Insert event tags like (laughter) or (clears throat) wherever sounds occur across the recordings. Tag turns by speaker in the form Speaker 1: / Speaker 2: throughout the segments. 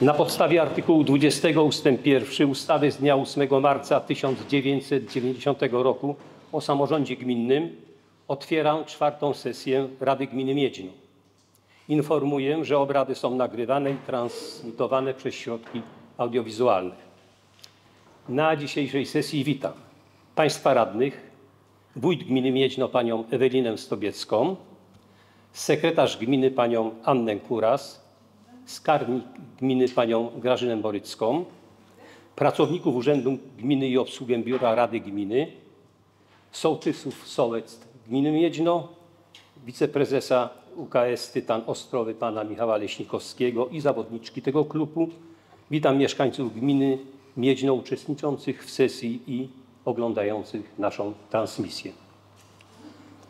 Speaker 1: Na podstawie artykułu 20 ust. 1 ustawy z dnia 8 marca 1990 roku o samorządzie gminnym otwieram czwartą sesję Rady Gminy Miedźno. Informuję, że obrady są nagrywane i transmitowane przez środki audiowizualne. Na dzisiejszej sesji witam Państwa radnych, wójt gminy Miedźno panią Ewelinę Stobiecką, sekretarz gminy panią Annę Kuras, skarbnik gminy panią Grażynę Borycką, pracowników Urzędu Gminy i obsługę Biura Rady Gminy, sołtysów sołectw gminy Miedźno, wiceprezesa UKS Tytan Ostrowy pana Michała Leśnikowskiego i zawodniczki tego klubu. Witam mieszkańców gminy Miedźno uczestniczących w sesji i oglądających naszą transmisję.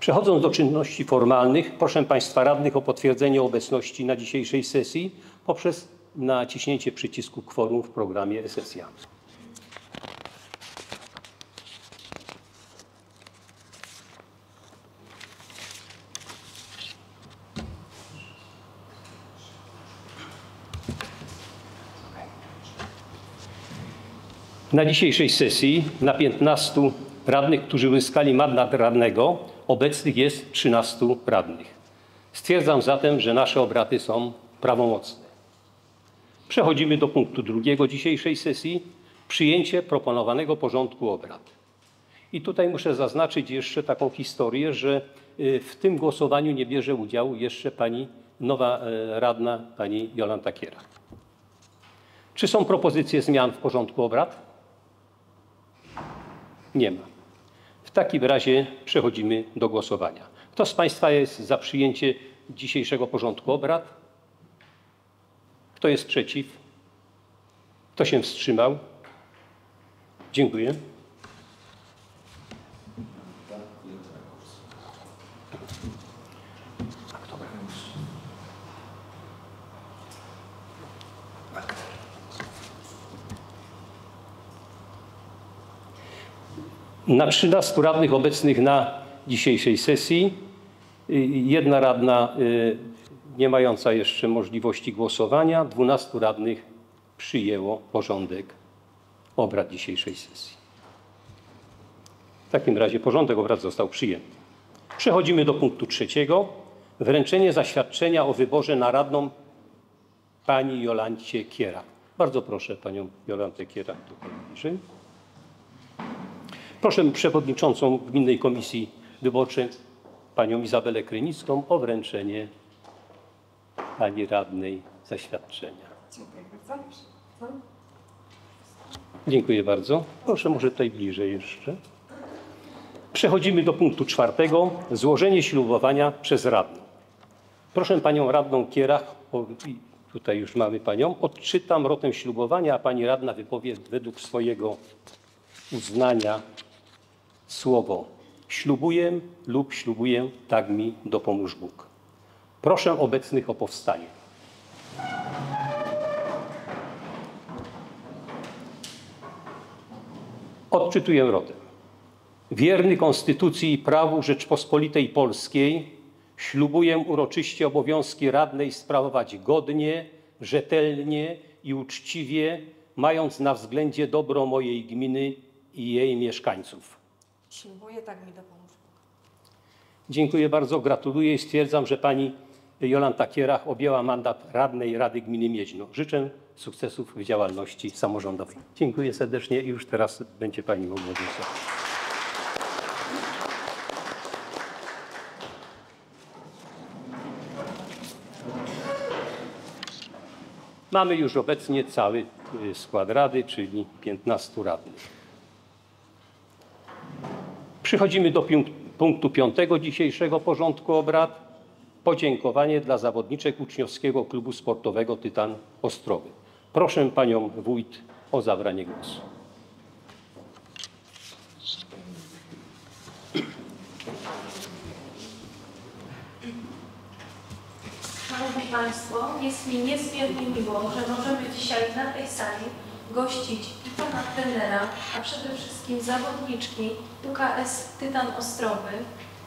Speaker 1: Przechodząc do czynności formalnych, proszę Państwa radnych o potwierdzenie obecności na dzisiejszej sesji poprzez naciśnięcie przycisku kworum w programie sesja. Na dzisiejszej sesji na 15 radnych, którzy uzyskali mandat radnego, obecnych jest 13 radnych. Stwierdzam zatem, że nasze obrady są prawomocne. Przechodzimy do punktu drugiego dzisiejszej sesji przyjęcie proponowanego porządku obrad. I tutaj muszę zaznaczyć jeszcze taką historię, że y, w tym głosowaniu nie bierze udziału jeszcze pani nowa e, radna, pani Jolanta Kiera. Czy są propozycje zmian w porządku obrad? Nie ma. W takim razie przechodzimy do głosowania. Kto z Państwa jest za przyjęcie dzisiejszego porządku obrad? Kto jest przeciw? Kto się wstrzymał? Dziękuję. Na 13 radnych obecnych na dzisiejszej sesji, jedna radna y, nie mająca jeszcze możliwości głosowania, 12 radnych przyjęło porządek obrad dzisiejszej sesji. W takim razie porządek obrad został przyjęty. Przechodzimy do punktu trzeciego. Wręczenie zaświadczenia o wyborze na radną pani Jolancie Kiera. Bardzo proszę panią Jolantę Kiera tutaj bliżej. Proszę przewodniczącą Gminnej Komisji Wyborczej, panią Izabelę Krynicką o wręczenie pani radnej zaświadczenia.
Speaker 2: Dziękuję bardzo.
Speaker 1: Dziękuję bardzo. Proszę może tutaj bliżej jeszcze. Przechodzimy do punktu czwartego. Złożenie ślubowania przez radną. Proszę panią radną Kierach, o, tutaj już mamy panią, odczytam rotem ślubowania, a pani radna wypowie według swojego uznania słowo ślubuję lub ślubuję, tak mi dopomóż Bóg. Proszę obecnych o powstanie. Odczytuję rodem. Wierny Konstytucji i prawu Rzeczpospolitej Polskiej ślubuję uroczyście obowiązki radnej sprawować godnie, rzetelnie i uczciwie, mając na względzie dobro mojej gminy i jej mieszkańców.
Speaker 2: Ślubuję, tak mi dopomóż.
Speaker 1: Dziękuję bardzo, gratuluję i stwierdzam, że pani Jolanta Kierach objęła mandat radnej Rady Gminy Miedźno. Życzę sukcesów w działalności samorządowej. Dziękuję serdecznie i już teraz będzie pani mogła głosować. Mamy już obecnie cały y, skład Rady, czyli 15 radnych. Przechodzimy do punktu piątego dzisiejszego porządku obrad. Podziękowanie dla zawodniczek uczniowskiego klubu sportowego Tytan Ostrowy. Proszę panią wójt o zabranie głosu.
Speaker 3: Szanowni Państwo, jest mi niezmiernie miło, że możemy dzisiaj na tej sali gościć i pana trenera, a przede wszystkim zawodniczki UKS Tytan Ostrowy.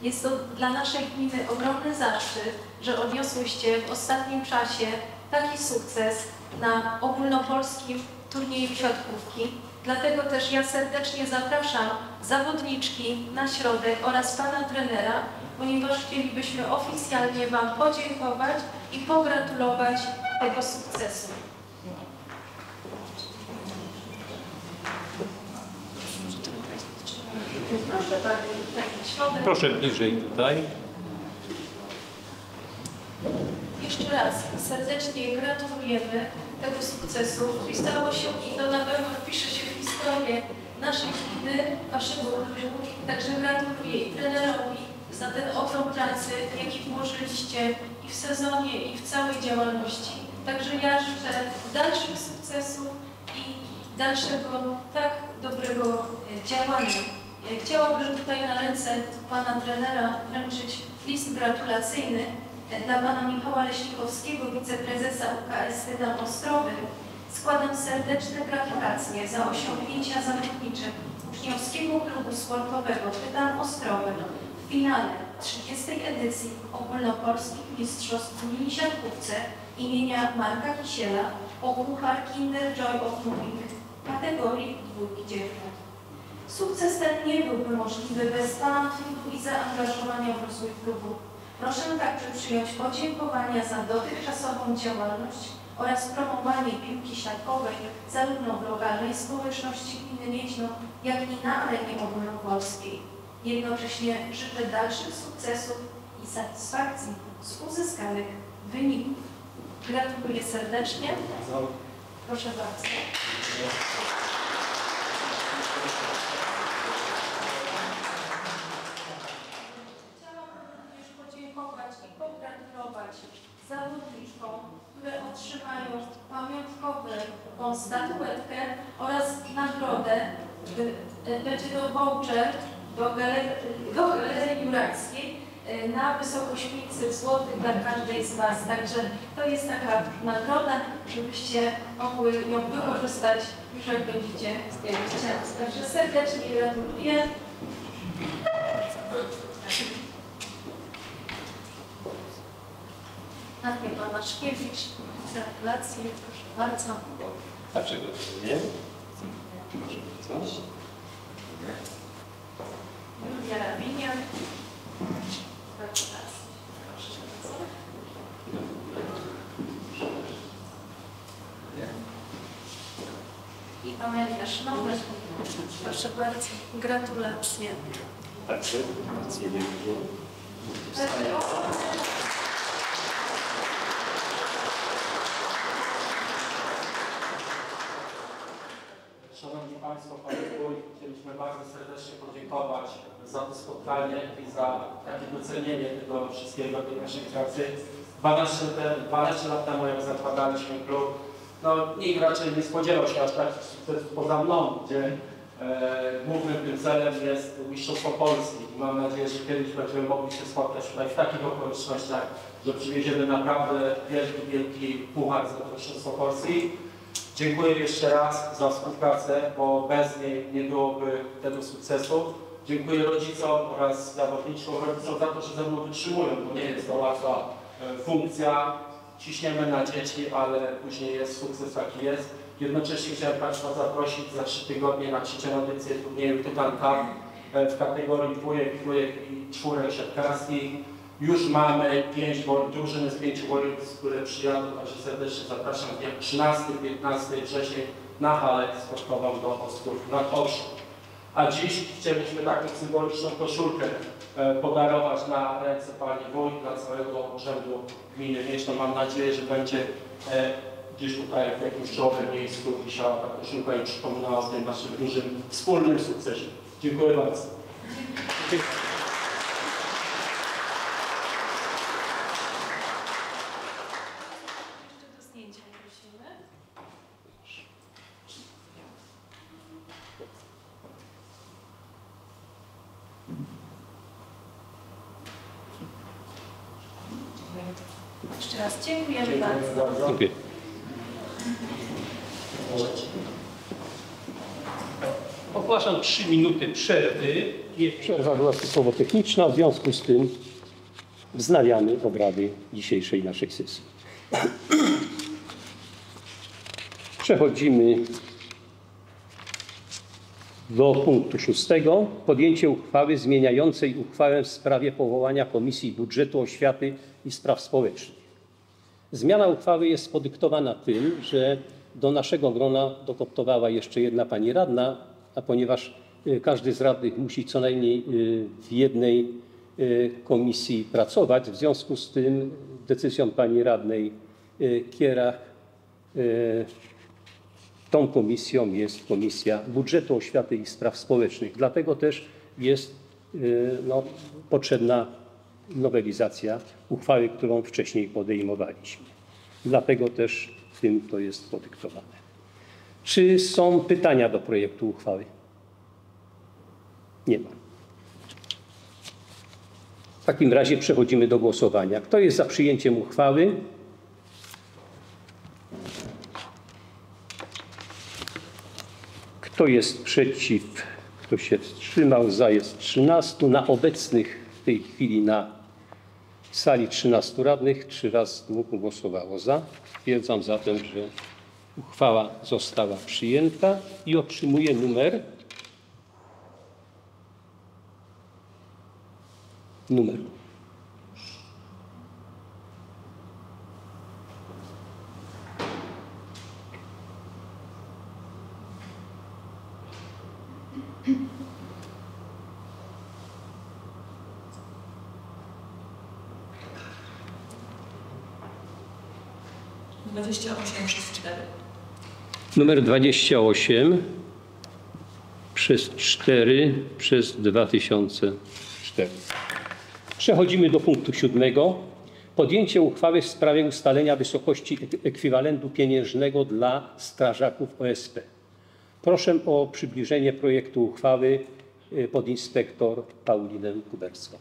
Speaker 3: Jest to dla naszej gminy ogromny zaszczyt, że odniosłyście w ostatnim czasie taki sukces na ogólnopolskim turnieju siatkówki. Dlatego też ja serdecznie zapraszam zawodniczki na środek oraz pana trenera, ponieważ chcielibyśmy oficjalnie Wam podziękować i pogratulować tego sukcesu. Proszę taki środek.
Speaker 1: Proszę bliżej tutaj.
Speaker 3: Jeszcze raz serdecznie gratulujemy tego sukcesu i stało się i to na pewno wpisze się w historię naszej gminy, waszego klubu. Także gratuluję i trenerowi za ten ogrom pracy, jaki włożyliście i w sezonie, i w całej działalności. Także ja życzę dalszych sukcesów i dalszego tak dobrego e, działania. E, Chciałabym tutaj na ręce pana trenera wręczyć list gratulacyjny e, dla pana Michała Leśnikowskiego, wiceprezesa UKS Tytan Ostrowy. Składam serdeczne gratulacje za osiągnięcia zawodnicze uczniowskiego klubu sportowego Tytan Ostrowy w finale 30. edycji ogólnopolskich mistrzostw w mini siatkówce imienia Marka Kisiela o Kinder Joy of Moving kategorii dwójki dziewcząt. Sukces ten nie byłby możliwy bez Pana trudu i zaangażowania w rozwój klubu. Proszę także przyjąć podziękowania za dotychczasową działalność oraz promowanie piłki siatkowej zarówno w lokalnej społeczności gminy Miedźno, jak i na arenie ogólnopolskiej. Jednocześnie życzę dalszych sukcesów i satysfakcji z uzyskanych wyników. Gratuluję serdecznie. Proszę bardzo. Chciałabym również podziękować i pogratulować zawodniczkom, które otrzymają pamiątkową statuetkę oraz nagrodę. Y, Będzie to voucher do galerii, do galerii jurajskiej y, na wysokość 500 zł dla każdej z Was. Także to jest taka nagroda, żebyście mogły ją wykorzystać jak będziecie chcieli. Także serdecznie gratuluję. Najpierw Pan Maszkiewicz. Gratulacje, proszę bardzo.
Speaker 1: Dlaczego to nie? Proszę bardzo.
Speaker 3: Julia. Gratulacje. Bardzo. I Amelia Sznowek. Proszę bardzo. Gratulacje.
Speaker 1: Także nic nie wiem.
Speaker 4: Szanowni Państwo, Panie Wójt, chcieliśmy bardzo serdecznie podziękować za to spotkanie i za takie docenienie tego wszystkiego, tej naszej pracy. 12, te, 12 lat temu, jak zakładaliśmy klub, no nikt raczej nie spodziewał się aż takich sukcesów poza mną, gdzie e, głównym tym celem jest Mistrzostwo Polski. I mam nadzieję, że kiedyś będziemy mogli się spotkać tutaj w takich okolicznościach, że przywieziemy naprawdę wielki, wielki puchar za Mistrzostwo Polski. Dziękuję jeszcze raz za współpracę, bo bez niej nie byłoby tego sukcesu. Dziękuję rodzicom oraz zawodniczkom, rodzicom za to, że ze mną wytrzymują, bo nie jest to łatwa e, funkcja. Ciśniemy na dzieci, ale później jest sukces taki jest. Jednocześnie chciałem Państwa zaprosić za trzy tygodnie na trzecią edycję turnieju Tytan Cup e, w kategorii dwójek, trójek i czwórek siatkarskich. Już mamy pięć drużyny z pięciu województw, które przyjadą, także serdecznie zapraszam w dniach 13-15 września na halę sportową do Ostrów nad Oszą. A dziś chcieliśmy taką symboliczną koszulkę e, podarować na ręce Pani Wójt dla całego urzędu gminy Mieszno. Mam nadzieję, że będzie e, gdzieś tutaj w jakimś czołowym miejscu wisiała ta koszulka i przypominała o tym naszym dużym wspólnym sukcesie. Dziękuję bardzo.
Speaker 3: Jeszcze do zdjęcia prosimy. Dziękujemy bardzo.
Speaker 4: bardzo.
Speaker 1: Dziękuję. Ogłaszam 3 minuty przerwy. Przerwa była typowo techniczna, w związku z tym wznawiamy obrady dzisiejszej naszej sesji. (clears throat) Przechodzimy do punktu szóstego. Podjęcie uchwały zmieniającej uchwałę w sprawie powołania Komisji Budżetu Oświaty i Spraw Społecznych. Zmiana uchwały jest podyktowana tym, że do naszego grona dokoptowała jeszcze jedna pani radna, a ponieważ y, każdy z radnych musi co najmniej y, w jednej y, komisji pracować, w związku z tym decyzją pani radnej Kierach tą komisją jest Komisja Budżetu Oświaty i Spraw Społecznych. Dlatego też jest no, potrzebna nowelizacja uchwały, którą wcześniej podejmowaliśmy. Dlatego też tym to jest podyktowane. Czy są pytania do projektu uchwały? Nie ma. W takim razie przechodzimy do głosowania. Kto jest za przyjęciem uchwały? Kto jest przeciw? Kto się wstrzymał? Za jest 13. Na obecnych w tej chwili na sali 13 radnych trzy razy dwóch głosowało za. Stwierdzam zatem, że uchwała została przyjęta i otrzymuje numer numer.
Speaker 2: Dwadzieścia osiem przez cztery.
Speaker 1: Numer 28 przez 4 przez 2004. Przechodzimy do punktu siódmego. Podjęcie uchwały w sprawie ustalenia wysokości ek- ekwiwalentu pieniężnego dla strażaków OSP. Proszę o przybliżenie projektu uchwały y, podinspektor Paulinę Kuberską.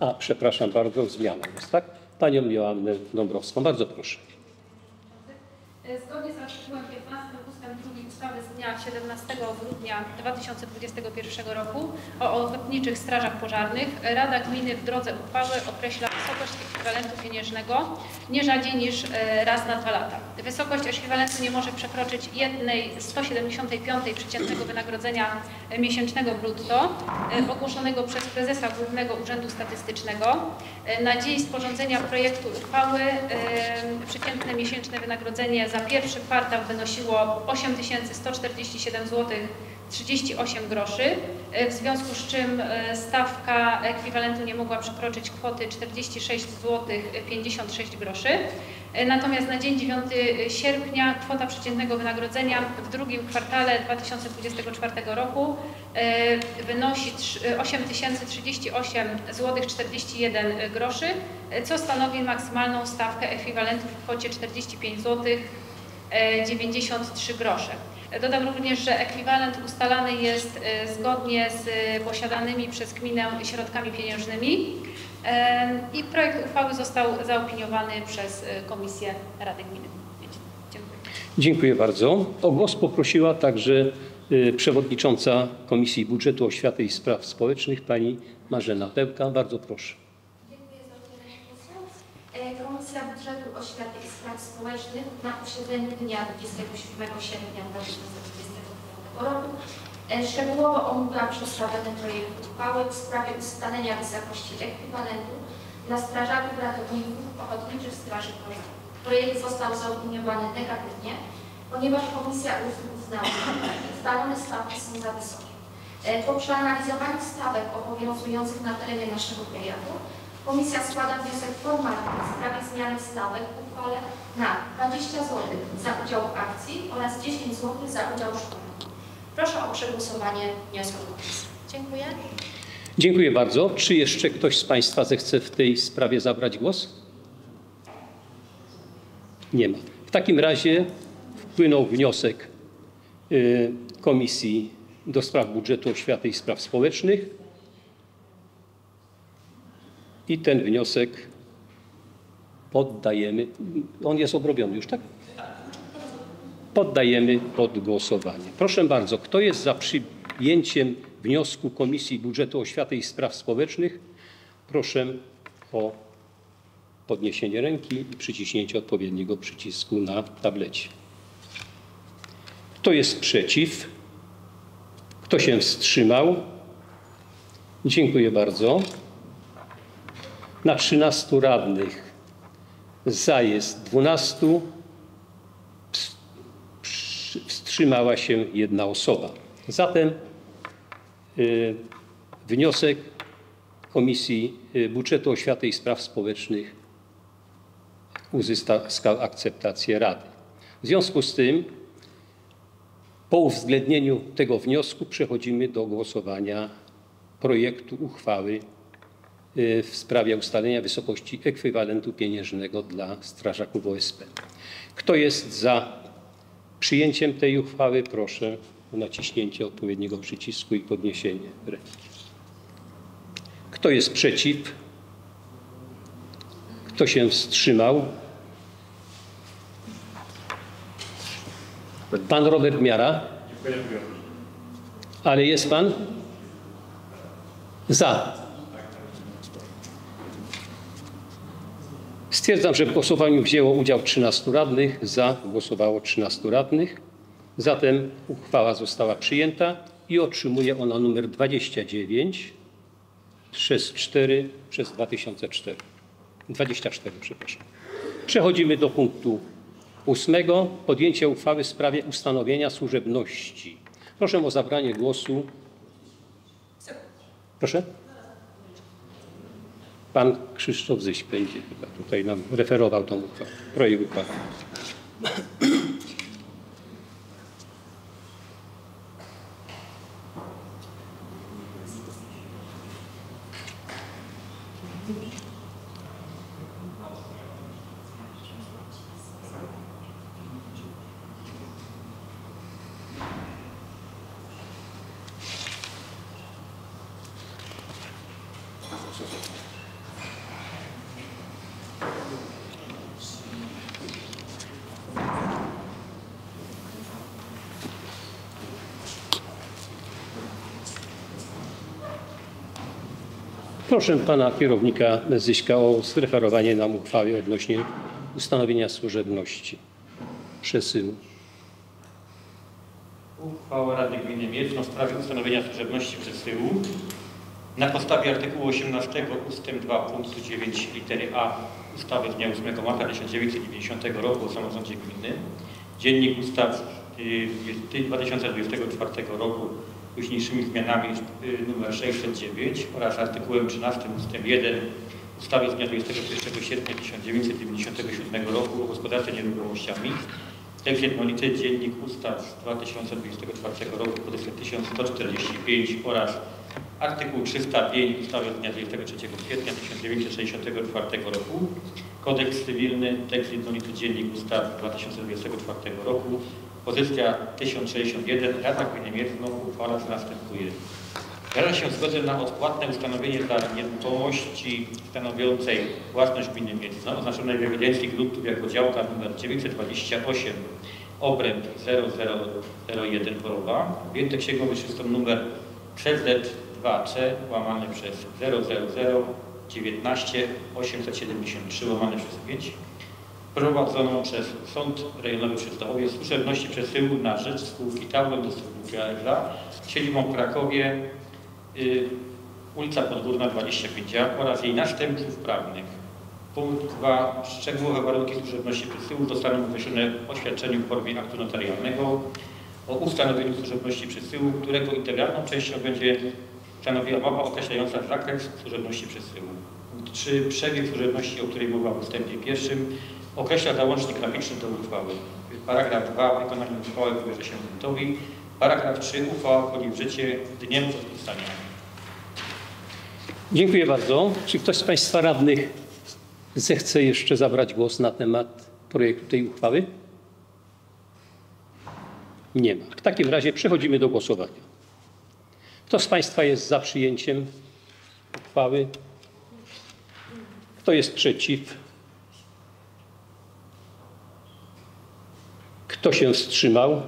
Speaker 1: A, przepraszam bardzo, zmiana jest, tak? Panią Joannę Dąbrowską. Bardzo proszę.
Speaker 3: Zgodnie z artykułem 15 ustęp 2 ustawy z dnia 17 grudnia 2021 roku o ochotniczych strażach pożarnych Rada Gminy w drodze uchwały określa wysokość ekwiwalentu pieniężnego nie rzadziej niż e, raz na dwa lata. Wysokość ekwiwalentu nie może przekroczyć jednej 175 przeciętnego wynagrodzenia e, miesięcznego brutto e, ogłoszonego przez prezesa Głównego Urzędu Statystycznego. E, Na dzień sporządzenia projektu uchwały e, przeciętne miesięczne wynagrodzenie za pierwszy kwartał wynosiło 8147 zł 38 groszy, e, w związku z czym e, stawka ekwiwalentu nie mogła przekroczyć kwoty 46 zł 56 groszy. E, Natomiast na dzień 9 sierpnia kwota przeciętnego wynagrodzenia w drugim kwartale 2024 roku wynosi trz- e, 8038 zł 41 groszy, co stanowi maksymalną stawkę ekwiwalentu w kwocie 45 zł 93 grosze. Dodam również, że ekwiwalent ustalany jest e, zgodnie z e, posiadanymi przez gminę środkami pieniężnymi e, i projekt uchwały został zaopiniowany przez e, Komisję Rady Gminy. Dziękuję.
Speaker 1: Dziękuję bardzo. O głos poprosiła także przewodnicząca Komisji Budżetu Oświaty i Spraw Społecznych pani Marzena Pełka. Bardzo proszę.
Speaker 5: Dziękuję za udzielenie głosu. E, Komisja Budżetu Oświaty i Spraw Społecznych na posiedzeniu dnia 27 sierpnia 2022 roku e, szczegółowo omówiła przedstawiony projekt uchwały w sprawie ustalenia wysokości ekwiwalentu dla strażaków ratowników ochotniczych straży pożarnych. Projekt został zaopiniowany negatywnie, ponieważ Komisja uznała, że ustalone stawki są za wysokie. E, Po przeanalizowaniu stawek obowiązujących na terenie naszego powiatu Komisja składa wniosek formalny w sprawie zmiany stawek w uchwale na 20 zł za udział w akcji oraz 10 zł za udział w szkoleniu. Proszę o przegłosowanie wniosku komisji. Dziękuję.
Speaker 1: Dziękuję bardzo. Czy jeszcze ktoś z Państwa zechce w tej sprawie zabrać głos? Nie ma. W takim razie wpłynął wniosek y, Komisji do Spraw Budżetu Oświaty i Spraw Społecznych i ten wniosek poddajemy. On jest obrobiony już, tak? Poddajemy pod głosowanie. Proszę bardzo, kto jest za przyjęciem wniosku Komisji Budżetu Oświaty i Spraw Społecznych? Proszę o podniesienie ręki i przyciśnięcie odpowiedniego przycisku na tablecie. Kto jest przeciw? Kto się wstrzymał? Dziękuję bardzo. Na 13 radnych za jest 12, ws- przy- wstrzymała się jedna osoba. Zatem y, wniosek Komisji y, Budżetu Oświaty i Spraw Społecznych uzyskał akceptację Rady. W związku z tym po uwzględnieniu tego wniosku przechodzimy do głosowania projektu uchwały w sprawie ustalenia wysokości ekwiwalentu pieniężnego dla strażaków OSP. Kto jest za przyjęciem tej uchwały? Proszę o naciśnięcie odpowiedniego przycisku i podniesienie ręki. Kto jest przeciw? Kto się wstrzymał? Pan Robert Miara. Ale jest pan? Za. Stwierdzam, że w głosowaniu wzięło udział 13 radnych, za głosowało 13 radnych. Zatem uchwała została przyjęta i otrzymuje ona numer 29 przez 4 przez 2004. 24, przepraszam. Przechodzimy do punktu ósmego. Podjęcie uchwały w sprawie ustanowienia służebności. Proszę o zabranie głosu. Proszę? Pan Krzysztof Zyś będzie chyba tutaj nam referował tą uchwałę, projekt uchwały. Proszę pana kierownika Zyśka o zreferowanie nam uchwały odnośnie ustanowienia służebności przesyłu.
Speaker 6: Uchwała Rady Gminy Miedźno w sprawie ustanowienia służebności przesyłu na podstawie artykułu 18 ust. 2 punktu 9 litery A ustawy z dnia 8 marca 1990 roku o samorządzie gminnym, Dziennik Ustaw y, 2024 roku późniejszymi zmianami y, nr 609 oraz artykułem 13 ust. 1 ustawy z dnia 21 sierpnia 1997 roku o gospodarce nieruchomościami Tekst jednolity Dziennik Ustaw z 2024 roku kodeks 1145 oraz artykuł 305 ustawy z dnia 23 kwietnia 1964 roku Kodeks Cywilny, tekst jednolity Dziennik Ustaw z 2024 roku pozycja 1061 Rada Gminy Miedno uchwala następuje. Wyraża się zgodę na odpłatne ustanowienie dla nieruchomości stanowiącej własność gminy Miedno, oznaczonej w ewidencji gruntów jako działka nr 928 obręb 0001 choroba, objęte księgą wieczystą nr PZ2C łamane przez 000 19 873 łamane przez 5 prowadzoną przez Sąd Rejonowy w Częstochowie służebności przesyłu na rzecz spółki Tauron Dystrybucja S.A. z siedzibą w Krakowie, y, ulica Podgórna 25A oraz jej następców prawnych. Punkt 2. Szczegółowe warunki służebności przesyłu zostaną określone w oświadczeniu w formie aktu notarialnego o ustanowieniu służebności przesyłu, którego integralną częścią będzie stanowiła mapa określająca zakres służebności przesyłu. Punkt 3. Przebieg służebności, o której mowa w ustępie pierwszym, określa załącznik graficzny do uchwały. Paragraf 2. Wykonanie uchwały powierza się wójtowi. Paragraf 3. Uchwała wchodzi w życie dniem podpisania.
Speaker 1: Dziękuję bardzo. Czy ktoś z Państwa radnych zechce jeszcze zabrać głos na temat projektu tej uchwały? Nie ma. W takim razie przechodzimy do głosowania. Kto z Państwa jest za przyjęciem uchwały? Kto jest przeciw? Kto się wstrzymał?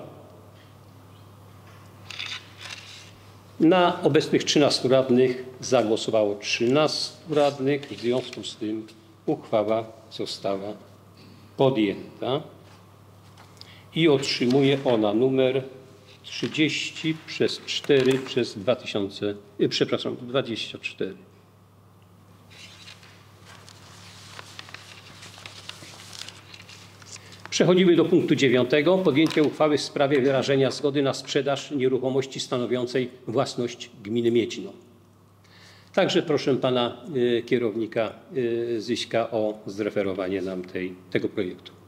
Speaker 1: Na obecnych 13 radnych zagłosowało 13 radnych. W związku z tym uchwała została podjęta i otrzymuje ona numer 30 przez 4 przez 2000, y, przepraszam, 24. Przechodzimy do punktu dziewiątego. Podjęcie uchwały w sprawie wyrażenia zgody na sprzedaż nieruchomości stanowiącej własność gminy Miedźno. Także proszę pana y, kierownika y, Zyśka o zreferowanie nam tej, tego projektu.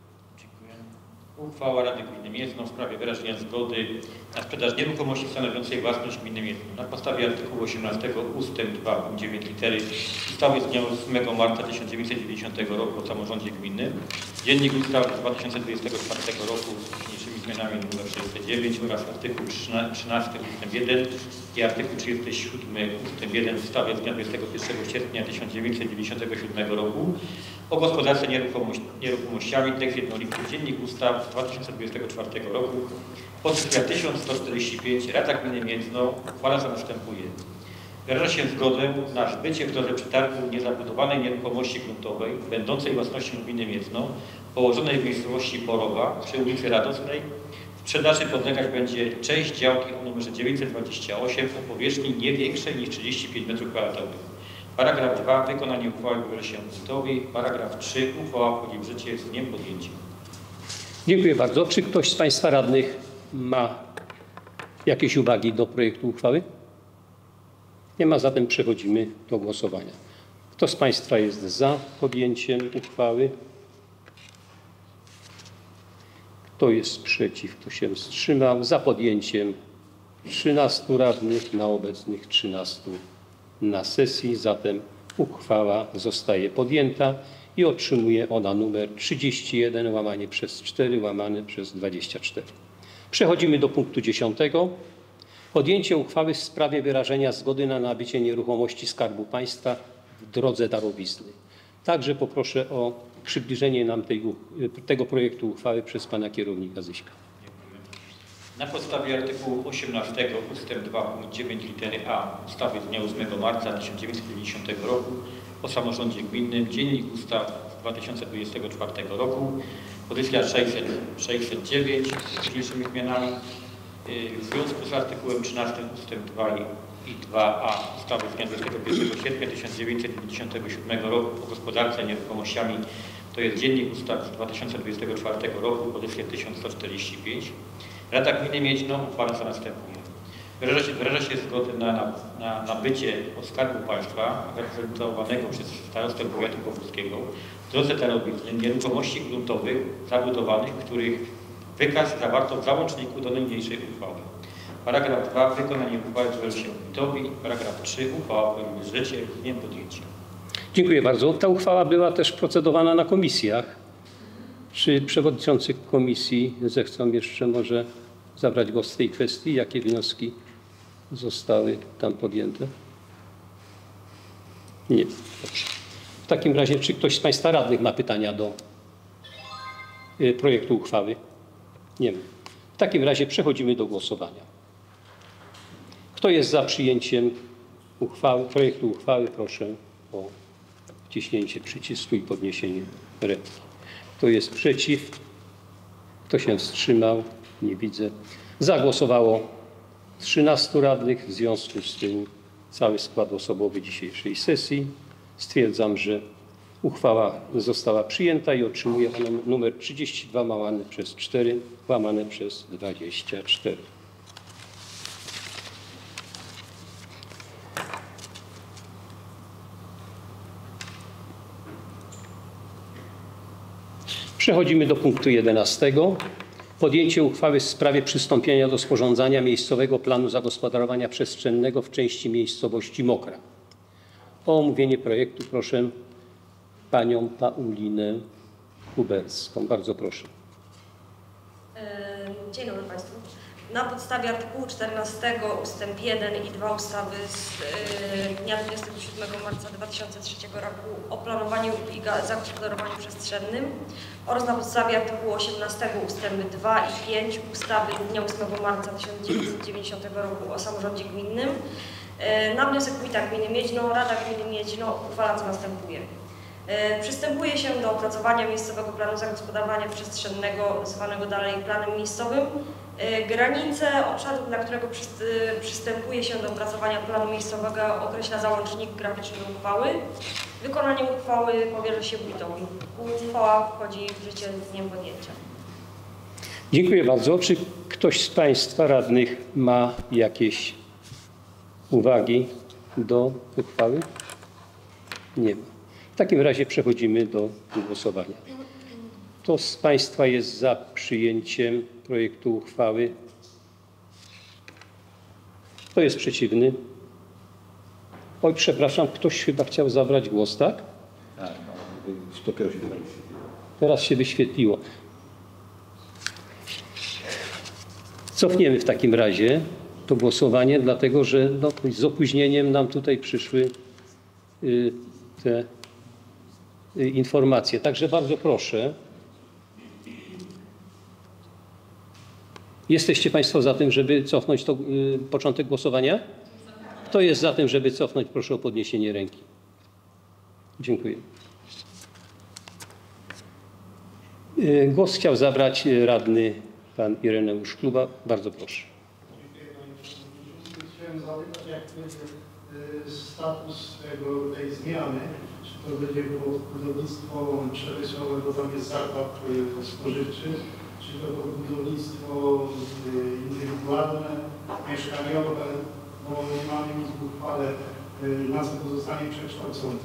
Speaker 6: Uchwała Rady Gminy Miedno w sprawie wyrażenia zgody na sprzedaż nieruchomości stanowiącej własność gminy Miedno na podstawie artykułu 18 ust. 2 punkt 9 litery ustawy z dnia 8 marca 1990 roku o samorządzie gminnym, Dziennik Ustaw z 2024 roku z dzisiejszymi zmianami nr 609 oraz artykuł 13 ust. 1 i artykuł 37 ust. 1 ustawy z dnia 21 sierpnia 1997 roku o gospodarce nieruchomości, nieruchomościami, tekst jednolity Dziennik Ustaw z 2024 roku, pozycja 1145, Rada Gminy Międzno uchwala co następuje. Wyraża się zgodę na zbycie w drodze przetargu niezabudowanej nieruchomości gruntowej będącej własnością gminy Miedzno, położonej w miejscowości Borowa przy ulicy Radosnej. Sprzedaży podlegać będzie część działki o numerze 928 o powierzchni nie większej niż 35 m2. Paragraf 2. Wykonanie uchwały wyraża się wójtowi. Paragraf 3. Uchwała wchodzi w życie z dniem podjęcia.
Speaker 1: Dziękuję bardzo. Czy ktoś z Państwa radnych ma jakieś uwagi do projektu uchwały? Nie ma, zatem przechodzimy do głosowania. Kto z Państwa jest za podjęciem uchwały? Kto jest przeciw? Kto się wstrzymał? Za podjęciem 13 radnych na obecnych 13 na sesji, zatem uchwała zostaje podjęta i otrzymuje ona numer 31 łamanie przez 4 łamane przez 24. Przechodzimy do punktu 10. Podjęcie uchwały w sprawie wyrażenia zgody na nabycie nieruchomości Skarbu Państwa w drodze darowizny. Także poproszę o przybliżenie nam tego projektu uchwały przez pana kierownika Zyśka.
Speaker 6: Na podstawie artykułu 18 ust. 2 punkt 9 litery A ustawy z dnia 8 marca 1990 roku o samorządzie gminnym, Dziennik Ustaw z 2024 roku, pozycja 600, 609 z dzisiejszymi zmianami. Yy, W związku z artykułem 13 ust. 2 i i 2a ustawy z dnia 21 sierpnia 1997 roku o gospodarce nieruchomościami, to jest Dziennik Ustaw z 2024 roku, pozycja 1145. Rada Gminy Miedźno uchwala co następuje. Wyraża się, wyraża się zgodę na, na, na nabycie od Skarbu Państwa reprezentowanego przez starostę powiatu powódzkiego w drodze darowizny nieruchomości gruntowych zabudowanych, których wykaz zawarto w załączniku do niniejszej uchwały. Paragraf 2. Wykonanie uchwały wyraża się wójtowi. Paragraf 3. Uchwała w życie z dniem podjęcia.
Speaker 1: Dziękuję bardzo. Ta uchwała była też procedowana na komisjach. Czy przewodniczący komisji zechcą jeszcze może zabrać głos w tej kwestii? Jakie wnioski zostały tam podjęte? Nie. Dobrze. W takim razie, czy ktoś z Państwa radnych ma pytania do y, projektu uchwały? Nie ma. W takim razie przechodzimy do głosowania. Kto jest za przyjęciem uchwały, projektu uchwały? Proszę o wciśnięcie przycisku i podniesienie ręki. Kto jest przeciw? Kto się wstrzymał? Nie widzę. Zagłosowało 13 radnych. W związku z tym cały skład osobowy dzisiejszej sesji. Stwierdzam, że uchwała została przyjęta i otrzymuje numer 32 łamane przez 4 łamane przez 24. Przechodzimy do punktu 11. Podjęcie uchwały w sprawie przystąpienia do sporządzania miejscowego planu zagospodarowania przestrzennego w części miejscowości Mokra. O omówienie projektu proszę panią Paulinę Kuberską. Bardzo proszę.
Speaker 2: Yy, Dzień dobry Państwu. Na podstawie artykułu 14 ust. 1 i 2 ustawy z yy, dnia 27 marca 2003 roku o planowaniu i zagospodarowaniu przestrzennym oraz na podstawie artykułu 18 ust. 2 i 5 ustawy dnia 8 marca 1990 roku o samorządzie gminnym yy, na wniosek Wójta Gminy Miedźno Rada Gminy Miedźno uchwala co następuje. E, Przystępuje się do opracowania miejscowego planu zagospodarowania przestrzennego, zwanego dalej planem miejscowym. E, Granice obszaru, dla którego przyst- przystępuje się do opracowania planu miejscowego określa załącznik graficzny uchwały. Wykonanie uchwały powierza się wójtowi. Uchwała wchodzi w życie z dniem podjęcia.
Speaker 1: Dziękuję bardzo. Czy ktoś z Państwa radnych ma jakieś uwagi do uchwały? Nie ma. W takim razie przechodzimy do głosowania. Kto z Państwa jest za przyjęciem projektu uchwały? Kto jest przeciwny? Oj, przepraszam, ktoś chyba chciał zabrać głos, tak?
Speaker 7: Tak, dopiero się.
Speaker 1: Teraz się wyświetliło. Cofniemy w takim razie to głosowanie, dlatego że no, z opóźnieniem nam tutaj przyszły y, te y, informacje. Także bardzo proszę. Jesteście Państwo za tym, żeby cofnąć to, y, początek głosowania? Kto jest za tym, żeby cofnąć? Proszę o podniesienie ręki. Dziękuję. Y, Głos chciał zabrać y, radny pan Ireneusz Kluba. Bardzo proszę.
Speaker 8: Chciałem zapytać, jak będzie y, status tego, tej zmiany, czy to będzie było budownictwo przemysłowe, bo tam jest zakład y, spożywczy, czy to budownictwo y, indywidualne, mieszkaniowe, bo nie mamy nic w uchwale, y, na co to zostanie przekształcone.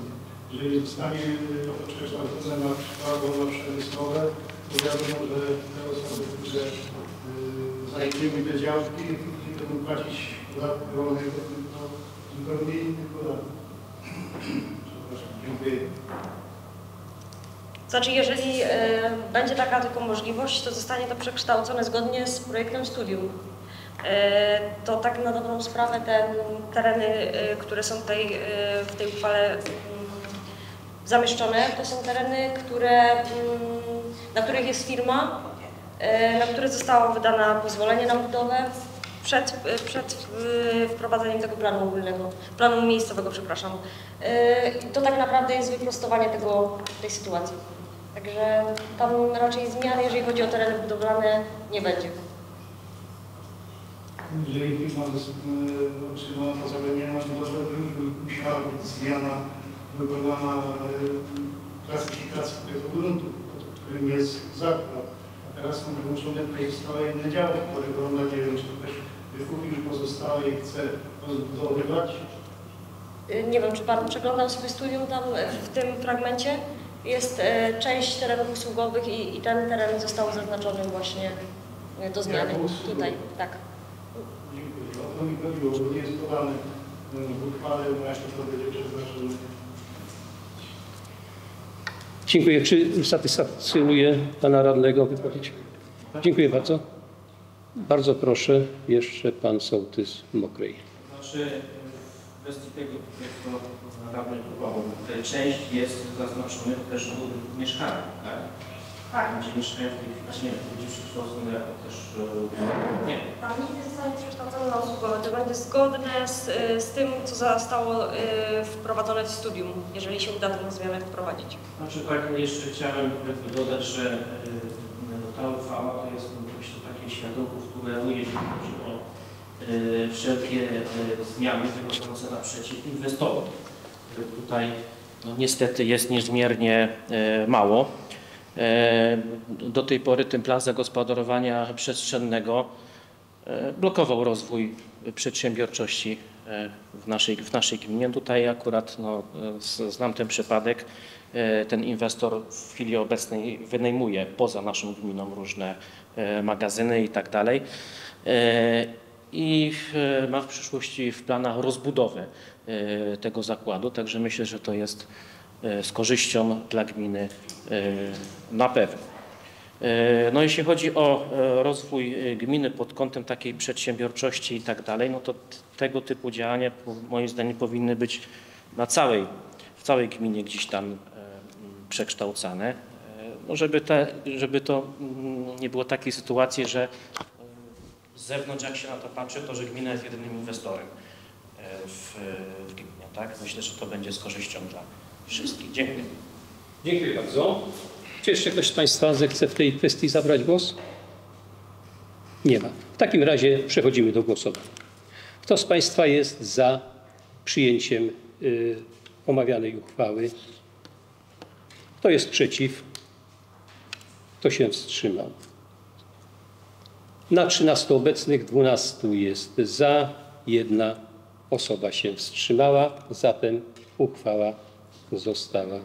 Speaker 8: Jeżeli zostanie y, to przekształcone na przykład na przemysłowe, to wiadomo, że te osoby, które y, zajmują te działki, będą płacić podatku rolnego, tylko zupełnie inny podatek. Przepraszam, dziękuję.
Speaker 2: Znaczy, jeżeli e, będzie taka tylko możliwość, to zostanie to przekształcone zgodnie z projektem studium. E, to tak na dobrą sprawę te tereny, e, które są tutaj e, w tej uchwale mm, zamieszczone, to są tereny, które, mm, na których jest firma, e, na które zostało wydane pozwolenie na budowę przed, e, przed wprowadzeniem tego planu ogólnego, planu miejscowego, przepraszam. To tak naprawdę jest wyprostowanie tego, tej sytuacji. Także tam raczej zmian, jeżeli chodzi o tereny budowlane, nie będzie.
Speaker 8: Jeżeli firma y, otrzymała to już by musiała być zmiana wykonana y, klasyfikacji tego gruntu, pod którym jest zakład. A teraz są wyłączone pozostałe inne działy, które mam nadzieję, że ktoś wykupił pozostałe i chce rozbudowywać.
Speaker 2: Y, Nie wiem, czy Pan przeglądał sobie studium tam e, w tym fragmencie. Jest e, część terenów usługowych i, i ten teren został zaznaczony właśnie e, do zmiany. Tutaj, tak.
Speaker 8: Dziękuję. O to mi chodziło, bo nie jest podane y, w uchwale, właśnie to będzie przeznaczone.
Speaker 1: Dziękuję. Czy satysfakcjonuje pana radnego wypowiedź? Dziękuję bardzo. Bardzo proszę, jeszcze pan sołtys Mokrej.
Speaker 9: Znaczy, w kwestii tego, jak to tutaj część jest zaznaczona też u mieszkań, tak?
Speaker 2: Tak.
Speaker 9: Gdzie mieszkają w tej chwili, nie wiem, będzie przekształcone jako też, e, nie,
Speaker 2: Tam nie zostanie przekształcone na usługowe. To będzie zgodne z, e, z tym, co zostało e, wprowadzone w studium, jeżeli się uda tę zmianę wprowadzić.
Speaker 9: Znaczy tak, jeszcze chciałem dodać, że e, ta uchwała to jest myślę takie światełko tunelu, jeśli chodzi o e, wszelkie e, zmiany wychodzące naprzeciw inwestorom. Tutaj no, niestety jest niezmiernie e, mało. E, Do tej pory ten plan zagospodarowania przestrzennego e, blokował rozwój przedsiębiorczości w naszej, w naszej gminie. Tutaj akurat no, znam ten przypadek. Ten inwestor w chwili obecnej wynajmuje poza naszą gminą różne magazyny i tak dalej. I ma w przyszłości w planach rozbudowę tego zakładu, także myślę, że to jest e, z korzyścią dla gminy e, na pewno. E, No jeśli chodzi o e, rozwój e, gminy pod kątem takiej przedsiębiorczości i tak dalej, no to tego typu działania moim zdaniem powinny być na całej, w całej gminie gdzieś tam e, przekształcane, E, no żeby, te, żeby to mm, nie było takiej sytuacji, że e, z zewnątrz jak się na to patrzy, to że gmina jest jedynym inwestorem e, w, w gminie, tak? Myślę, że to będzie z korzyścią dla wszystkich. Dziękuję.
Speaker 1: Dziękuję bardzo. Czy jeszcze ktoś z Państwa zechce w tej kwestii zabrać głos? Nie ma. W takim razie przechodzimy do głosowania. Kto z Państwa jest za przyjęciem y, omawianej uchwały? Kto jest przeciw? Kto się wstrzymał? Na 13 obecnych 12 jest za, jedna osoba się wstrzymała, zatem uchwała została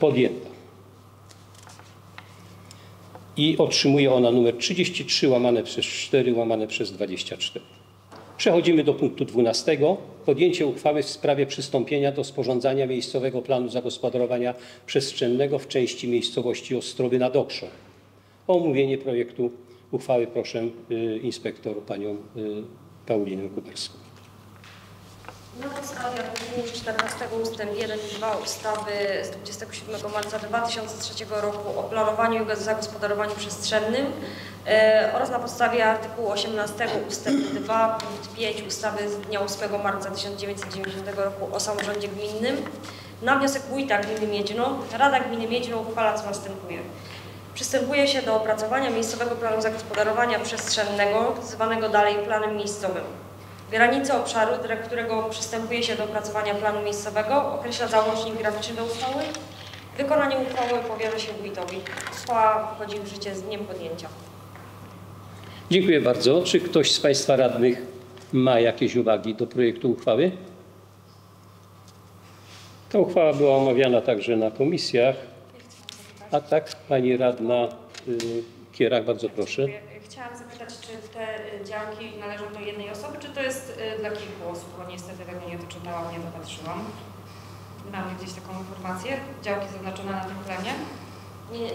Speaker 1: podjęta. I otrzymuje ona numer 33 łamane przez 4 łamane przez 24. Przechodzimy do punktu 12. Podjęcie uchwały w sprawie przystąpienia do sporządzania miejscowego planu zagospodarowania przestrzennego w części miejscowości Ostrowy nad Okrzą. O omówienie projektu uchwały proszę y, inspektor panią y, Paulinę Kuberską.
Speaker 2: Na podstawie artykułu 14 ust. 1 i 2 ustawy z 27 marca 2003 roku o planowaniu i zagospodarowaniu przestrzennym e, oraz na podstawie artykułu 18 ust. 2 punkt 5 ustawy z dnia 8 marca 1990 roku o samorządzie gminnym na wniosek wójta gminy Miedźno Rada Gminy Miedźno uchwala co następuje. Przystępuje się do opracowania miejscowego planu zagospodarowania przestrzennego, zwanego dalej planem miejscowym. Granice obszaru, dla którego przystępuje się do opracowania planu miejscowego, określa załącznik graficzny do uchwały. Wykonanie uchwały powierza się wójtowi. Uchwała wchodzi w życie z dniem podjęcia.
Speaker 1: Dziękuję bardzo. Czy ktoś z Państwa radnych ma jakieś uwagi do projektu uchwały? Ta uchwała była omawiana także na komisjach. A tak, Pani Radna y, Kierak, bardzo proszę.
Speaker 10: Chciałam zapytać, czy te y, działki należą do jednej osoby, czy to jest y, dla kilku osób, bo niestety tego nie doczytałam, nie dopatrzyłam. Mamy gdzieś taką informację, działki zaznaczone na tym planie.
Speaker 2: Nie,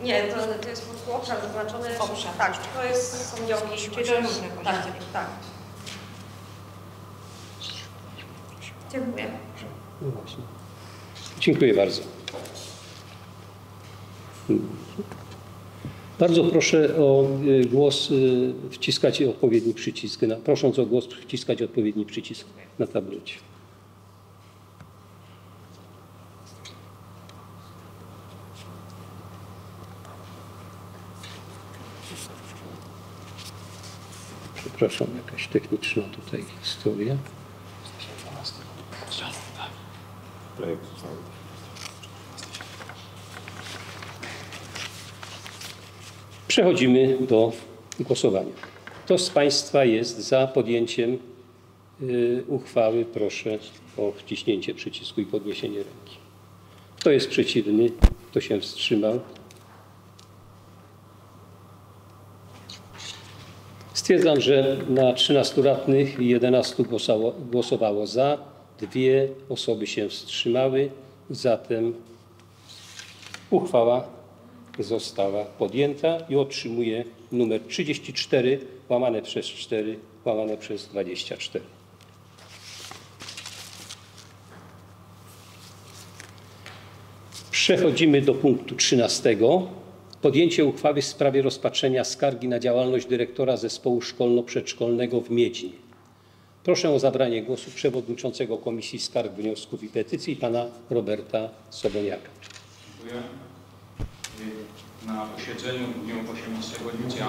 Speaker 2: nie to, to jest po prostu obszar zaznaczony.
Speaker 10: Obszar.
Speaker 2: Tak, to jest, są działki.
Speaker 10: Czyli to różne
Speaker 2: Tak, tak.
Speaker 10: Dziękuję.
Speaker 1: No właśnie. Dziękuję bardzo. Bardzo proszę o y, głos, y, wciskać odpowiedni przycisk. Na- Prosząc o głos, wciskać odpowiedni przycisk na tablecie. Przepraszam, jakaś techniczna tutaj historia.
Speaker 7: Projekt
Speaker 1: Przechodzimy do głosowania. Kto z Państwa jest za podjęciem y, uchwały? Proszę o wciśnięcie przycisku i podniesienie ręki. Kto jest przeciwny? Kto się wstrzymał? Stwierdzam, że na 13 radnych 11 głosowało, głosowało za, dwie osoby się wstrzymały, zatem uchwała została podjęta i otrzymuje numer 34 łamane przez 4 łamane przez 24. Przechodzimy do punktu 13. Podjęcie uchwały w sprawie rozpatrzenia skargi na działalność dyrektora zespołu szkolno-przedszkolnego w Miedzi. Proszę o zabranie głosu przewodniczącego Komisji Skarg, Wniosków i Petycji pana Roberta Soboniaka.
Speaker 11: Dziękuję. Na posiedzeniu w dniu 18 lipca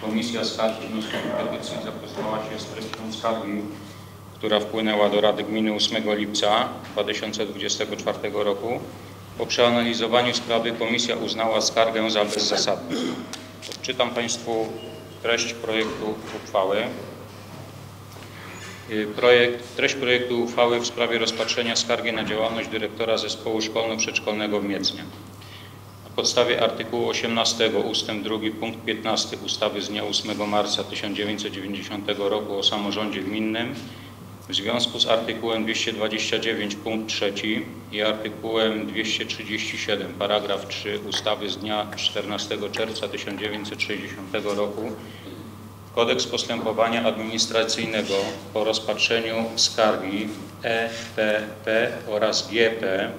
Speaker 11: Komisja Skarg i Wniosków i Petycji zapoznała się z treścią skargi, która wpłynęła do Rady Gminy 8 lipca 2024 roku. Po przeanalizowaniu sprawy komisja uznała skargę za bezzasadną. Odczytam Państwu treść projektu uchwały. Y, Projekt, treść projektu uchwały w sprawie rozpatrzenia skargi na działalność dyrektora zespołu szkolno-przedszkolnego w Miedznie. Podstawie artykułu 18 ust. 2 punkt 15 ustawy z dnia 8 marca 1990 roku o samorządzie gminnym w związku z artykułem 229 punkt 3 i artykułem 237 paragraf 3 ustawy z dnia 14 czerwca 1960 roku Kodeks postępowania administracyjnego po rozpatrzeniu skargi EPP oraz GP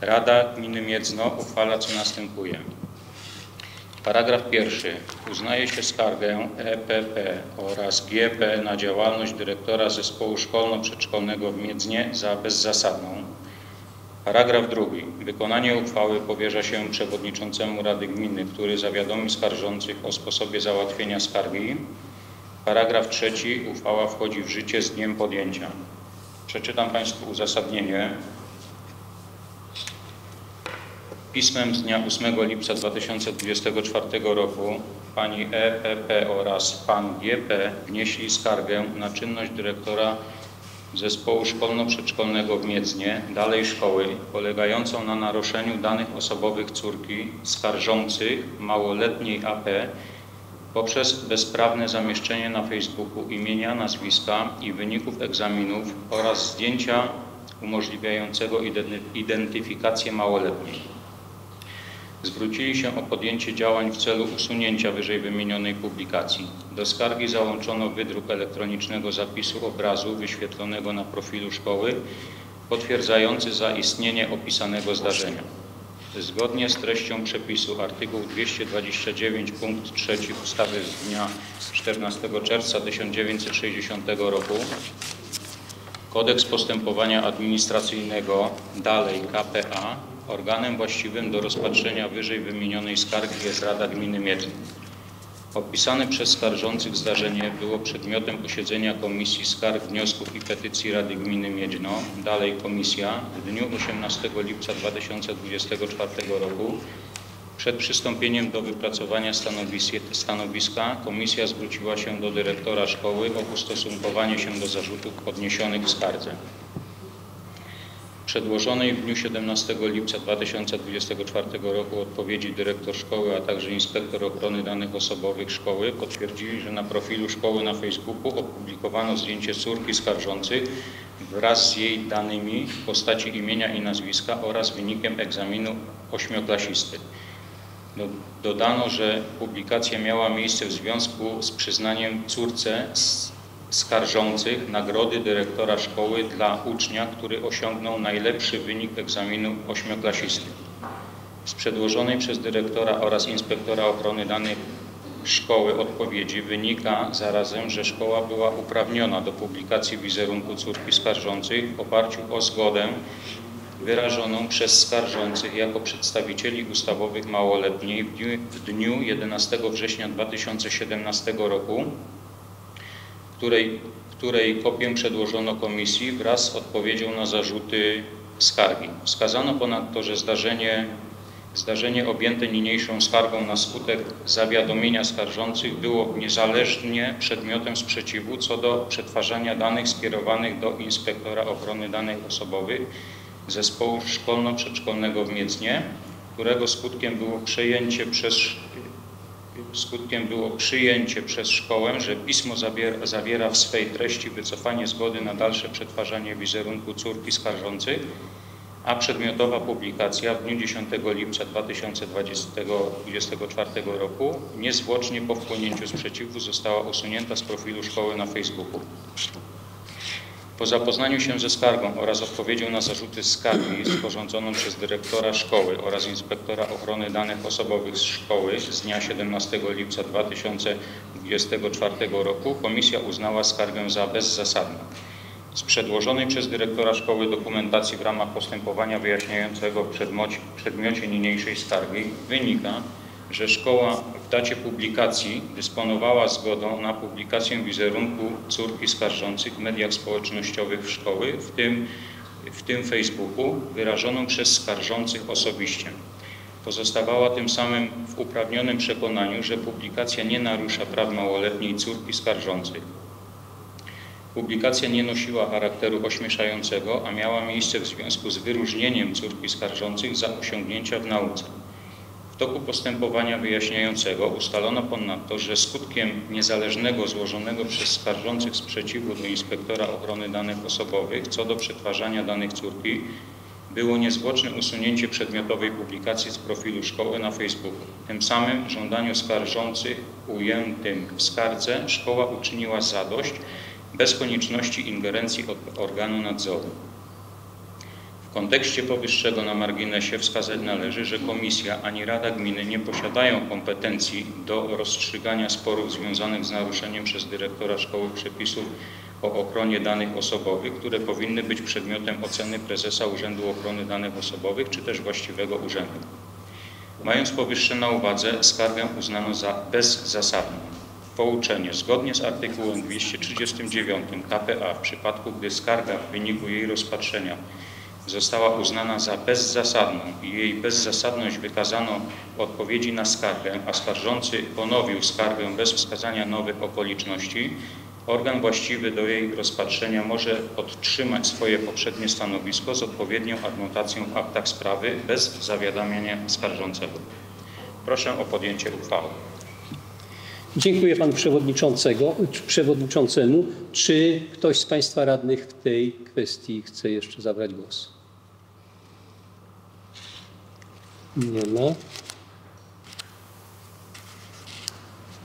Speaker 11: Rada Gminy Miedzno uchwala co następuje. Paragraf pierwszy. Uznaje się skargę EPP oraz GP na działalność dyrektora zespołu szkolno-przedszkolnego w Miedznie za bezzasadną. Paragraf drugi. Wykonanie uchwały powierza się przewodniczącemu Rady Gminy, który zawiadomi skarżących o sposobie załatwienia skargi. Paragraf trzeci. Uchwała wchodzi w życie z dniem podjęcia. Przeczytam Państwu uzasadnienie. Pismem z dnia 8 lipca 2024 roku pani EPP oraz pan GP wnieśli skargę na czynność dyrektora Zespołu Szkolno-Przedszkolnego w Miedznie, dalej szkoły, polegającą na naruszeniu danych osobowych córki skarżących małoletniej AP poprzez bezprawne zamieszczenie na Facebooku imienia, nazwiska i wyników egzaminów oraz zdjęcia umożliwiającego identy- identyfikację małoletniej. Zwrócili się o podjęcie działań w celu usunięcia wyżej wymienionej publikacji. Do skargi załączono wydruk elektronicznego zapisu obrazu wyświetlonego na profilu szkoły, potwierdzający zaistnienie opisanego zdarzenia. Zgodnie z treścią przepisu artykuł 229 punkt 3 ustawy z dnia 14 czerwca 1960 roku Kodeks Postępowania Administracyjnego, dalej KPA, organem właściwym do rozpatrzenia wyżej wymienionej skargi jest Rada Gminy Miedlin. Opisane przez skarżących zdarzenie było przedmiotem posiedzenia Komisji Skarg, Wniosków i Petycji Rady Gminy Miedźno, dalej Komisja, w dniu 18 lipca 2024 roku. Przed przystąpieniem do wypracowania stanowiska Komisja zwróciła się do dyrektora szkoły o ustosunkowanie się do zarzutów podniesionych w skardze. Przedłożonej w dniu 17 lipca 2024 roku odpowiedzi dyrektor szkoły, a także inspektor ochrony danych osobowych szkoły potwierdzili, że na profilu szkoły na Facebooku opublikowano zdjęcie córki skarżących wraz z jej danymi w postaci imienia i nazwiska oraz wynikiem egzaminu ośmioklasisty. Do- Dodano, że publikacja miała miejsce w związku z przyznaniem córce skarżących nagrody dyrektora szkoły dla ucznia, który osiągnął najlepszy wynik egzaminu ośmioklasisty. Z przedłożonej przez dyrektora oraz inspektora ochrony danych szkoły odpowiedzi wynika zarazem, że szkoła była uprawniona do publikacji wizerunku córki skarżących w oparciu o zgodę wyrażoną przez skarżących jako przedstawicieli ustawowych małoletniej w dniu, w dniu 11 września 2017 roku, której, której kopię przedłożono komisji wraz z odpowiedzią na zarzuty skargi. Wskazano ponadto, że zdarzenie, zdarzenie objęte niniejszą skargą na skutek zawiadomienia skarżących było niezależnie przedmiotem sprzeciwu co do przetwarzania danych skierowanych do inspektora ochrony danych osobowych zespołu szkolno-przedszkolnego w Miedznie, którego skutkiem było przejęcie przez skutkiem było przyjęcie przez szkołę, że pismo zabiera, zawiera w swej treści wycofanie zgody na dalsze przetwarzanie wizerunku córki skarżących, a przedmiotowa publikacja w dniu 10 lipca 2024 roku niezwłocznie po wpłynięciu sprzeciwu została usunięta z profilu szkoły na Facebooku. Po zapoznaniu się ze skargą oraz odpowiedzią na zarzuty skargi sporządzoną przez dyrektora szkoły oraz inspektora ochrony danych osobowych z szkoły z dnia 17 lipca 2024 roku komisja uznała skargę za bezzasadną. Z przedłożonej przez dyrektora szkoły dokumentacji w ramach postępowania wyjaśniającego w przedmiocie, niniejszej skargi wynika, że szkoła w dacie publikacji dysponowała zgodą na publikację wizerunku córki skarżących w mediach społecznościowych w szkoły, w tym, w tym Facebooku, wyrażoną przez skarżących osobiście. Pozostawała tym samym w uprawnionym przekonaniu, że publikacja nie narusza praw małoletniej córki skarżących. Publikacja nie nosiła charakteru ośmieszającego, a miała miejsce w związku z wyróżnieniem córki skarżących za osiągnięcia w nauce. Toku postępowania wyjaśniającego ustalono ponadto, że skutkiem niezależnego złożonego przez skarżących sprzeciwu do inspektora ochrony danych osobowych co do przetwarzania danych córki było niezwłoczne usunięcie przedmiotowej publikacji z profilu szkoły na Facebooku. Tym samym żądaniu skarżących ujętym w skardze szkoła uczyniła zadość bez konieczności ingerencji od organu nadzoru. W kontekście powyższego na marginesie wskazać należy, że Komisja ani Rada Gminy nie posiadają kompetencji do rozstrzygania sporów związanych z naruszeniem przez dyrektora szkoły przepisów o ochronie danych osobowych, które powinny być przedmiotem oceny prezesa Urzędu Ochrony Danych Osobowych czy też właściwego urzędu. Mając powyższe na uwadze, skargę uznano za bezzasadną. Pouczenie. Zgodnie z artykułem 239 KPA w przypadku, gdy skarga w wyniku jej rozpatrzenia została uznana za bezzasadną i jej bezzasadność wykazano w odpowiedzi na skargę, a skarżący ponowił skargę bez wskazania nowych okoliczności, organ właściwy do jej rozpatrzenia może podtrzymać swoje poprzednie stanowisko z odpowiednią adnotacją w aktach sprawy bez zawiadamiania skarżącego. Proszę o podjęcie uchwały.
Speaker 1: Dziękuję panu przewodniczącego, przewodniczącemu. Czy ktoś z państwa radnych w tej kwestii chce jeszcze zabrać głos? Nie ma.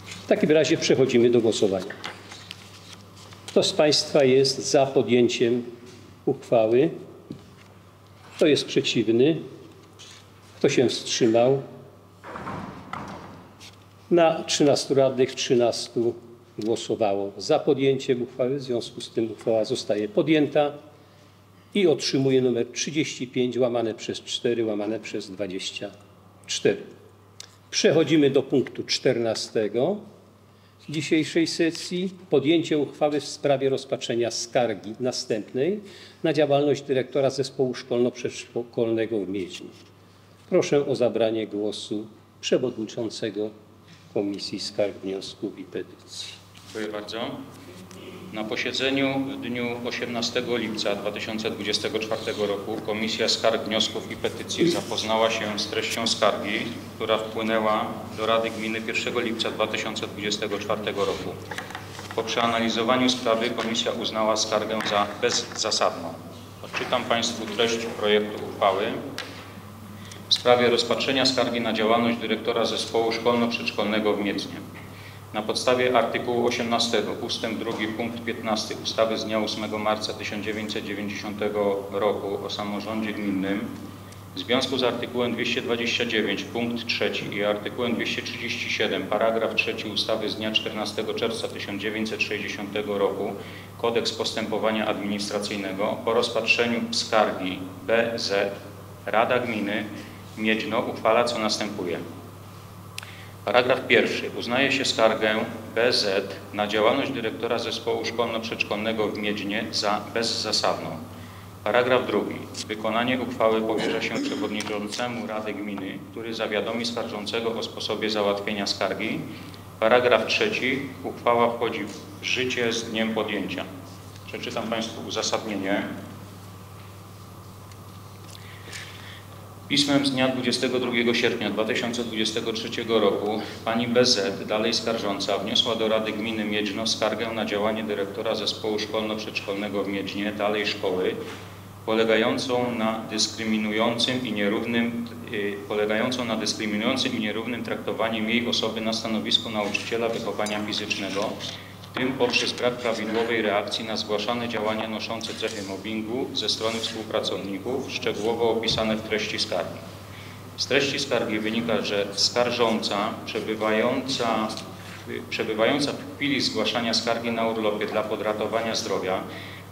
Speaker 1: W takim razie przechodzimy do głosowania. Kto z państwa jest za podjęciem uchwały? Kto jest przeciwny? Kto się wstrzymał? Na 13 radnych 13 głosowało za podjęciem uchwały, w związku z tym uchwała zostaje podjęta i otrzymuje numer 35 łamane przez 4 łamane przez 24. Przechodzimy do punktu 14 dzisiejszej sesji. Podjęcie uchwały w sprawie rozpatrzenia skargi następnej na działalność dyrektora Zespołu Szkolno-Przedszkolnego w Miedzi. Proszę o zabranie głosu przewodniczącego Komisji Skarg, Wniosków i Petycji.
Speaker 11: Dziękuję bardzo. Na posiedzeniu w dniu 18 lipca 2024 roku Komisja Skarg, Wniosków i Petycji zapoznała się z treścią skargi, która wpłynęła do Rady Gminy 1 lipca 2024 roku. Po przeanalizowaniu sprawy Komisja uznała skargę za bezzasadną. Odczytam Państwu treść projektu uchwały w sprawie rozpatrzenia skargi na działalność dyrektora Zespołu Szkolno-Przedszkolnego w Miedznie. Na podstawie artykułu 18 ust. 2 punkt 15 ustawy z dnia 8 marca 1990 roku o samorządzie gminnym w związku z artykułem 229 punkt 3 i artykułem 237 paragraf 3 ustawy z dnia 14 czerwca 1960 roku Kodeks Postępowania Administracyjnego po rozpatrzeniu skargi BZ Rada Gminy Miedźno uchwala co następuje. Paragraf pierwszy. Uznaje się skargę BZ na działalność dyrektora Zespołu Szkolno-Przedszkolnego w Miedźnie za bezzasadną. Paragraf drugi. Wykonanie uchwały powierza się przewodniczącemu Rady Gminy, który zawiadomi skarżącego o sposobie załatwienia skargi. Paragraf trzeci. Uchwała wchodzi w życie z dniem podjęcia. Przeczytam Państwu uzasadnienie. Pismem z dnia 22 sierpnia 2023 roku pani BZ, dalej skarżąca, wniosła do Rady Gminy Miedźno skargę na działanie dyrektora Zespołu Szkolno-Przedszkolnego w Miedźnie, dalej szkoły, polegającą na dyskryminującym i nierównym, yy, polegającą na dyskryminującym i nierównym traktowaniem jej osoby na stanowisku nauczyciela wychowania fizycznego, w tym poprzez brak prawidłowej reakcji na zgłaszane działania noszące cechy mobbingu ze strony współpracowników, szczegółowo opisane w treści skargi. Z treści skargi wynika, że skarżąca przebywająca, przebywająca w chwili zgłaszania skargi na urlopie dla podratowania zdrowia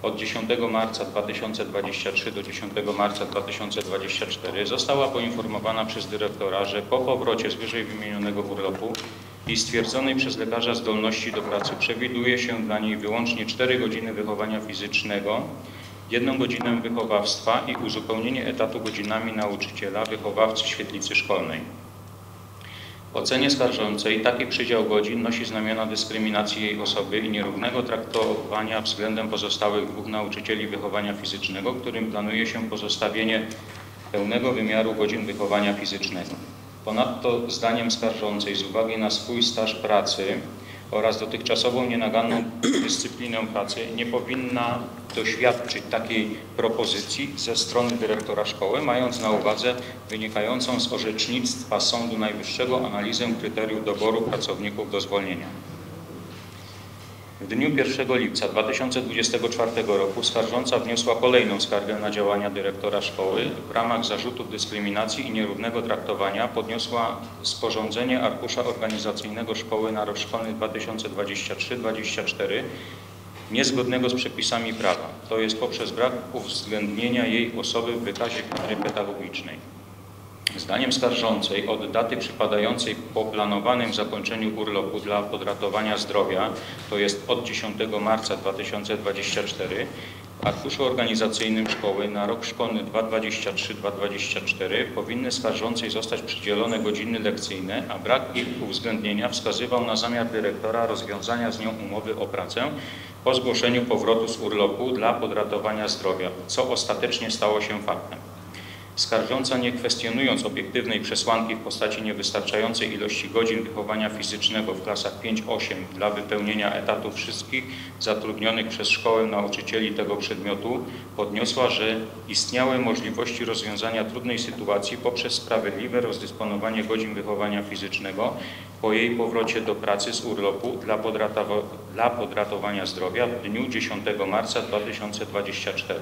Speaker 11: od 10 marca 2023 do 10 marca 2024 została poinformowana przez dyrektora, że po powrocie z wyżej wymienionego urlopu i stwierdzonej przez lekarza zdolności do pracy przewiduje się dla niej wyłącznie 4 godziny wychowania fizycznego, 1 godzinę wychowawstwa i uzupełnienie etatu godzinami nauczyciela wychowawcy świetlicy szkolnej. W ocenie skarżącej taki przydział godzin nosi znamiona dyskryminacji jej osoby i nierównego traktowania względem pozostałych dwóch nauczycieli wychowania fizycznego, którym planuje się pozostawienie pełnego wymiaru godzin wychowania fizycznego. Ponadto zdaniem skarżącej z uwagi na swój staż pracy oraz dotychczasową nienaganną dyscyplinę pracy nie powinna doświadczyć takiej propozycji ze strony dyrektora szkoły, mając na uwadze wynikającą z orzecznictwa Sądu Najwyższego analizę kryteriów doboru pracowników do zwolnienia. W dniu 1 lipca 2024 roku skarżąca wniosła kolejną skargę na działania dyrektora szkoły. W ramach zarzutów dyskryminacji i nierównego traktowania podniosła sporządzenie arkusza organizacyjnego szkoły na rok szkolny 2023-2024 niezgodnego z przepisami prawa, to jest poprzez brak uwzględnienia jej osoby w wykazie kadry pedagogicznej. Zdaniem skarżącej od daty przypadającej po planowanym zakończeniu urlopu dla podratowania zdrowia, to jest od 10 marca 2024, w arkuszu organizacyjnym szkoły na rok szkolny 2023-2024 powinny skarżącej zostać przydzielone godziny lekcyjne, a brak ich uwzględnienia wskazywał na zamiar dyrektora rozwiązania z nią umowy o pracę po zgłoszeniu powrotu z urlopu dla podratowania zdrowia, co ostatecznie stało się faktem. Skarżąca nie kwestionując obiektywnej przesłanki w postaci niewystarczającej ilości godzin wychowania fizycznego w klasach 5-8 dla wypełnienia etatu wszystkich zatrudnionych przez szkołę nauczycieli tego przedmiotu, podniosła, że istniały możliwości rozwiązania trudnej sytuacji poprzez sprawiedliwe rozdysponowanie godzin wychowania fizycznego po jej powrocie do pracy z urlopu dla, dla podratowania zdrowia w dniu 10 marca 2024.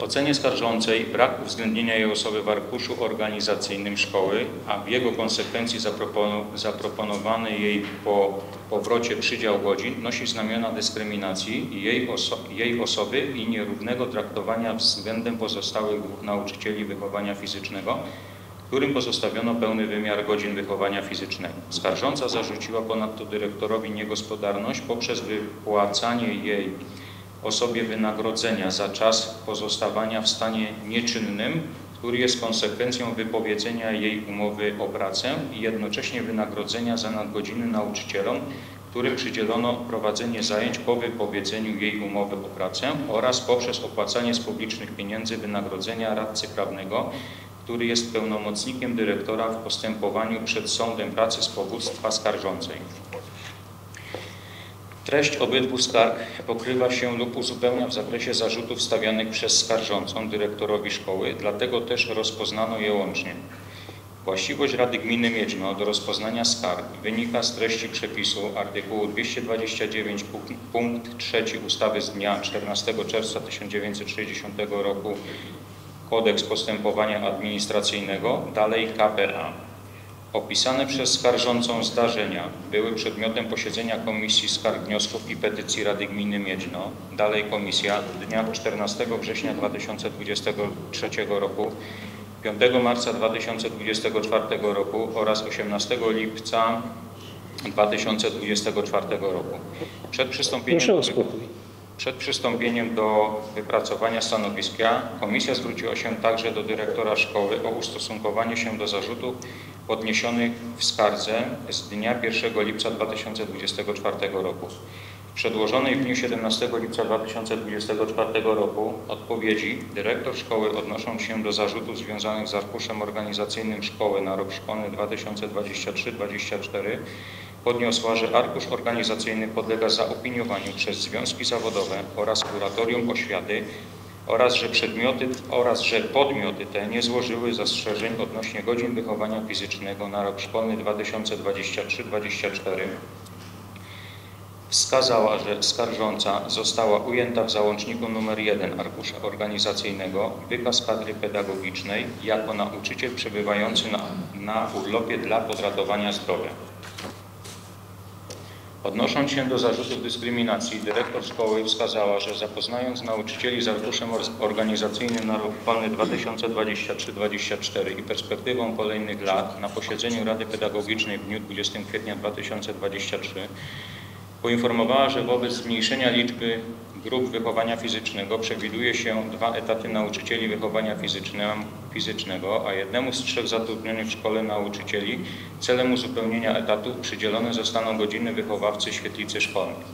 Speaker 11: W ocenie skarżącej brak uwzględnienia jej osoby w arkuszu organizacyjnym szkoły, a w jego konsekwencji zapropono- zaproponowany jej po powrocie przydział godzin nosi znamiona dyskryminacji jej, oso jej osoby i nierównego traktowania względem pozostałych dwóch nauczycieli wychowania fizycznego, którym pozostawiono pełny wymiar godzin wychowania fizycznego. Skarżąca zarzuciła ponadto dyrektorowi niegospodarność poprzez wypłacanie jej osobie wynagrodzenia za czas pozostawania w stanie nieczynnym, który jest konsekwencją wypowiedzenia jej umowy o pracę i jednocześnie wynagrodzenia za nadgodziny nauczycielom, którym przydzielono prowadzenie zajęć po wypowiedzeniu jej umowy o pracę oraz poprzez opłacanie z publicznych pieniędzy wynagrodzenia radcy prawnego, który jest pełnomocnikiem dyrektora w postępowaniu przed sądem pracy z powództwa skarżącej. Treść obydwu skarg pokrywa się lub uzupełnia w zakresie zarzutów stawianych przez skarżącą dyrektorowi szkoły, dlatego też rozpoznano je łącznie. Właściwość Rady Gminy Miedźno do rozpoznania skarg wynika z treści przepisu artykułu 229 punk- punkt 3 ustawy z dnia 14 czerwca 1960 roku Kodeks Postępowania Administracyjnego, dalej KPA. Opisane przez skarżącą zdarzenia były przedmiotem posiedzenia Komisji Skarg, Wniosków i Petycji Rady Gminy Miedźno, dalej Komisja dnia 14 września 2023 roku, 5 marca 2024 roku oraz 18 lipca 2024 roku. Przed przystąpieniem przed przystąpieniem do wypracowania stanowiska komisja zwróciła się także do dyrektora szkoły o ustosunkowanie się do zarzutów podniesionych w skardze z dnia 1 lipca 2024 roku. W przedłożonej w dniu 17 lipca 2024 roku odpowiedzi dyrektor szkoły odnosząc się do zarzutów związanych z arkuszem organizacyjnym szkoły na rok szkolny 2023-2024 podniosła, że arkusz organizacyjny podlega zaopiniowaniu przez związki zawodowe oraz kuratorium oświaty oraz że przedmioty oraz że podmioty te nie złożyły zastrzeżeń odnośnie godzin wychowania fizycznego na rok szkolny 2023-2024. Wskazała, że skarżąca została ujęta w załączniku nr 1 arkusza organizacyjnego wykaz kadry pedagogicznej jako nauczyciel przebywający na, na urlopie dla podratowania zdrowia. Odnosząc się do zarzutów dyskryminacji, dyrektor szkoły wskazała, że zapoznając nauczycieli z arkuszem or- organizacyjnym na rok szkolny 2023-2024 i perspektywą kolejnych lat na posiedzeniu Rady Pedagogicznej w dniu 20 kwietnia 2023 poinformowała, że wobec zmniejszenia liczby grup wychowania fizycznego przewiduje się dwa etaty nauczycieli wychowania fizyczne- fizycznego, a jednemu z trzech zatrudnionych w szkole nauczycieli celem uzupełnienia etatów przydzielone zostaną godziny wychowawcy świetlicy szkolnej.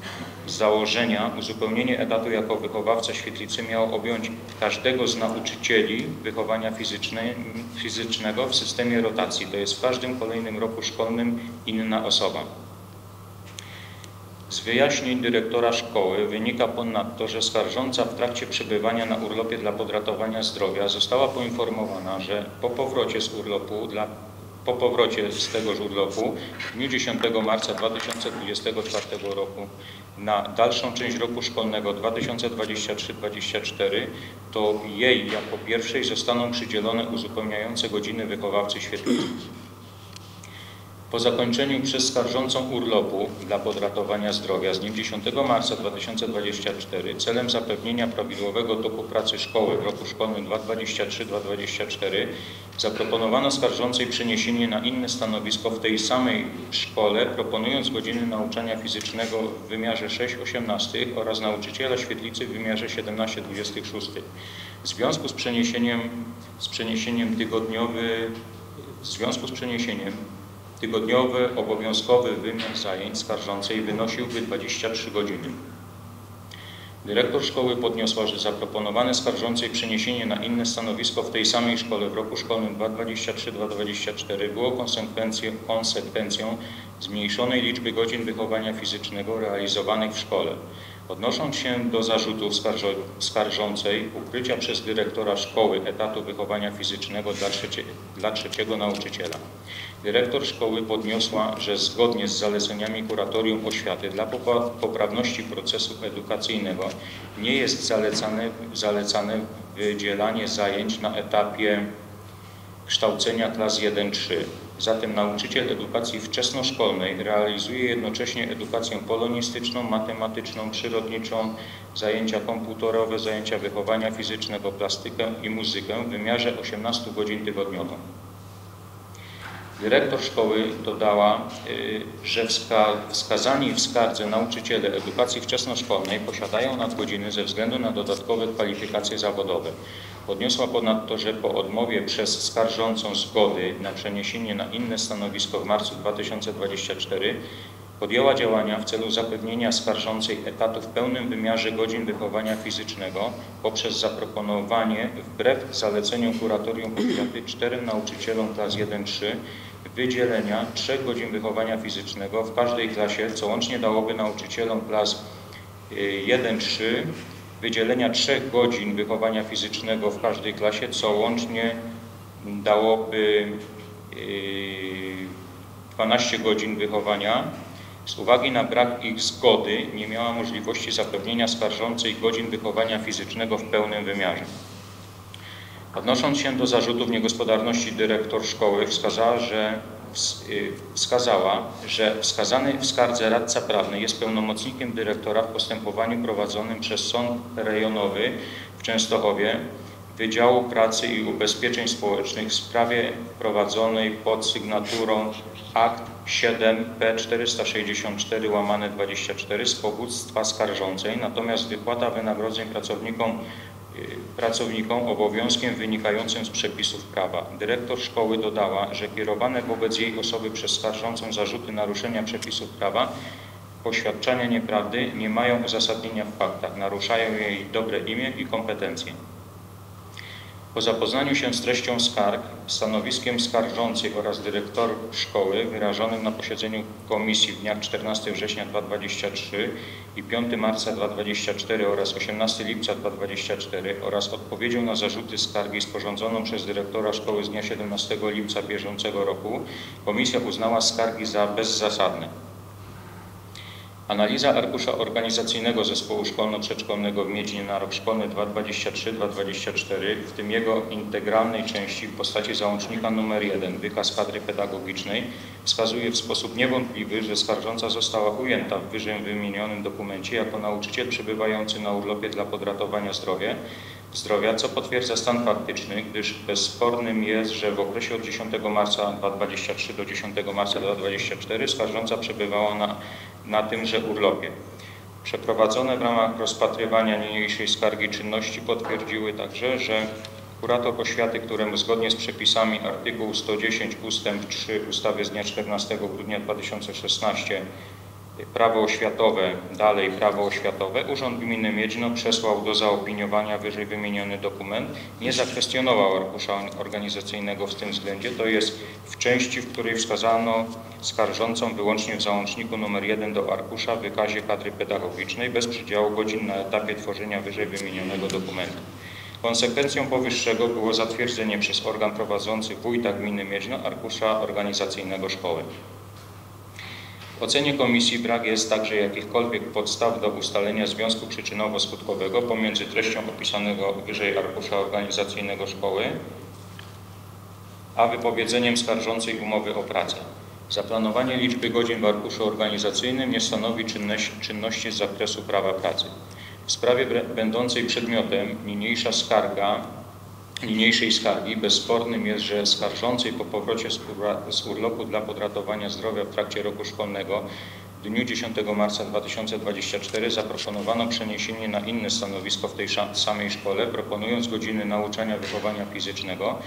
Speaker 11: Z założenia uzupełnienie etatu jako wychowawca świetlicy miało objąć każdego z nauczycieli wychowania fizyczne, fizycznego w systemie rotacji, to jest w każdym kolejnym roku szkolnym inna osoba. Z wyjaśnień dyrektora szkoły wynika ponadto, że skarżąca w trakcie przebywania na urlopie dla podratowania zdrowia została poinformowana, że po powrocie z urlopu dla po powrocie z tegoż urlopu w dniu 10 marca 2024 roku na dalszą część roku szkolnego 2023-2024 to jej jako pierwszej zostaną przydzielone uzupełniające godziny wychowawcy świetlicy. Po zakończeniu przez skarżącą urlopu dla podratowania zdrowia z dniem 10 marca 2024 celem zapewnienia prawidłowego toku pracy szkoły w roku szkolnym 2023-2024 zaproponowano skarżącej przeniesienie na inne stanowisko w tej samej szkole, proponując godziny nauczania fizycznego w wymiarze 6-18 oraz nauczyciela świetlicy w wymiarze 17-26. W związku z przeniesieniem, z przeniesieniem tygodniowy, w związku z przeniesieniem Tygodniowy obowiązkowy wymiar zajęć skarżącej wynosiłby 23 godziny. Dyrektor szkoły podniosła, że zaproponowane skarżącej przeniesienie na inne stanowisko w tej samej szkole w roku szkolnym 2023-2024 było konsekwencją, zmniejszonej liczby godzin wychowania fizycznego realizowanych w szkole. Odnosząc się do zarzutów skarżącej ukrycia przez dyrektora szkoły etatu wychowania fizycznego dla, trzecie, dla trzeciego nauczyciela. Dyrektor szkoły podniosła, że zgodnie z zaleceniami kuratorium oświaty dla poprawności procesu edukacyjnego nie jest zalecane, zalecane wydzielanie zajęć na etapie kształcenia klas 1-3. Zatem nauczyciel edukacji wczesnoszkolnej realizuje jednocześnie edukację polonistyczną, matematyczną, przyrodniczą, zajęcia komputerowe, zajęcia wychowania fizycznego, plastykę i muzykę w wymiarze 18 godzin tygodniowo. Dyrektor szkoły dodała, y, że wska wskazani w skardze nauczyciele edukacji wczesnoszkolnej posiadają nadgodziny ze względu na dodatkowe kwalifikacje zawodowe. Podniosła ponadto, że po odmowie przez skarżącą zgody na przeniesienie na inne stanowisko w marcu 2024 podjęła działania w celu zapewnienia skarżącej etatu w pełnym wymiarze godzin wychowania fizycznego poprzez zaproponowanie wbrew zaleceniom kuratorium powiaty czterem nauczycielom klas 1-3 wydzielenia trzech godzin wychowania fizycznego w każdej klasie, co łącznie dałoby nauczycielom klas 1-3 y, wydzielenia trzech godzin wychowania fizycznego w każdej klasie, co łącznie dałoby 12 y, godzin wychowania. Z uwagi na brak ich zgody nie miała możliwości zapewnienia skarżącej godzin wychowania fizycznego w pełnym wymiarze. Odnosząc się do zarzutów niegospodarności dyrektor szkoły wskazała, że y, wskazała, że wskazany w skardze radca prawny jest pełnomocnikiem dyrektora w postępowaniu prowadzonym przez Sąd Rejonowy w Częstochowie Wydziału Pracy i Ubezpieczeń Społecznych w sprawie prowadzonej pod sygnaturą akt 7P 464 łamane 24 z powództwa skarżącej, natomiast wypłata wynagrodzeń pracownikom pracownikom obowiązkiem wynikającym z przepisów prawa. Dyrektor szkoły dodała, że kierowane wobec jej osoby przez skarżącą zarzuty naruszenia przepisów prawa poświadczania nieprawdy nie mają uzasadnienia w faktach, naruszają jej dobre imię i kompetencje. Po zapoznaniu się z treścią skarg, stanowiskiem skarżącej oraz dyrektor szkoły wyrażonym na posiedzeniu komisji w dniach 14 września 2023 i 5 marca 2024 oraz 18 lipca 2024 oraz odpowiedzią na zarzuty skargi sporządzoną przez dyrektora szkoły z dnia 17 lipca bieżącego roku, komisja uznała skargi za bezzasadne. Analiza arkusza organizacyjnego zespołu szkolno-przedszkolnego w Miedzi na rok szkolny 2023-2024, w tym jego integralnej części w postaci załącznika nr 1, wykaz kadry pedagogicznej, wskazuje w sposób niewątpliwy, że skarżąca została ujęta w wyżej wymienionym dokumencie jako nauczyciel przebywający na urlopie dla podratowania zdrowia, zdrowia, co potwierdza stan faktyczny, gdyż bezspornym jest, że w okresie od 10 marca 2023 do 10 marca 2024 skarżąca przebywała na na tymże urlopie. Przeprowadzone w ramach rozpatrywania niniejszej skargi czynności potwierdziły także, że kurator oświaty, któremu zgodnie z przepisami artykułu 110 ust. 3 ustawy z dnia 14 grudnia 2016 prawo oświatowe, dalej prawo oświatowe, Urząd Gminy Miedźno przesłał do zaopiniowania wyżej wymieniony dokument, nie zakwestionował arkusza organizacyjnego w tym względzie, to jest w części, w której wskazano skarżącą wyłącznie w załączniku nr 1 do arkusza w wykazie kadry pedagogicznej bez przydziału godzin na etapie tworzenia wyżej wymienionego dokumentu. Konsekwencją powyższego było zatwierdzenie przez organ prowadzący wójta gminy Miedźno arkusza organizacyjnego szkoły. W ocenie komisji brak jest także jakichkolwiek podstaw do ustalenia związku przyczynowo-skutkowego pomiędzy treścią opisanego wyżej arkusza organizacyjnego szkoły, a wypowiedzeniem skarżącej umowy o pracę. Zaplanowanie liczby godzin w arkuszu organizacyjnym nie stanowi czynności, z zakresu prawa pracy. W sprawie będącej przedmiotem niniejsza skarga, niniejszej skargi. Bezspornym jest, że skarżącej po powrocie z urlopu dla podratowania zdrowia w trakcie roku szkolnego. W dniu 10 marca 2024 zaproponowano przeniesienie na inne stanowisko w tej samej szkole, proponując godziny nauczania wychowania fizycznego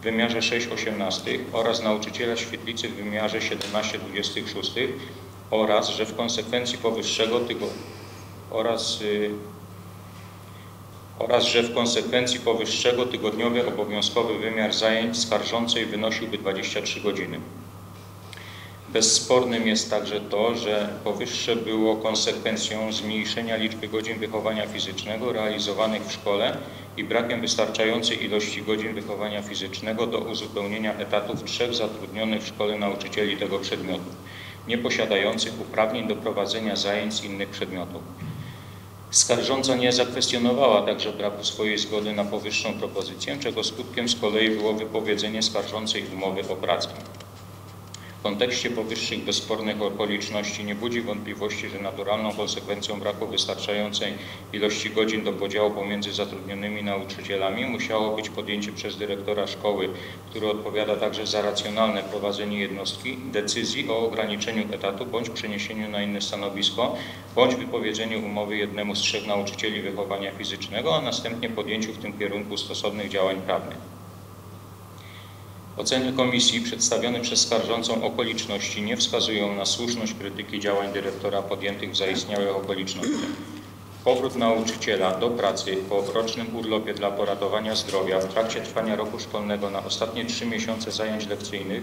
Speaker 11: w wymiarze 6,18 oraz nauczyciela świetlicy w wymiarze 17,26 oraz, że w konsekwencji powyższego tygo, oraz y, oraz że w konsekwencji powyższego tygodniowy obowiązkowy wymiar zajęć skarżącej wynosiłby 23 godziny. Bezspornym jest także to, że powyższe było konsekwencją zmniejszenia liczby godzin wychowania fizycznego realizowanych w szkole i brakiem wystarczającej ilości godzin wychowania fizycznego do uzupełnienia etatów trzech zatrudnionych w szkole nauczycieli tego przedmiotu, nieposiadających uprawnień do prowadzenia zajęć z innych przedmiotów. Skarżąca nie zakwestionowała także braku swojej zgody na powyższą propozycję, czego skutkiem z kolei było wypowiedzenie skarżącej umowy o pracę. W kontekście powyższych bezspornych okoliczności nie budzi wątpliwości, że naturalną konsekwencją braku wystarczającej ilości godzin do podziału pomiędzy zatrudnionymi nauczycielami musiało być podjęcie przez dyrektora szkoły, który odpowiada także za racjonalne prowadzenie jednostki, decyzji o ograniczeniu etatu bądź przeniesieniu na inne stanowisko, bądź wypowiedzeniu umowy jednemu z trzech nauczycieli wychowania fizycznego, a następnie podjęciu w tym kierunku stosownych działań prawnych. Oceny komisji przedstawione przez skarżącą okoliczności nie wskazują na słuszność krytyki działań dyrektora podjętych w zaistniałych okolicznościach. Powrót nauczyciela do pracy po rocznym urlopie dla poratowania zdrowia w trakcie trwania roku szkolnego na ostatnie trzy miesiące zajęć lekcyjnych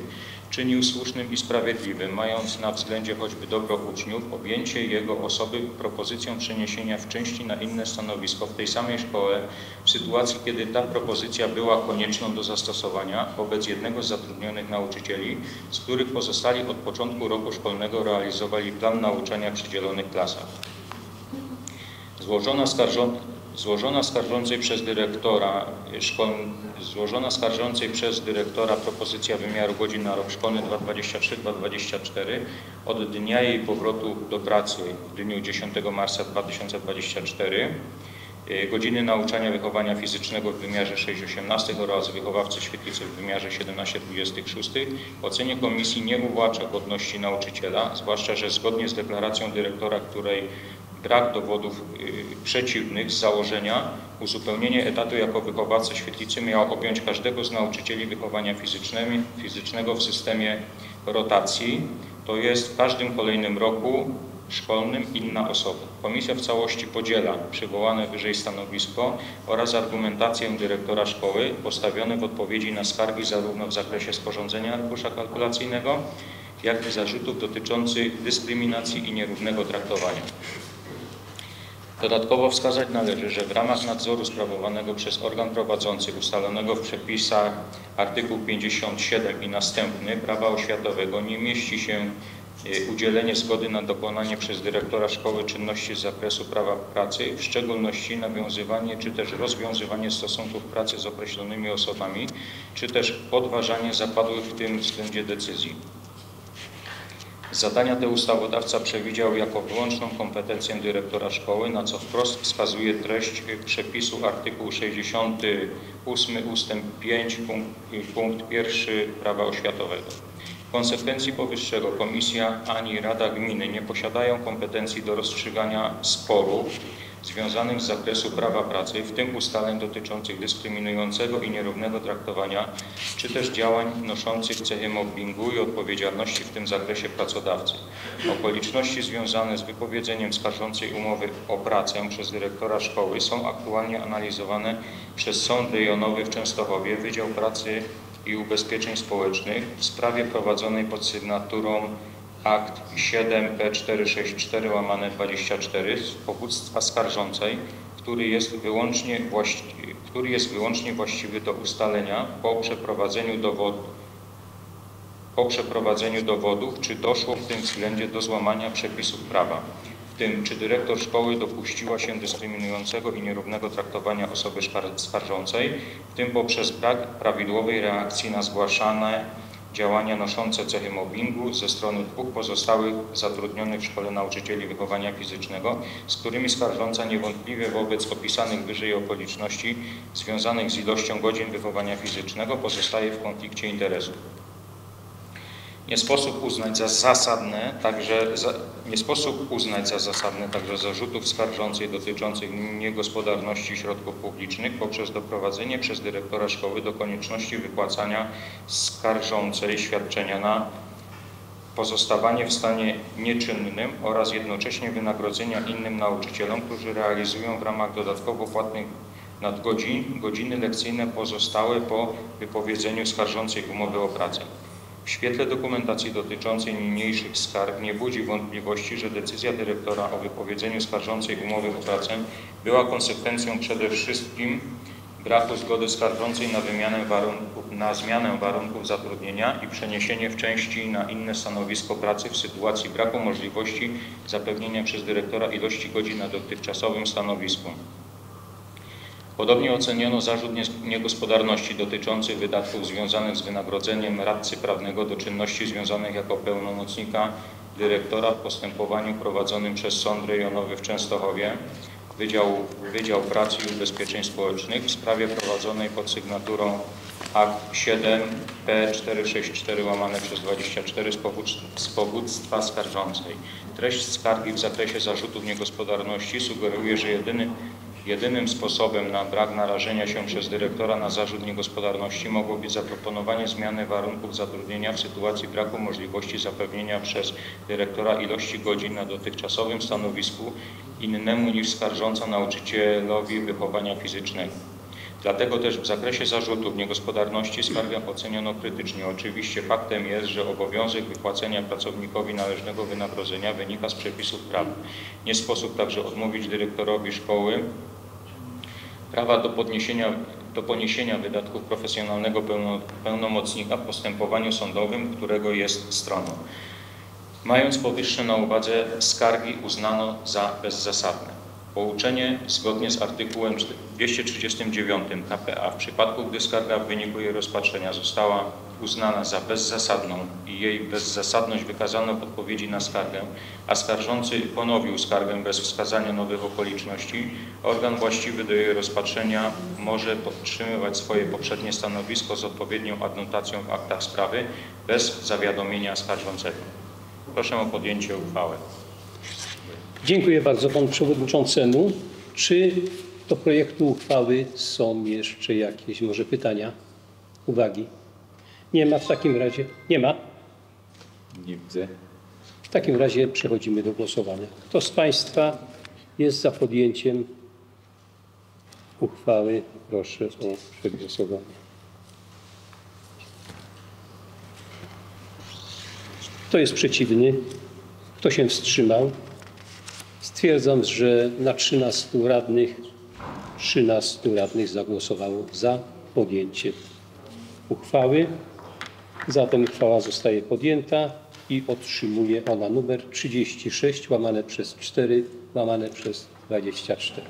Speaker 11: czynił słusznym i sprawiedliwym, mając na względzie choćby dobro uczniów, objęcie jego osoby propozycją przeniesienia w części na inne stanowisko w tej samej szkole w sytuacji, kiedy ta propozycja była konieczną do zastosowania wobec jednego z zatrudnionych nauczycieli, z których pozostali od początku roku szkolnego realizowali plan nauczania w przydzielonych klasach. Złożona, skarżą, złożona skarżącej przez dyrektora szkol, złożona skarżącej przez dyrektora propozycja wymiaru godzin na rok szkolny 2023-2024 od dnia jej powrotu do pracy w dniu 10 marca 2024 y, godziny nauczania wychowania fizycznego w wymiarze 6,18 oraz wychowawcy świetlicy w wymiarze 17,26 w ocenie komisji nie uwłacza godności nauczyciela, zwłaszcza, że zgodnie z deklaracją dyrektora, której brak dowodów y, przeciwnych z założenia uzupełnienie etatu jako wychowawca świetlicy miało objąć każdego z nauczycieli wychowania fizycznego, fizycznego w systemie rotacji, to jest w każdym kolejnym roku szkolnym inna osoba. Komisja w całości podziela przywołane wyżej stanowisko oraz argumentację dyrektora szkoły postawione w odpowiedzi na skargi zarówno w zakresie sporządzenia arkusza kalkulacyjnego, jak i zarzutów dotyczących dyskryminacji i nierównego traktowania. Dodatkowo wskazać należy, że w ramach nadzoru sprawowanego przez organ prowadzący ustalonego w przepisach artykuł 57 i następny prawa oświatowego nie mieści się y, udzielenie zgody na dokonanie przez dyrektora szkoły czynności z zakresu prawa pracy, w szczególności nawiązywanie czy też rozwiązywanie stosunków pracy z określonymi osobami, czy też podważanie zapadłych w tym względzie decyzji. Zadania te ustawodawca przewidział jako wyłączną kompetencję dyrektora szkoły, na co wprost wskazuje treść przepisu artykuł 68 ustęp 5 punkt, punkt 1 prawa oświatowego. W konsekwencji powyższego Komisja ani Rada Gminy nie posiadają kompetencji do rozstrzygania sporów związanych z zakresu prawa pracy, w tym ustaleń dotyczących dyskryminującego i nierównego traktowania, czy też działań noszących cechy mobbingu i odpowiedzialności w tym zakresie pracodawcy. Okoliczności związane z wypowiedzeniem skarżącej umowy o pracę przez dyrektora szkoły są aktualnie analizowane przez Sąd Rejonowy w Częstochowie, Wydział Pracy i Ubezpieczeń Społecznych w sprawie prowadzonej pod sygnaturą akt 7P464 łamane 24 z powództwa skarżącej, który jest wyłącznie, właści który jest wyłącznie właściwy do ustalenia po przeprowadzeniu dowodu po przeprowadzeniu dowodów, czy doszło w tym względzie do złamania przepisów prawa, w tym czy dyrektor szkoły dopuściła się dyskryminującego i nierównego traktowania osoby skarżącej, w tym poprzez brak prawidłowej reakcji na zgłaszane działania noszące cechy mobbingu ze strony dwóch pozostałych zatrudnionych w Szkole Nauczycieli Wychowania Fizycznego, z którymi skarżąca niewątpliwie wobec opisanych wyżej okoliczności związanych z ilością godzin wychowania fizycznego pozostaje w konflikcie interesów. Nie sposób uznać za zasadne także za, nie sposób uznać za zasadne także zarzutów skarżącej dotyczących niegospodarności środków publicznych poprzez doprowadzenie przez dyrektora szkoły do konieczności wypłacania skarżącej świadczenia na pozostawanie w stanie nieczynnym oraz jednocześnie wynagrodzenia innym nauczycielom, którzy realizują w ramach dodatkowo płatnych nadgodzin godziny lekcyjne pozostałe po wypowiedzeniu skarżącej umowy o pracę. W świetle dokumentacji dotyczącej niniejszych skarg nie budzi wątpliwości, że decyzja dyrektora o wypowiedzeniu skarżącej umowy o pracę była konsekwencją przede wszystkim braku zgody skarżącej na, wymianę warunków, na zmianę warunków zatrudnienia i przeniesienie w części na inne stanowisko pracy w sytuacji braku możliwości zapewnienia przez dyrektora ilości godzin na dotychczasowym stanowisku. Podobnie oceniono zarzut niegospodarności dotyczący wydatków związanych z wynagrodzeniem radcy prawnego do czynności związanych jako pełnomocnika dyrektora w postępowaniu prowadzonym przez Sąd Rejonowy w Częstochowie, Wydział, Wydział Pracy i Ubezpieczeń Społecznych w sprawie prowadzonej pod sygnaturą akt 7 P464 łamane przez 24 z, powód, z powództwa skarżącej. Treść skargi w zakresie zarzutów niegospodarności sugeruje, że jedyny Jedynym sposobem na brak narażenia się przez dyrektora na zarzut niegospodarności mogło być zaproponowanie zmiany warunków zatrudnienia w sytuacji braku możliwości zapewnienia przez dyrektora ilości godzin na dotychczasowym stanowisku innemu niż skarżąca nauczycielowi wychowania fizycznego. Dlatego też w zakresie zarzutów niegospodarności skargę oceniono krytycznie. Oczywiście faktem jest, że obowiązek wypłacenia pracownikowi należnego wynagrodzenia wynika z przepisów prawa. Nie sposób także odmówić dyrektorowi szkoły prawa do, podniesienia, do poniesienia wydatków profesjonalnego pełnomocnika w postępowaniu sądowym, którego jest stroną. Mając powyższe na uwadze, skargi uznano za bezzasadne. Pouczenie zgodnie z artykułem 239 KPA w przypadku, gdy skarga w wyniku jej rozpatrzenia została uznana za bezzasadną i jej bezzasadność wykazano w odpowiedzi na skargę, a skarżący ponowił skargę bez wskazania nowych okoliczności, organ właściwy do jej rozpatrzenia może podtrzymywać swoje poprzednie stanowisko z odpowiednią adnotacją w aktach sprawy bez zawiadomienia skarżącego. Proszę o podjęcie uchwały.
Speaker 1: Dziękuję bardzo panu przewodniczącemu. Czy do projektu uchwały są jeszcze jakieś może pytania, uwagi? Nie ma w takim razie. Nie ma?
Speaker 7: Nie widzę.
Speaker 1: W takim razie przechodzimy do głosowania. Kto z Państwa jest za podjęciem uchwały? Proszę o przegłosowanie. Kto jest przeciwny? Kto się wstrzymał? Stwierdzam, że na 13 radnych 13 radnych zagłosowało za podjęciem uchwały. Zatem uchwała zostaje podjęta i otrzymuje ona numer 36 łamane przez 4 łamane przez 24.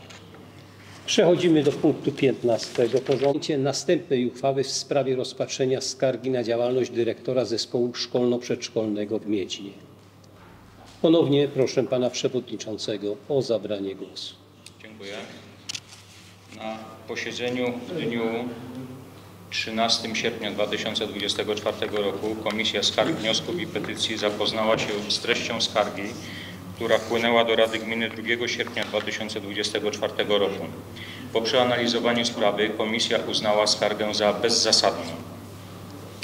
Speaker 1: Przechodzimy do punktu 15 porządku. Następnej uchwały w sprawie rozpatrzenia skargi na działalność dyrektora zespołu szkolno-przedszkolnego w Miedźnie. Ponownie proszę pana przewodniczącego o zabranie głosu.
Speaker 11: Dziękuję. Na posiedzeniu w dniu 13 sierpnia 2024 roku Komisja Skarg, Wniosków i Petycji zapoznała się z treścią skargi, która wpłynęła do Rady Gminy 2 sierpnia 2024 roku. Po przeanalizowaniu sprawy Komisja uznała skargę za bezzasadną.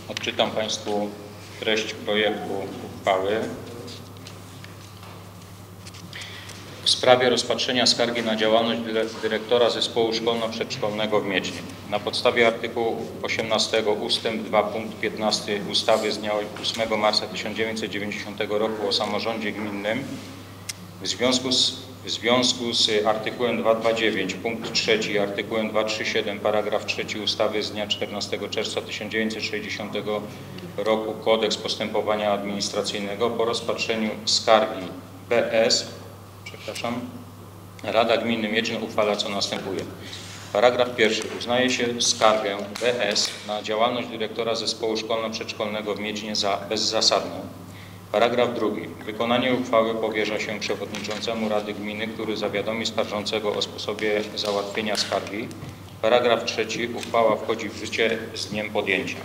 Speaker 11: Odczytam Państwu treść projektu uchwały. W sprawie rozpatrzenia skargi na działalność dyrektora zespołu szkolno-przedszkolnego w Miedźnie. Na podstawie artykułu 18 ust. 2 punkt 15 ustawy z dnia 8 marca 1990 roku o samorządzie gminnym w związku z, w związku z artykułem 229 punkt 3 i artykułem 237 paragraf 3 ustawy z dnia 14 czerwca 1960 roku Kodeks Postępowania Administracyjnego po rozpatrzeniu skargi PS przepraszam, Rada Gminy Miedzin uchwala co następuje. Paragraf pierwszy. Uznaje się skargę BS na działalność dyrektora zespołu szkolno-przedszkolnego w Miedźnie za bezzasadną. Paragraf drugi. Wykonanie uchwały powierza się przewodniczącemu Rady Gminy, który zawiadomi skarżącego o sposobie załatwienia skargi. Paragraf trzeci. Uchwała wchodzi w życie z dniem podjęcia.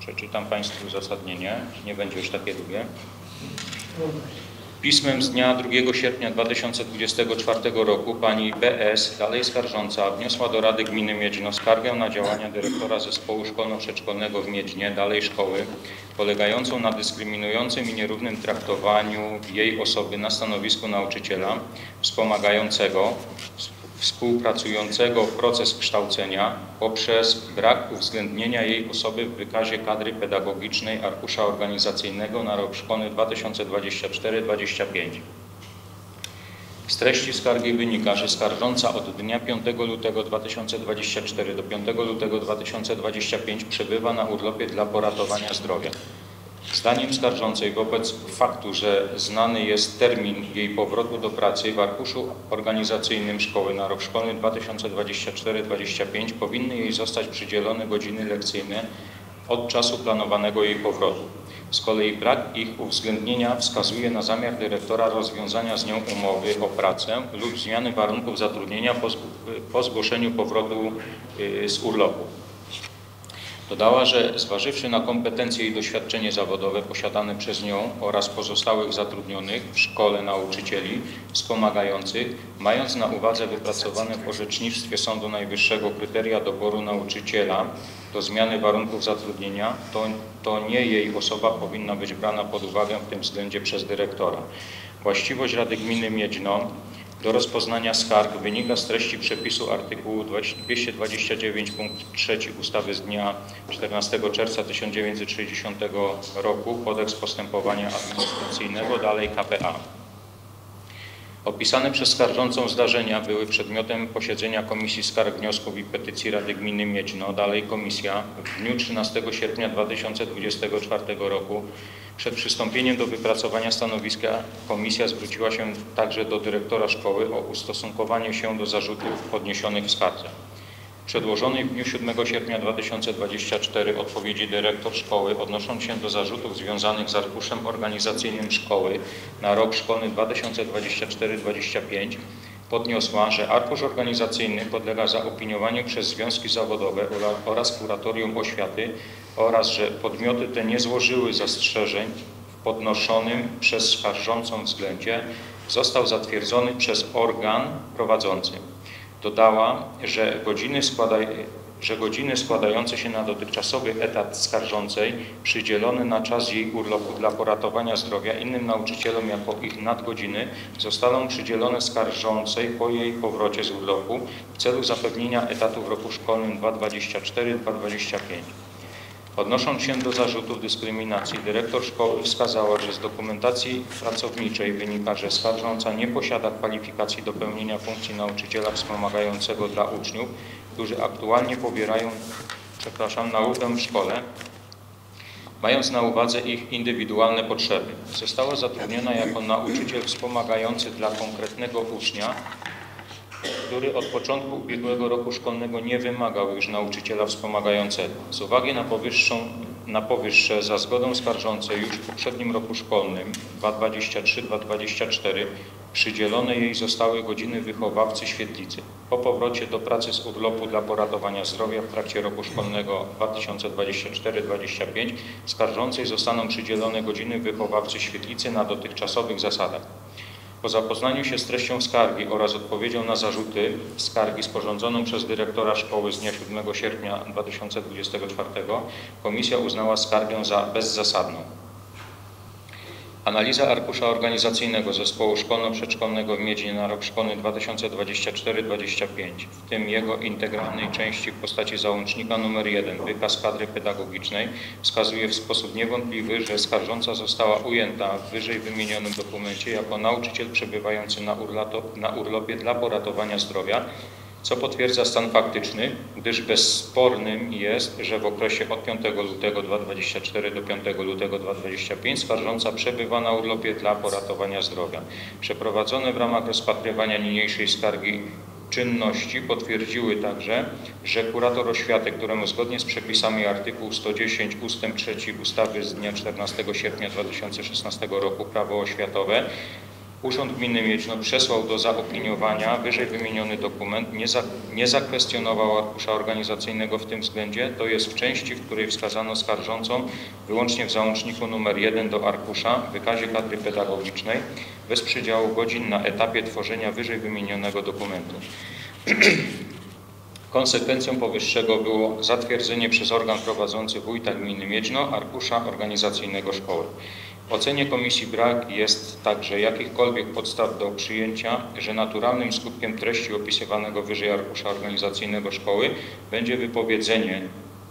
Speaker 11: Przeczytam Państwu uzasadnienie. Nie będzie już takie długie. Pismem z dnia 2 sierpnia 2024 roku pani BS, dalej skarżąca, wniosła do Rady Gminy Miedźno skargę na działania dyrektora zespołu szkolno-przedszkolnego w Miedźnie, dalej szkoły, polegającą na dyskryminującym i nierównym traktowaniu jej osoby na stanowisku nauczyciela wspomagającego, współpracującego w proces kształcenia poprzez brak uwzględnienia jej osoby w wykazie kadry pedagogicznej arkusza organizacyjnego na rok szkolny 2024-2025. Z treści skargi wynika, że skarżąca od dnia 5 lutego 2024 do 5 lutego 2025 przebywa na urlopie dla poratowania zdrowia. Zdaniem skarżącej wobec faktu, że znany jest termin jej powrotu do pracy w arkuszu organizacyjnym szkoły na rok szkolny 2024-2025 powinny jej zostać przydzielone godziny lekcyjne od czasu planowanego jej powrotu. Z kolei brak ich uwzględnienia wskazuje na zamiar dyrektora rozwiązania z nią umowy o pracę lub zmiany warunków zatrudnienia po, zgłoszeniu powrotu y, z urlopu. Dodała, że zważywszy na kompetencje i doświadczenie zawodowe posiadane przez nią oraz pozostałych zatrudnionych w szkole nauczycieli wspomagających, mając na uwadze wypracowane w orzecznictwie Sądu Najwyższego kryteria doboru nauczyciela do zmiany warunków zatrudnienia, to, to nie jej osoba powinna być brana pod uwagę w tym względzie przez dyrektora. Właściwość Rady Gminy Miedźno do rozpoznania skarg wynika z treści przepisu artykułu 229 punkt 3 ustawy z dnia 14 czerwca 1960 roku Kodeks Postępowania Administracyjnego, dalej KPA. Opisane przez skarżącą zdarzenia były przedmiotem posiedzenia Komisji Skarg, Wniosków i Petycji Rady Gminy Miedźno, dalej Komisja w dniu 13 sierpnia 2024 roku przed przystąpieniem do wypracowania stanowiska komisja zwróciła się także do dyrektora szkoły o ustosunkowanie się do zarzutów podniesionych w skardze. Przedłożonej w dniu 7 sierpnia 2024 odpowiedzi dyrektor szkoły odnosząc się do zarzutów związanych z arkuszem organizacyjnym szkoły na rok szkolny 2024-2025 podniosła, że arkusz organizacyjny podlega zaopiniowaniu przez związki zawodowe oraz kuratorium oświaty oraz, że podmioty te nie złożyły zastrzeżeń w podnoszonym przez skarżącą względzie, został zatwierdzony przez organ prowadzący. Dodała, że godziny, składaj, że godziny składające się na dotychczasowy etat skarżącej przydzielone na czas jej urlopu dla poratowania zdrowia innym nauczycielom jako ich nadgodziny zostaną przydzielone skarżącej po jej powrocie z urlopu w celu zapewnienia etatu w roku szkolnym 2024-2025. Odnosząc się do zarzutów dyskryminacji, dyrektor szkoły wskazała, że z dokumentacji pracowniczej wynika, że skarżąca nie posiada kwalifikacji do pełnienia funkcji nauczyciela wspomagającego dla uczniów, którzy aktualnie pobierają, przepraszam, naukę w szkole, mając na uwadze ich indywidualne potrzeby. Została zatrudniona jako nauczyciel wspomagający dla konkretnego ucznia, który od początku ubiegłego roku szkolnego nie wymagał już nauczyciela wspomagającego. Z uwagi na, powyższą, na powyższe, za zgodą skarżącej już w poprzednim roku szkolnym 2023-2024 przydzielone jej zostały godziny wychowawcy świetlicy. Po powrocie do pracy z urlopu dla poratowania zdrowia w trakcie roku szkolnego 2024-2025 skarżącej zostaną przydzielone godziny wychowawcy świetlicy na dotychczasowych zasadach. Po zapoznaniu się z treścią skargi oraz odpowiedzią na zarzuty skargi sporządzoną przez dyrektora szkoły z dnia 7 sierpnia 2024 komisja uznała skargę za bezzasadną. Analiza arkusza organizacyjnego Zespołu Szkolno-Przedszkolnego w Miedzinie na rok szkolny 2024-2025, w tym jego integralnej części w postaci załącznika nr 1, wykaz kadry pedagogicznej, wskazuje w sposób niewątpliwy, że skarżąca została ujęta w wyżej wymienionym dokumencie jako nauczyciel przebywający na, urlato, na urlopie dla poratowania zdrowia, co potwierdza stan faktyczny, gdyż bezspornym jest, że w okresie od 5 lutego 2024 do 5 lutego 2025 skarżąca przebywa na urlopie dla poratowania zdrowia. Przeprowadzone w ramach rozpatrywania niniejszej skargi czynności potwierdziły także, że kurator oświaty, któremu zgodnie z przepisami artykułu 110 ust. 3 ustawy z dnia 14 sierpnia 2016 roku Prawo oświatowe Urząd Gminy Miedźno przesłał do zaopiniowania wyżej wymieniony dokument, nie, za, nie zakwestionował arkusza organizacyjnego w tym względzie, to jest w części, w której wskazano skarżącą wyłącznie w załączniku nr 1 do arkusza w wykazie kadry pedagogicznej bez przydziału godzin na etapie tworzenia wyżej wymienionego dokumentu. (clears throat) Konsekwencją powyższego było zatwierdzenie przez organ prowadzący wójta gminy Miedźno arkusza organizacyjnego szkoły. W ocenie komisji brak jest także jakichkolwiek podstaw do przyjęcia, że naturalnym skutkiem treści opisywanego wyżej arkusza organizacyjnego szkoły będzie wypowiedzenie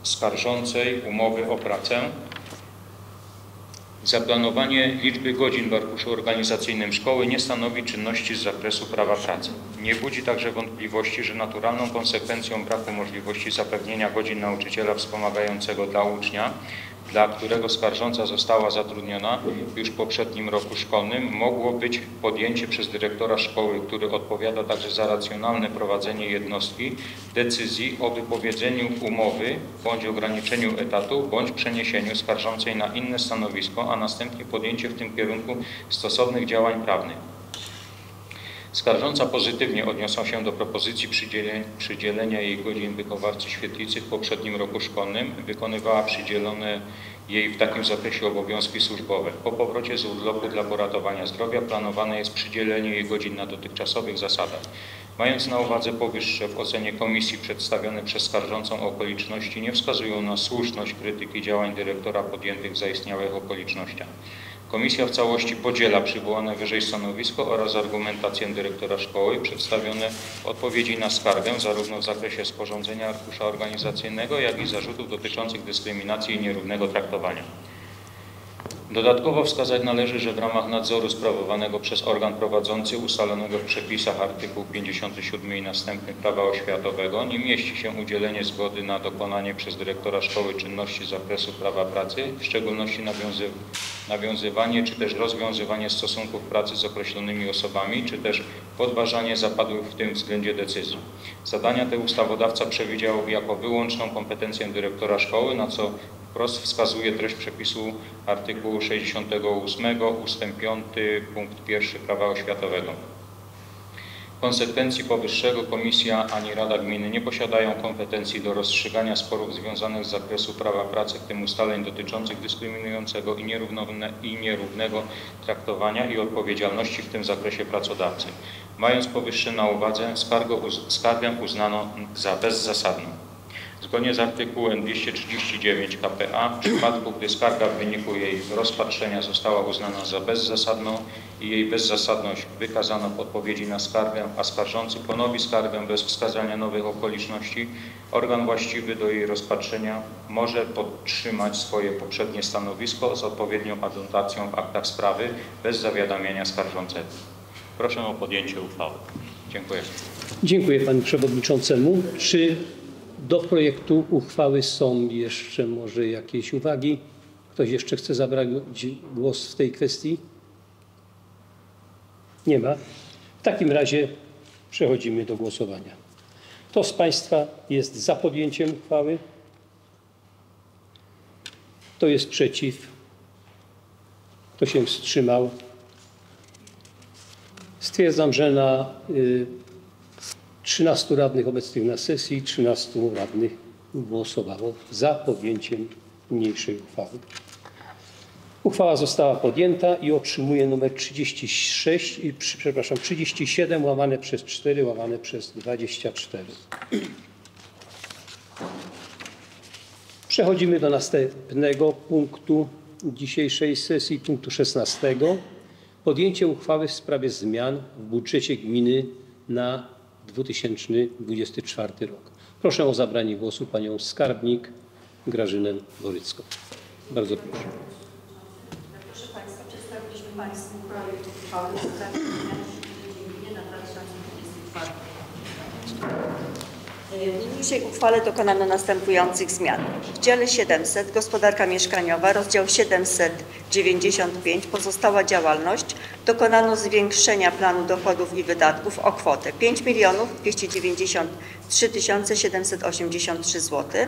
Speaker 11: skarżącej umowy o pracę Zaplanowanie liczby godzin w arkuszu organizacyjnym szkoły nie stanowi czynności z zakresu prawa pracy. Nie budzi także wątpliwości, że naturalną konsekwencją braku możliwości zapewnienia godzin nauczyciela wspomagającego dla ucznia, dla którego skarżąca została zatrudniona już w poprzednim roku szkolnym, mogło być podjęcie przez dyrektora szkoły, który odpowiada także za racjonalne prowadzenie jednostki, decyzji o wypowiedzeniu umowy bądź ograniczeniu etatu, bądź przeniesieniu skarżącej na inne stanowisko, a następnie podjęcie w tym kierunku stosownych działań prawnych. Skarżąca pozytywnie odniosła się do propozycji przydzielenia, jej godzin wychowawcy świetlicy w poprzednim roku szkolnym. Wykonywała przydzielone jej w takim zakresie obowiązki służbowe. Po powrocie z urlopu dla poratowania zdrowia planowane jest przydzielenie jej godzin na dotychczasowych zasadach. Mając na uwadze powyższe, w ocenie komisji przedstawione przez skarżącą okoliczności nie wskazują na słuszność krytyki działań dyrektora podjętych w zaistniałych okolicznościach. Komisja w całości podziela przywołane wyżej stanowisko oraz argumentację dyrektora szkoły przedstawione odpowiedzi na skargę zarówno w zakresie sporządzenia arkusza organizacyjnego, jak i zarzutów dotyczących dyskryminacji i nierównego traktowania. Dodatkowo wskazać należy, że w ramach nadzoru sprawowanego przez organ prowadzący ustalonego w przepisach artykuł 57 i następnych prawa oświatowego nie mieści się udzielenie zgody na dokonanie przez dyrektora szkoły czynności z zakresu prawa pracy, w szczególności nawiązy nawiązywanie czy też rozwiązywanie stosunków pracy z określonymi osobami, czy też podważanie zapadłych w tym względzie decyzji. Zadania te ustawodawca przewidział jako wyłączną kompetencję dyrektora szkoły, na co wprost wskazuje treść przepisu artykułu 68 ust. 5 punkt 1 prawa oświatowego. W konsekwencji powyższego Komisja ani Rada Gminy nie posiadają kompetencji do rozstrzygania sporów związanych z zakresu prawa pracy, w tym ustaleń dotyczących dyskryminującego i, i nierównego traktowania i odpowiedzialności w tym zakresie pracodawcy. Mając powyższe na uwadze, skargę uznano za bezzasadną. Zgodnie z artykułem 239 KPA w przypadku, gdy skarga w wyniku jej rozpatrzenia została uznana za bezzasadną i jej bezzasadność wykazano w odpowiedzi na skargę, a skarżący ponowi skargę bez wskazania nowych okoliczności, organ właściwy do jej rozpatrzenia może podtrzymać swoje poprzednie stanowisko z odpowiednią adnotacją w aktach sprawy bez zawiadamiania skarżącego. Proszę o podjęcie uchwały. Dziękuję.
Speaker 1: Dziękuję Panu Przewodniczącemu. Czy do projektu uchwały są jeszcze może jakieś uwagi? Ktoś jeszcze chce zabrać głos w tej kwestii? Nie ma. W takim razie przechodzimy do głosowania. Kto z Państwa jest za podjęciem uchwały? Kto jest przeciw? Kto się wstrzymał? Stwierdzam, że na y, 13 radnych obecnych na sesji, 13 radnych głosowało za podjęciem niniejszej uchwały. Uchwała została podjęta i otrzymuje numer 36, i, przepraszam, 37 łamane przez 4 łamane przez 24. Przechodzimy do następnego punktu dzisiejszej sesji, punktu 16. Podjęcie uchwały w sprawie zmian w budżecie gminy na 2024 rok. Proszę o zabranie głosu panią skarbnik Grażynę Borycką. Bardzo proszę.
Speaker 12: Proszę Państwa, przedstawiliśmy Państwu projekt uchwały w sprawie na 2024
Speaker 13: W niniejszej uchwale dokonano następujących zmian. W dziale 700 gospodarka mieszkaniowa, rozdział 795 pozostała działalność, dokonano zwiększenia planu dochodów i wydatków o kwotę 5 293 783 zł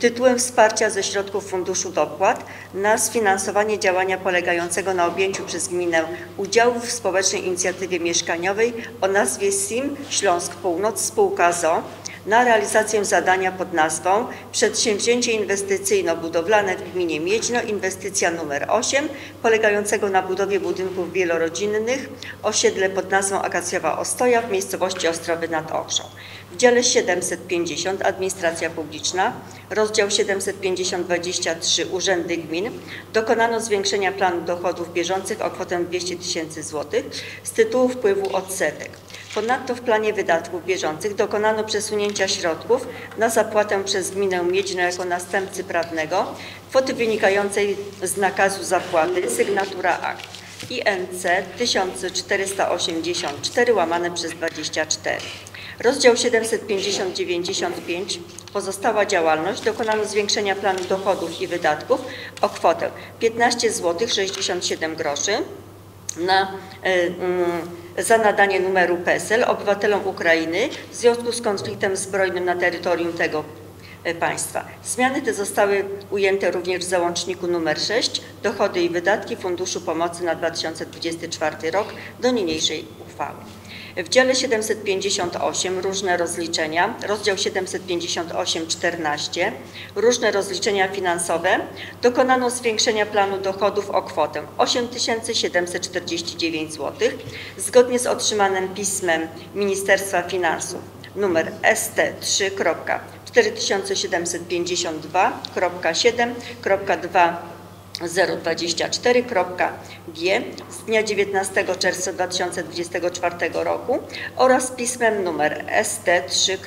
Speaker 13: tytułem wsparcia ze środków Funduszu Dopłat na sfinansowanie działania polegającego na objęciu przez gminę udziałów w społecznej inicjatywie mieszkaniowej o nazwie SIM Śląsk Północ Spółka ZO na realizację zadania pod nazwą Przedsięwzięcie inwestycyjno-budowlane w gminie Miedźno, inwestycja numer 8, polegającego na budowie budynków wielorodzinnych, osiedle pod nazwą Akacjowa Ostoja w miejscowości Ostrowy nad Okrzą. W dziale 750 Administracja Publiczna, rozdział 750-23 Urzędy Gmin dokonano zwiększenia planu dochodów bieżących o kwotę 200 tysięcy złotych z tytułu wpływu odsetek. Ponadto w planie wydatków bieżących dokonano przesunięcia środków na zapłatę przez gminę Miedźno jako następcy prawnego kwoty wynikającej z nakazu zapłaty sygnatura akt INC 1484 łamane przez 24. Rozdział 750-95 pozostała działalność dokonano zwiększenia planu dochodów i wydatków o kwotę 15 zł 67 groszy na, y, za nadanie numeru PESEL obywatelom Ukrainy w związku z konfliktem zbrojnym na terytorium tego y, państwa. Zmiany te zostały ujęte również w załączniku nr 6 Dochody i wydatki Funduszu Pomocy na 2024 rok do niniejszej uchwały. W dziale 758 różne rozliczenia, rozdział 758-14 różne rozliczenia finansowe dokonano zwiększenia planu dochodów o kwotę 8749 zł zgodnie z otrzymanym pismem Ministerstwa Finansów numer ST3. 4752.7.2 024.g z dnia 19 czerwca 2024 roku oraz pismem numer ST3.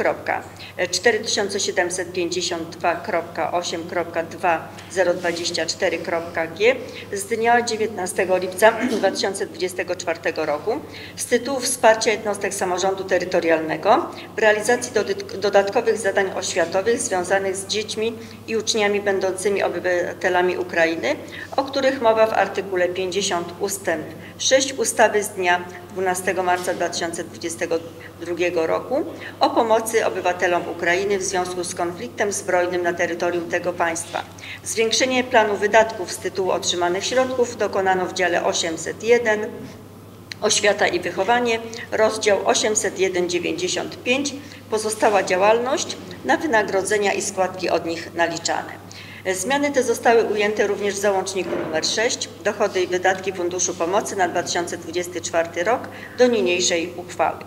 Speaker 13: 4752.8.2024.g z dnia 19 lipca 2024 roku z tytułu wsparcia jednostek samorządu terytorialnego w realizacji dodatkowych zadań oświatowych związanych z dziećmi i uczniami będącymi obywatelami Ukrainy o których mowa w artykule 50 ustęp 6 ustawy z dnia 12 marca 2022 roku o pomocy obywatelom Ukrainy w związku z konfliktem zbrojnym na terytorium tego państwa. Zwiększenie planu wydatków z tytułu otrzymanych środków dokonano w dziale 801 Oświata i wychowanie, rozdział 801-95, pozostała działalność na wynagrodzenia i składki od nich naliczane. Zmiany te zostały ujęte również w załączniku nr 6 Dochody i wydatki Funduszu Pomocy na 2024 rok do niniejszej uchwały.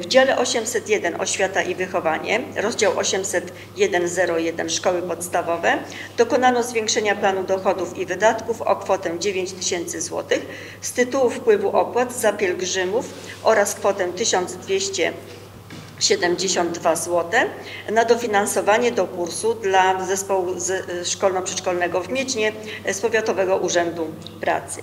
Speaker 13: W dziale 801 Oświata i wychowanie, rozdział 801.01 Szkoły podstawowe dokonano zwiększenia planu dochodów i wydatków o kwotę 9 tysięcy złotych z tytułu wpływu opłat za pielgrzymów oraz kwotę 1200 72 zł na dofinansowanie do kursu dla zespołu szkolno-przedszkolnego w Miedźnie z Powiatowego Urzędu Pracy.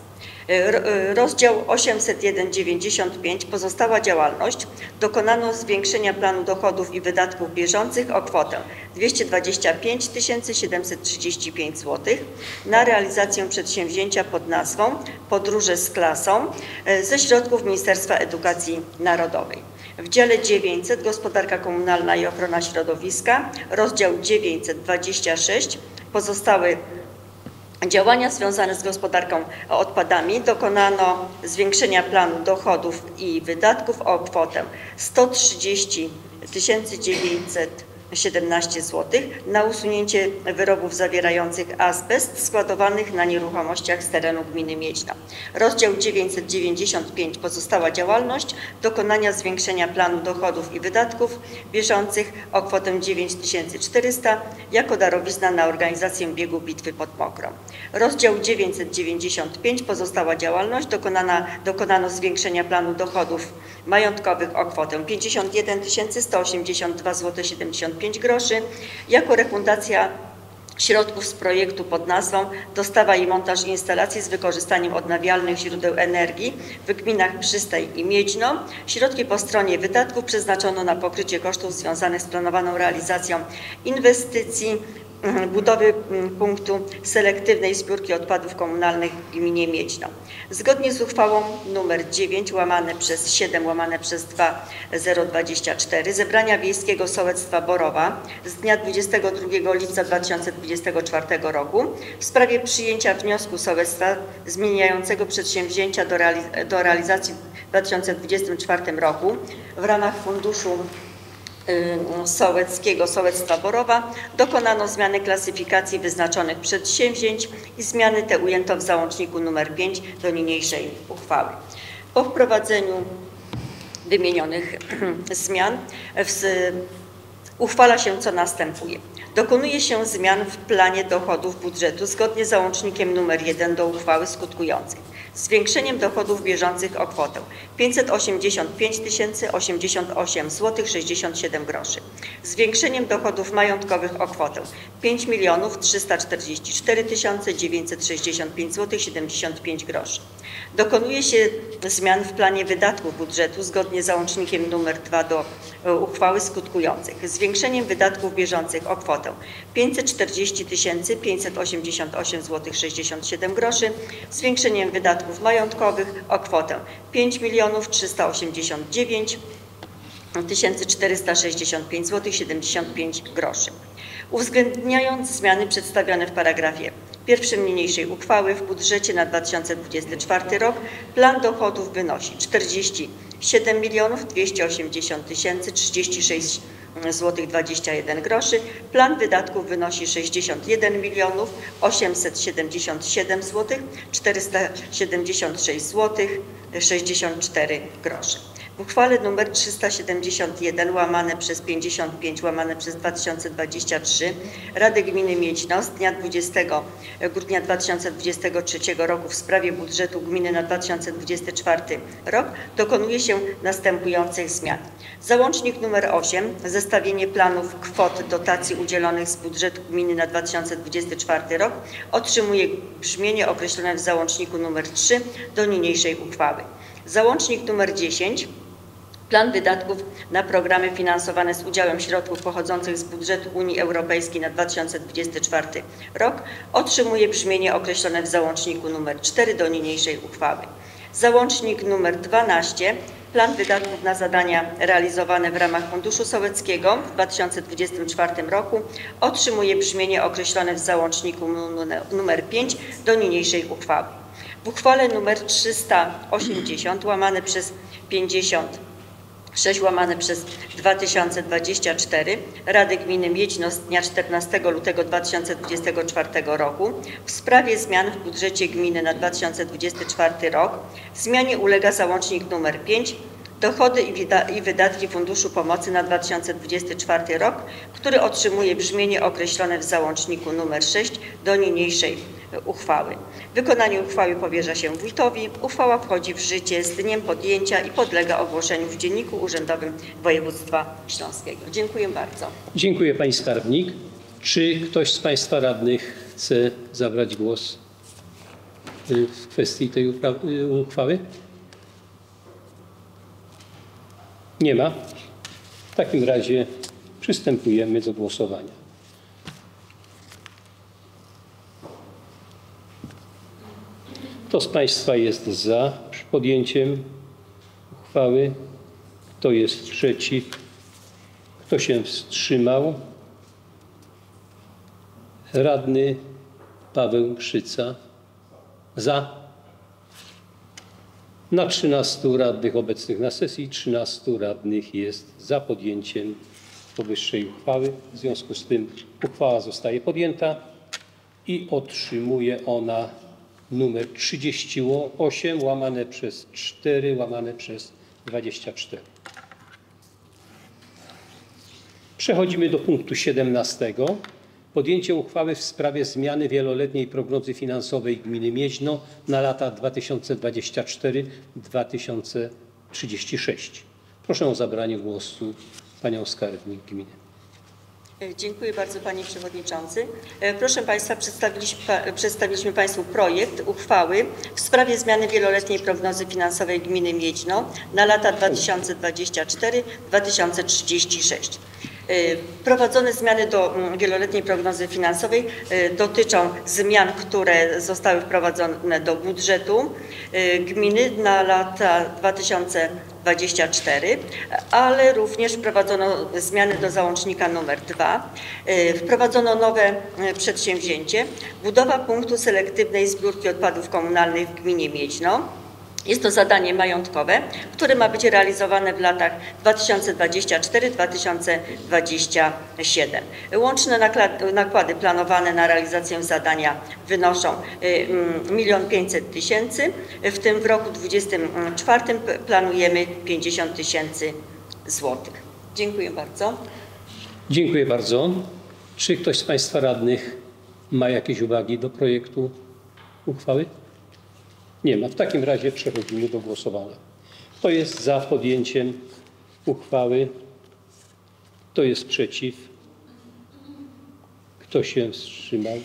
Speaker 13: Rozdział 801-95 pozostała działalność dokonano zwiększenia planu dochodów i wydatków bieżących o kwotę 225 735 zł na realizację przedsięwzięcia pod nazwą Podróże z klasą ze środków Ministerstwa Edukacji Narodowej. W dziale 900 Gospodarka komunalna i ochrona środowiska, rozdział 926 pozostałe działania związane z gospodarką odpadami dokonano zwiększenia planu dochodów i wydatków o kwotę 130 900 17 zł na usunięcie wyrobów zawierających azbest składowanych na nieruchomościach z terenu gminy Miedźno. Rozdział 995 pozostała działalność dokonania zwiększenia planu dochodów i wydatków bieżących o kwotę 9400 jako darowizna na organizację biegu bitwy pod Mokrą. Rozdział 995 pozostała działalność dokonana, dokonano zwiększenia planu dochodów majątkowych o kwotę 51 182 zł 75 groszy jako refundacja środków z projektu pod nazwą Dostawa i montaż instalacji z wykorzystaniem odnawialnych źródeł energii w gminach Przystaj i Miedźno. Środki po stronie wydatków przeznaczono na pokrycie kosztów związanych z planowaną realizacją inwestycji budowy mm, punktu selektywnej zbiórki odpadów komunalnych w gminie Miedźno. Zgodnie z uchwałą nr 9 łamane przez 7 łamane przez 2024 zebrania wiejskiego sołectwa Borowa z dnia 22 lipca 2024 roku w sprawie przyjęcia wniosku sołectwa zmieniającego przedsięwzięcia do, do realizacji w 2024 roku w ramach funduszu sołeckiego sołectwa Borowa dokonano zmiany klasyfikacji wyznaczonych przedsięwzięć i zmiany te ujęto w załączniku nr 5 do niniejszej uchwały. Po wprowadzeniu wymienionych (clears throat) zmian uchwala się co następuje. Dokonuje się zmian w planie dochodów budżetu zgodnie z załącznikiem nr 1 do uchwały skutkującej zwiększeniem dochodów bieżących o kwotę 585 088 zł 67 groszy, zwiększeniem dochodów majątkowych o kwotę 5 344 965 zł 75 groszy. Dokonuje się zmian w planie wydatków budżetu zgodnie z załącznikiem nr 2 do e, uchwały skutkujących zwiększeniem wydatków bieżących o kwotę 540 588 zł 67 groszy, zwiększeniem wydatków majątkowych o kwotę 5 389 1465 zł 75 groszy. Uwzględniając zmiany przedstawione w paragrafie pierwszym niniejszej uchwały w budżecie na 2024 rok plan dochodów wynosi 47 280 036 zł 21 groszy. Plan wydatków wynosi 61 milionów 877 zł 476 zł 64 grosze. W uchwale nr 371 łamane przez 55 łamane przez 2023 Rady Gminy Miedźno z dnia 20 grudnia 2023 roku w sprawie budżetu gminy na 2024 rok dokonuje się następujących zmian. Załącznik nr 8 zestawienie planów kwot dotacji udzielonych z budżetu gminy na 2024 rok otrzymuje brzmienie określone w załączniku nr 3 do niniejszej uchwały. Załącznik nr 10 Plan wydatków na programy finansowane z udziałem środków pochodzących z budżetu Unii Europejskiej na 2024 rok otrzymuje brzmienie określone w załączniku nr 4 do niniejszej uchwały. Załącznik nr 12 Plan wydatków na zadania realizowane w ramach Funduszu Sołeckiego w 2024 roku otrzymuje brzmienie określone w załączniku nr 5 do niniejszej uchwały. W uchwale nr 380 łamane przez 50 6 łamane przez 2024 Rady Gminy Miedźno z dnia 14 lutego 2024 roku w sprawie zmian w budżecie gminy na 2024 rok. Zmianie ulega załącznik nr 5 dochody i wydatki Funduszu Pomocy na 2024 rok, który otrzymuje brzmienie określone w załączniku nr 6 do niniejszej uchwały. Wykonanie uchwały powierza się wójtowi. Uchwała wchodzi w życie z dniem podjęcia i podlega ogłoszeniu w Dzienniku Urzędowym Województwa Śląskiego. Dziękuję bardzo.
Speaker 1: Dziękuję Pani Skarbnik. Czy ktoś z Państwa radnych chce zabrać głos y, w kwestii tej y, uchwały? Nie ma. W takim razie przystępujemy do głosowania. Kto z Państwa jest za podjęciem uchwały? Kto jest przeciw? Kto się wstrzymał? Radny Paweł Krzyca. Za. Na 13 radnych obecnych na sesji 13 radnych jest za podjęciem powyższej uchwały. W związku z tym uchwała zostaje podjęta i otrzymuje ona numer 38 łamane przez 4 łamane przez 24. Przechodzimy do punktu 17. Podjęcie uchwały w sprawie zmiany wieloletniej prognozy finansowej gminy Mieźno na lata 2024-2036. Proszę o zabranie głosu panią skarbnik gminy.
Speaker 13: E, Dziękuję bardzo Panie Przewodniczący. E, Proszę Państwa, przedstawiliśmy, przedstawiliśmy Państwu projekt uchwały w sprawie zmiany wieloletniej prognozy finansowej gminy Miedźno na lata 2024-2036. E, Wprowadzone zmiany do mm, wieloletniej prognozy finansowej e, dotyczą zmian, które zostały wprowadzone do budżetu e, gminy na lata 2024, ale również wprowadzono zmiany do załącznika numer 2. E, Wprowadzono nowe przedsięwzięcie budowa punktu selektywnej zbiórki odpadów komunalnych w gminie Miedźno. Jest to zadanie majątkowe, które ma być realizowane w latach 2024-2027. Łączne nakłady planowane na realizację zadania wynoszą y, mm, 1 500 tysięcy. W tym w roku 2024 p- planujemy 50 tysięcy złotych. Dziękuję bardzo.
Speaker 1: Dziękuję bardzo. Czy ktoś z Państwa radnych ma jakieś uwagi do projektu uchwały? Nie ma. W takim razie przechodzimy do głosowania. Kto jest za podjęciem uchwały? Kto jest przeciw? Kto się wstrzymał?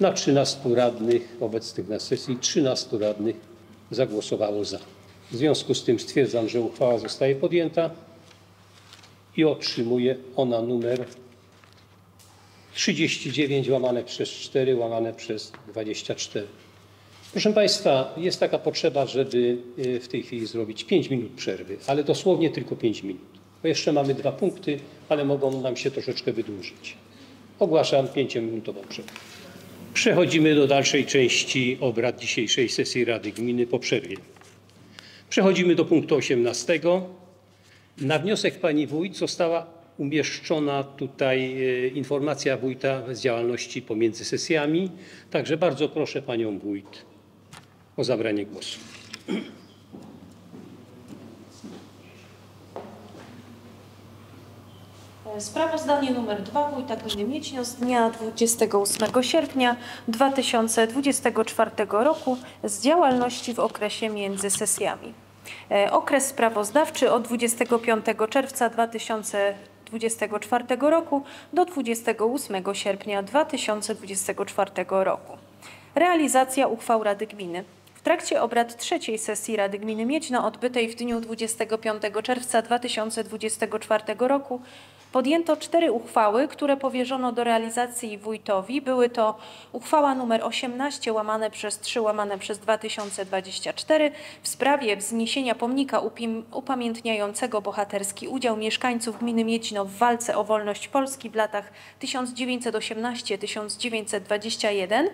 Speaker 1: Na 13 radnych obecnych na sesji 13 radnych zagłosowało za. W związku z tym stwierdzam, że uchwała zostaje podjęta i otrzymuje ona numer 39 łamane przez 4 łamane przez 24. Proszę Państwa, jest taka potrzeba, żeby y, w tej chwili zrobić 5 minut przerwy, ale dosłownie tylko 5 minut. Bo jeszcze mamy dwa punkty, ale mogą nam się troszeczkę wydłużyć. Ogłaszam 5-minutową przerwę. Przechodzimy do dalszej części obrad dzisiejszej sesji Rady Gminy po przerwie. Przechodzimy do punktu 18. Na wniosek pani wójt została umieszczona tutaj e, informacja wójta z działalności pomiędzy sesjami. Także bardzo proszę panią wójt o zabranie głosu.
Speaker 3: Sprawozdanie numer 2 Wójta Gminy z dnia 28 sierpnia 2024 roku z działalności w okresie między sesjami. E, Okres sprawozdawczy od 25 czerwca 2024 roku do 28 sierpnia 2024 roku. Realizacja uchwał Rady Gminy. Trakcie obrad trzeciej sesji Rady Gminy Miedźno odbytej w dniu 25 czerwca 2024 roku podjęto cztery uchwały, które powierzono do realizacji wójtowi. Były to uchwała nr 18 łamane przez 3 łamane przez 2024 w sprawie wzniesienia pomnika upamiętniającego bohaterski udział mieszkańców gminy Miedźno w walce o wolność Polski w latach 1918-1921.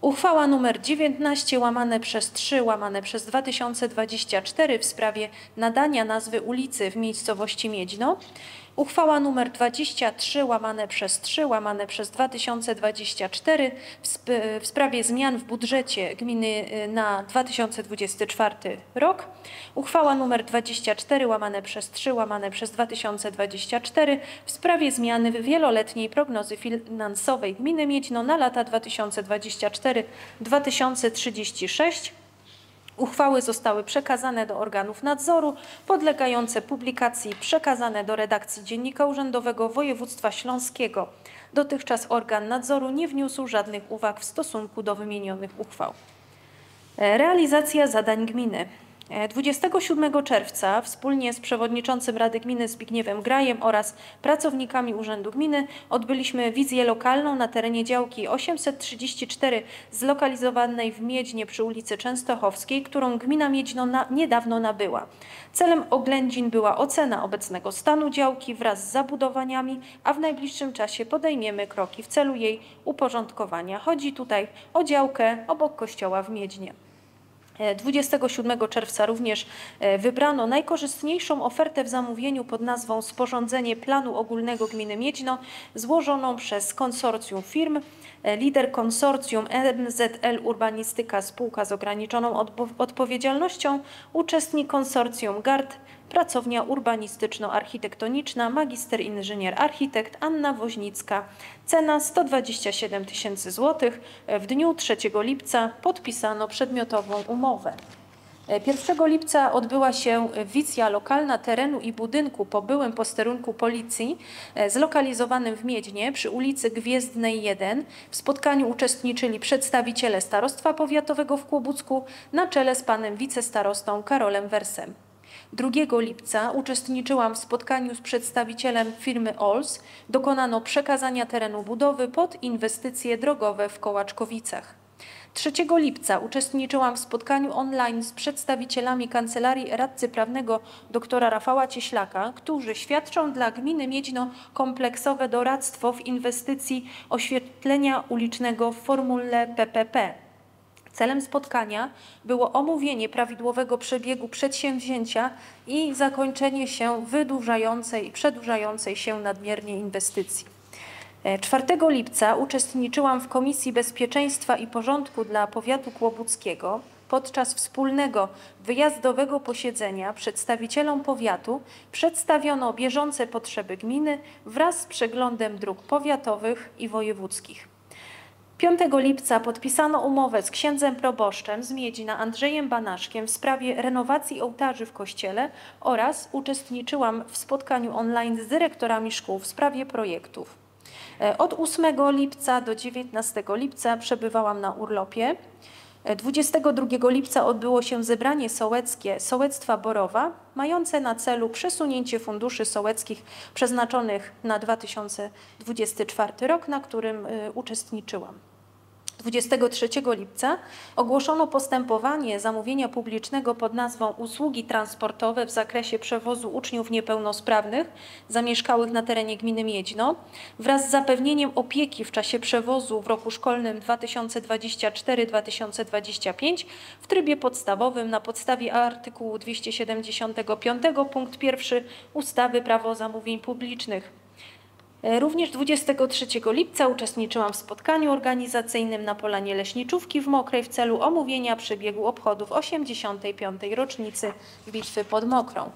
Speaker 3: Uchwała nr 19 łamane przez 3 łamane przez 2024 w sprawie nadania nazwy ulicy w miejscowości Miedźno. Uchwała nr 23 łamane przez 3 łamane przez 2024 w, sp- w sprawie zmian w budżecie gminy y, na 2024 rok. Uchwała nr 24 łamane przez 3 łamane przez 2024 w sprawie zmiany wieloletniej prognozy finansowej gminy Miedźno na lata 2024-2036. Uchwały zostały przekazane do organów nadzoru, podlegające publikacji przekazane do redakcji Dziennika Urzędowego Województwa Śląskiego. Dotychczas organ nadzoru nie wniósł żadnych uwag w stosunku do wymienionych uchwał. E, Realizacja zadań gminy. E, 27 czerwca wspólnie z przewodniczącym Rady Gminy Zbigniewem Grajem oraz pracownikami Urzędu Gminy odbyliśmy wizję lokalną na terenie działki 834 zlokalizowanej w Miedźnie przy ulicy Częstochowskiej, którą gmina Miedźno na, niedawno nabyła. Celem oględzin była ocena obecnego stanu działki wraz z zabudowaniami, a w najbliższym czasie podejmiemy kroki w celu jej uporządkowania. Chodzi tutaj o działkę obok kościoła w Miedźnie. E, 27 czerwca również e, wybrano najkorzystniejszą ofertę w zamówieniu pod nazwą Sporządzenie Planu Ogólnego Gminy Miedźno złożoną przez konsorcjum firm. E, Lider konsorcjum MZL Urbanistyka Spółka z ograniczoną odpo- odpowiedzialnością, uczestnik konsorcjum GARD, pracownia urbanistyczno-architektoniczna, magister inżynier architekt Anna Woźnicka. Cena 127 tysięcy złotych. W dniu 3 lipca podpisano przedmiotową umowę. 1 lipca odbyła się wizja lokalna terenu i budynku po byłym posterunku policji e, zlokalizowanym w Miednie przy ulicy Gwiezdnej 1. W spotkaniu uczestniczyli przedstawiciele Starostwa Powiatowego w Kłobucku na czele z panem wicestarostą Karolem Wersem. 2 lipca uczestniczyłam w spotkaniu z przedstawicielem firmy OLS. Dokonano przekazania terenu budowy pod inwestycje drogowe w Kołaczkowicach. 3 lipca uczestniczyłam w spotkaniu online z przedstawicielami Kancelarii Radcy Prawnego doktora Rafała Cieślaka, którzy świadczą dla gminy Miedźno kompleksowe doradztwo w inwestycji oświetlenia ulicznego w formule PPP. Celem spotkania było omówienie prawidłowego przebiegu przedsięwzięcia i zakończenie się wydłużającej, przedłużającej się nadmiernie inwestycji. 4 lipca uczestniczyłam w Komisji Bezpieczeństwa i Porządku dla Powiatu Kłobuckiego. Podczas wspólnego wyjazdowego posiedzenia przedstawicielom powiatu przedstawiono bieżące potrzeby gminy wraz z przeglądem dróg powiatowych i wojewódzkich. 5 lipca podpisano umowę z księdzem proboszczem z Miedzina Andrzejem Banaszkiem w sprawie renowacji ołtarzy w kościele oraz uczestniczyłam w spotkaniu online z dyrektorami szkół w sprawie projektów. E, Od 8 lipca do 19 lipca przebywałam na urlopie. E, 22 lipca odbyło się zebranie sołeckie Sołectwa Borowa, mające na celu przesunięcie funduszy sołeckich przeznaczonych na 2024 rok, na którym e, uczestniczyłam. 23 lipca ogłoszono postępowanie zamówienia publicznego pod nazwą Usługi transportowe w zakresie przewozu uczniów niepełnosprawnych zamieszkałych na terenie gminy Miedźno wraz z zapewnieniem opieki w czasie przewozu w roku szkolnym 2024-2025 w trybie podstawowym na podstawie artykułu 275 punkt 1 ustawy Prawo zamówień publicznych. E, Również 23 lipca uczestniczyłam w spotkaniu organizacyjnym na Polanie Leśniczówki w Mokrej w celu omówienia przebiegu obchodów 85. rocznicy Bitwy pod Mokrą.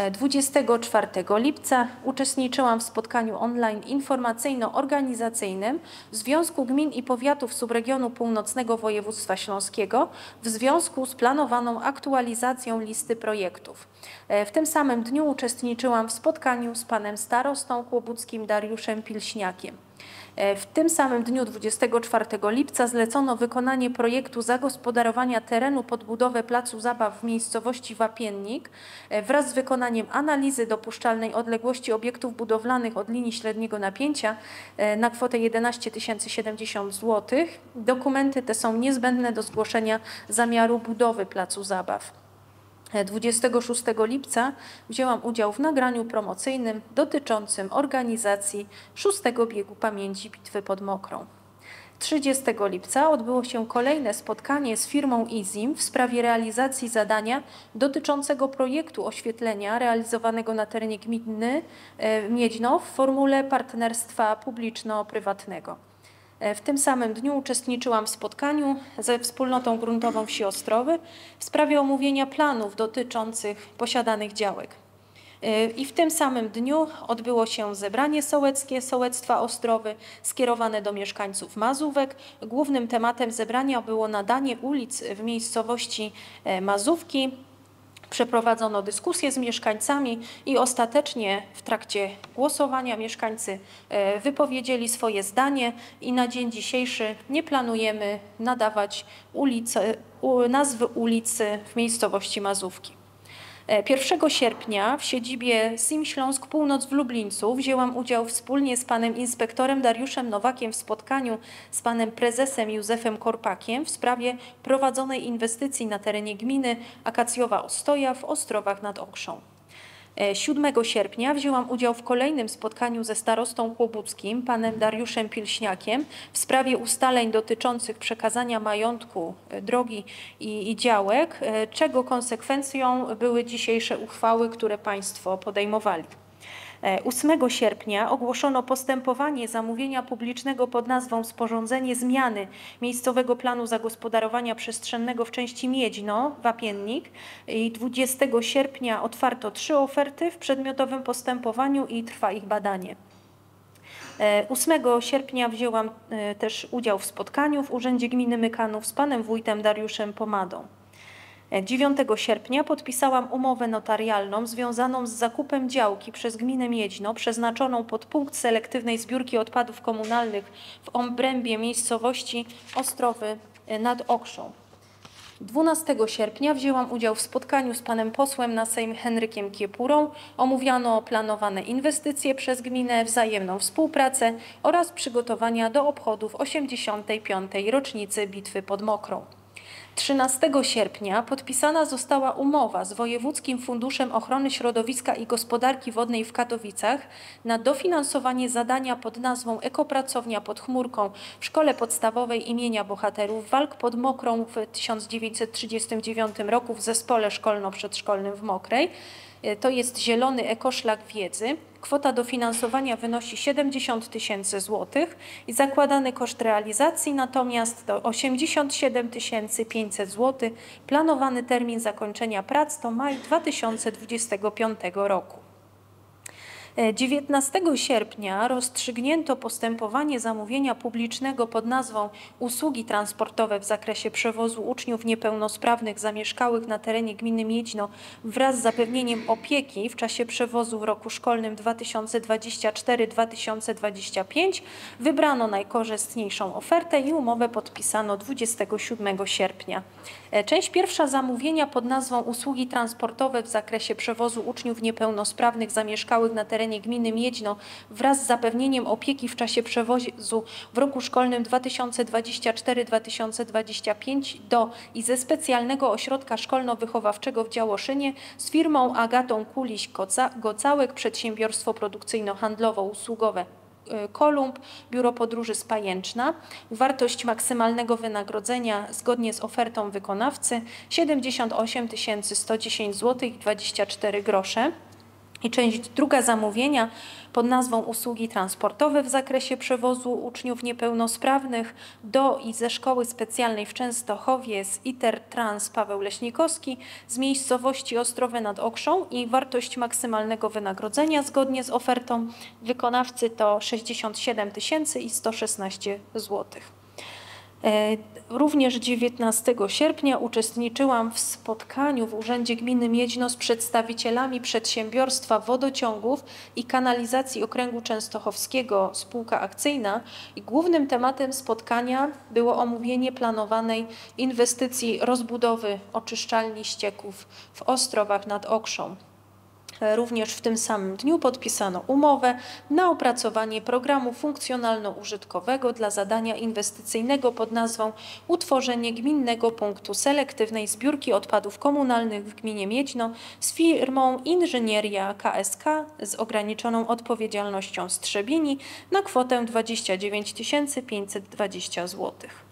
Speaker 3: E, 24 lipca uczestniczyłam w spotkaniu online informacyjno-organizacyjnym Związku Gmin i Powiatów Subregionu Północnego Województwa Śląskiego w związku z planowaną aktualizacją listy projektów. E, W tym samym dniu uczestniczyłam w spotkaniu z panem starostą kłobuckim Dariuszem Pilśniakiem. E, W tym samym dniu 24 lipca zlecono wykonanie projektu zagospodarowania terenu pod budowę placu zabaw w miejscowości Wapiennik e, wraz z wykonaniem analizy dopuszczalnej odległości obiektów budowlanych od linii średniego napięcia e, na kwotę 11 070 zł. Dokumenty te są niezbędne do zgłoszenia zamiaru budowy placu zabaw. 26 lipca wzięłam udział w nagraniu promocyjnym dotyczącym organizacji szóstego biegu pamięci Bitwy pod Mokrą. 30 lipca odbyło się kolejne spotkanie z firmą Izim w sprawie realizacji zadania dotyczącego projektu oświetlenia realizowanego na terenie gminy e, Miedźno w formule partnerstwa publiczno-prywatnego. E, W tym samym dniu uczestniczyłam w spotkaniu ze wspólnotą gruntową wsi Ostrowy w sprawie omówienia planów dotyczących posiadanych działek. E, I w tym samym dniu odbyło się zebranie sołeckie Sołectwa Ostrowy skierowane do mieszkańców Mazówek. Głównym tematem zebrania było nadanie ulic w miejscowości e, Mazówki Przeprowadzono dyskusję z mieszkańcami i ostatecznie w trakcie głosowania mieszkańcy e, wypowiedzieli swoje zdanie i na dzień dzisiejszy nie planujemy nadawać ulicy, nazwy ulicy w miejscowości Mazówki. E, 1 sierpnia w siedzibie SIM Śląsk Północ w Lublińcu wzięłam udział wspólnie z panem inspektorem Dariuszem Nowakiem w spotkaniu z panem prezesem Józefem Korpakiem w sprawie prowadzonej inwestycji na terenie gminy Akacjowa Ostoja w Ostrowach nad Okrzą. E, 7 sierpnia wzięłam udział w kolejnym spotkaniu ze starostą kłobuckim, panem Dariuszem Pilśniakiem, w sprawie ustaleń dotyczących przekazania majątku, e, drogi i, i działek, e, czego konsekwencją były dzisiejsze uchwały, które Państwo podejmowali. E, 8 sierpnia ogłoszono postępowanie zamówienia publicznego pod nazwą Sporządzenie zmiany miejscowego planu zagospodarowania przestrzennego w części Miedźno, Wapiennik i 20 sierpnia otwarto trzy oferty w przedmiotowym postępowaniu i trwa ich badanie. E, 8 sierpnia wzięłam e, też udział w spotkaniu w Urzędzie Gminy Mykanów z panem wójtem Dariuszem Pomadą. 9 sierpnia podpisałam umowę notarialną związaną z zakupem działki przez gminę Miedźno przeznaczoną pod punkt selektywnej zbiórki odpadów komunalnych w obrębie miejscowości Ostrowy nad Okrzą. 12 sierpnia wzięłam udział w spotkaniu z panem posłem na Sejm Henrykiem Kiepurą. Omówiano planowane inwestycje przez gminę, wzajemną współpracę oraz przygotowania do obchodów 85. rocznicy Bitwy pod Mokrą. 13 sierpnia podpisana została umowa z Wojewódzkim Funduszem Ochrony Środowiska i Gospodarki Wodnej w Katowicach na dofinansowanie zadania pod nazwą Ekopracownia pod chmurką w Szkole Podstawowej imienia Bohaterów Walk pod Mokrą w 1939 roku w Zespole Szkolno-Przedszkolnym w Mokrej. E, To jest Zielony Ekoszlak Wiedzy. Kwota dofinansowania wynosi 70 tysięcy złotych i zakładany koszt realizacji natomiast to 87 500 zł. Planowany termin zakończenia prac to maj 2025 roku. 19 sierpnia rozstrzygnięto postępowanie zamówienia publicznego pod nazwą Usługi transportowe w zakresie przewozu uczniów niepełnosprawnych zamieszkałych na terenie gminy Miedźno wraz z zapewnieniem opieki w czasie przewozu w roku szkolnym 2024-2025. Wybrano najkorzystniejszą ofertę i umowę podpisano 27 sierpnia. E, Część pierwsza zamówienia pod nazwą Usługi transportowe w zakresie przewozu uczniów niepełnosprawnych zamieszkałych na terenie gminy Miedźno wraz z zapewnieniem opieki w czasie przewozu w roku szkolnym 2024-2025 do i ze specjalnego ośrodka szkolno-wychowawczego w Działoszynie z firmą Agatą Kuliś-Gocałek przedsiębiorstwo produkcyjno-handlowo-usługowe Kolumb, Biuro Podróży Spajęczna. Wartość maksymalnego wynagrodzenia zgodnie z ofertą wykonawcy 78 110 zł i 24 grosze. I część druga zamówienia pod nazwą usługi transportowe w zakresie przewozu uczniów niepełnosprawnych do i ze szkoły specjalnej w Częstochowie z ITER Trans Paweł Leśnikowski z miejscowości Ostrowe nad Okrzą i wartość maksymalnego wynagrodzenia zgodnie z ofertą wykonawcy to 67 tysięcy i 116 złotych. E, Również 19 sierpnia uczestniczyłam w spotkaniu w Urzędzie Gminy Miedźno z przedstawicielami przedsiębiorstwa wodociągów i kanalizacji Okręgu Częstochowskiego Spółka Akcyjna i głównym tematem spotkania było omówienie planowanej inwestycji rozbudowy oczyszczalni ścieków w Ostrowach nad Okrzą. Również w tym samym dniu podpisano umowę na opracowanie programu funkcjonalno-użytkowego dla zadania inwestycyjnego pod nazwą Utworzenie gminnego punktu selektywnej zbiórki odpadów komunalnych w gminie Miedźno z firmą Inżynieria KSK z ograniczoną odpowiedzialnością Strzebini na kwotę 29 520 złotych.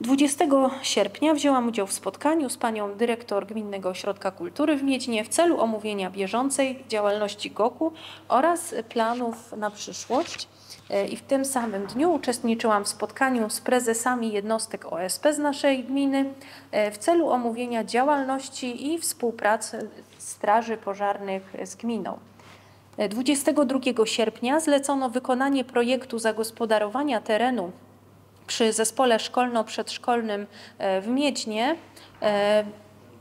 Speaker 3: 20 sierpnia wzięłam udział w spotkaniu z panią dyrektor Gminnego Ośrodka Kultury w Miedźnie w celu omówienia bieżącej działalności GOK-u oraz planów na przyszłość. E, I w tym samym dniu uczestniczyłam w spotkaniu z prezesami jednostek OSP z naszej gminy e, w celu omówienia działalności i współpracy straży pożarnych z gminą. 22 sierpnia zlecono wykonanie projektu zagospodarowania terenu przy zespole szkolno-przedszkolnym e, w Miedźnie e,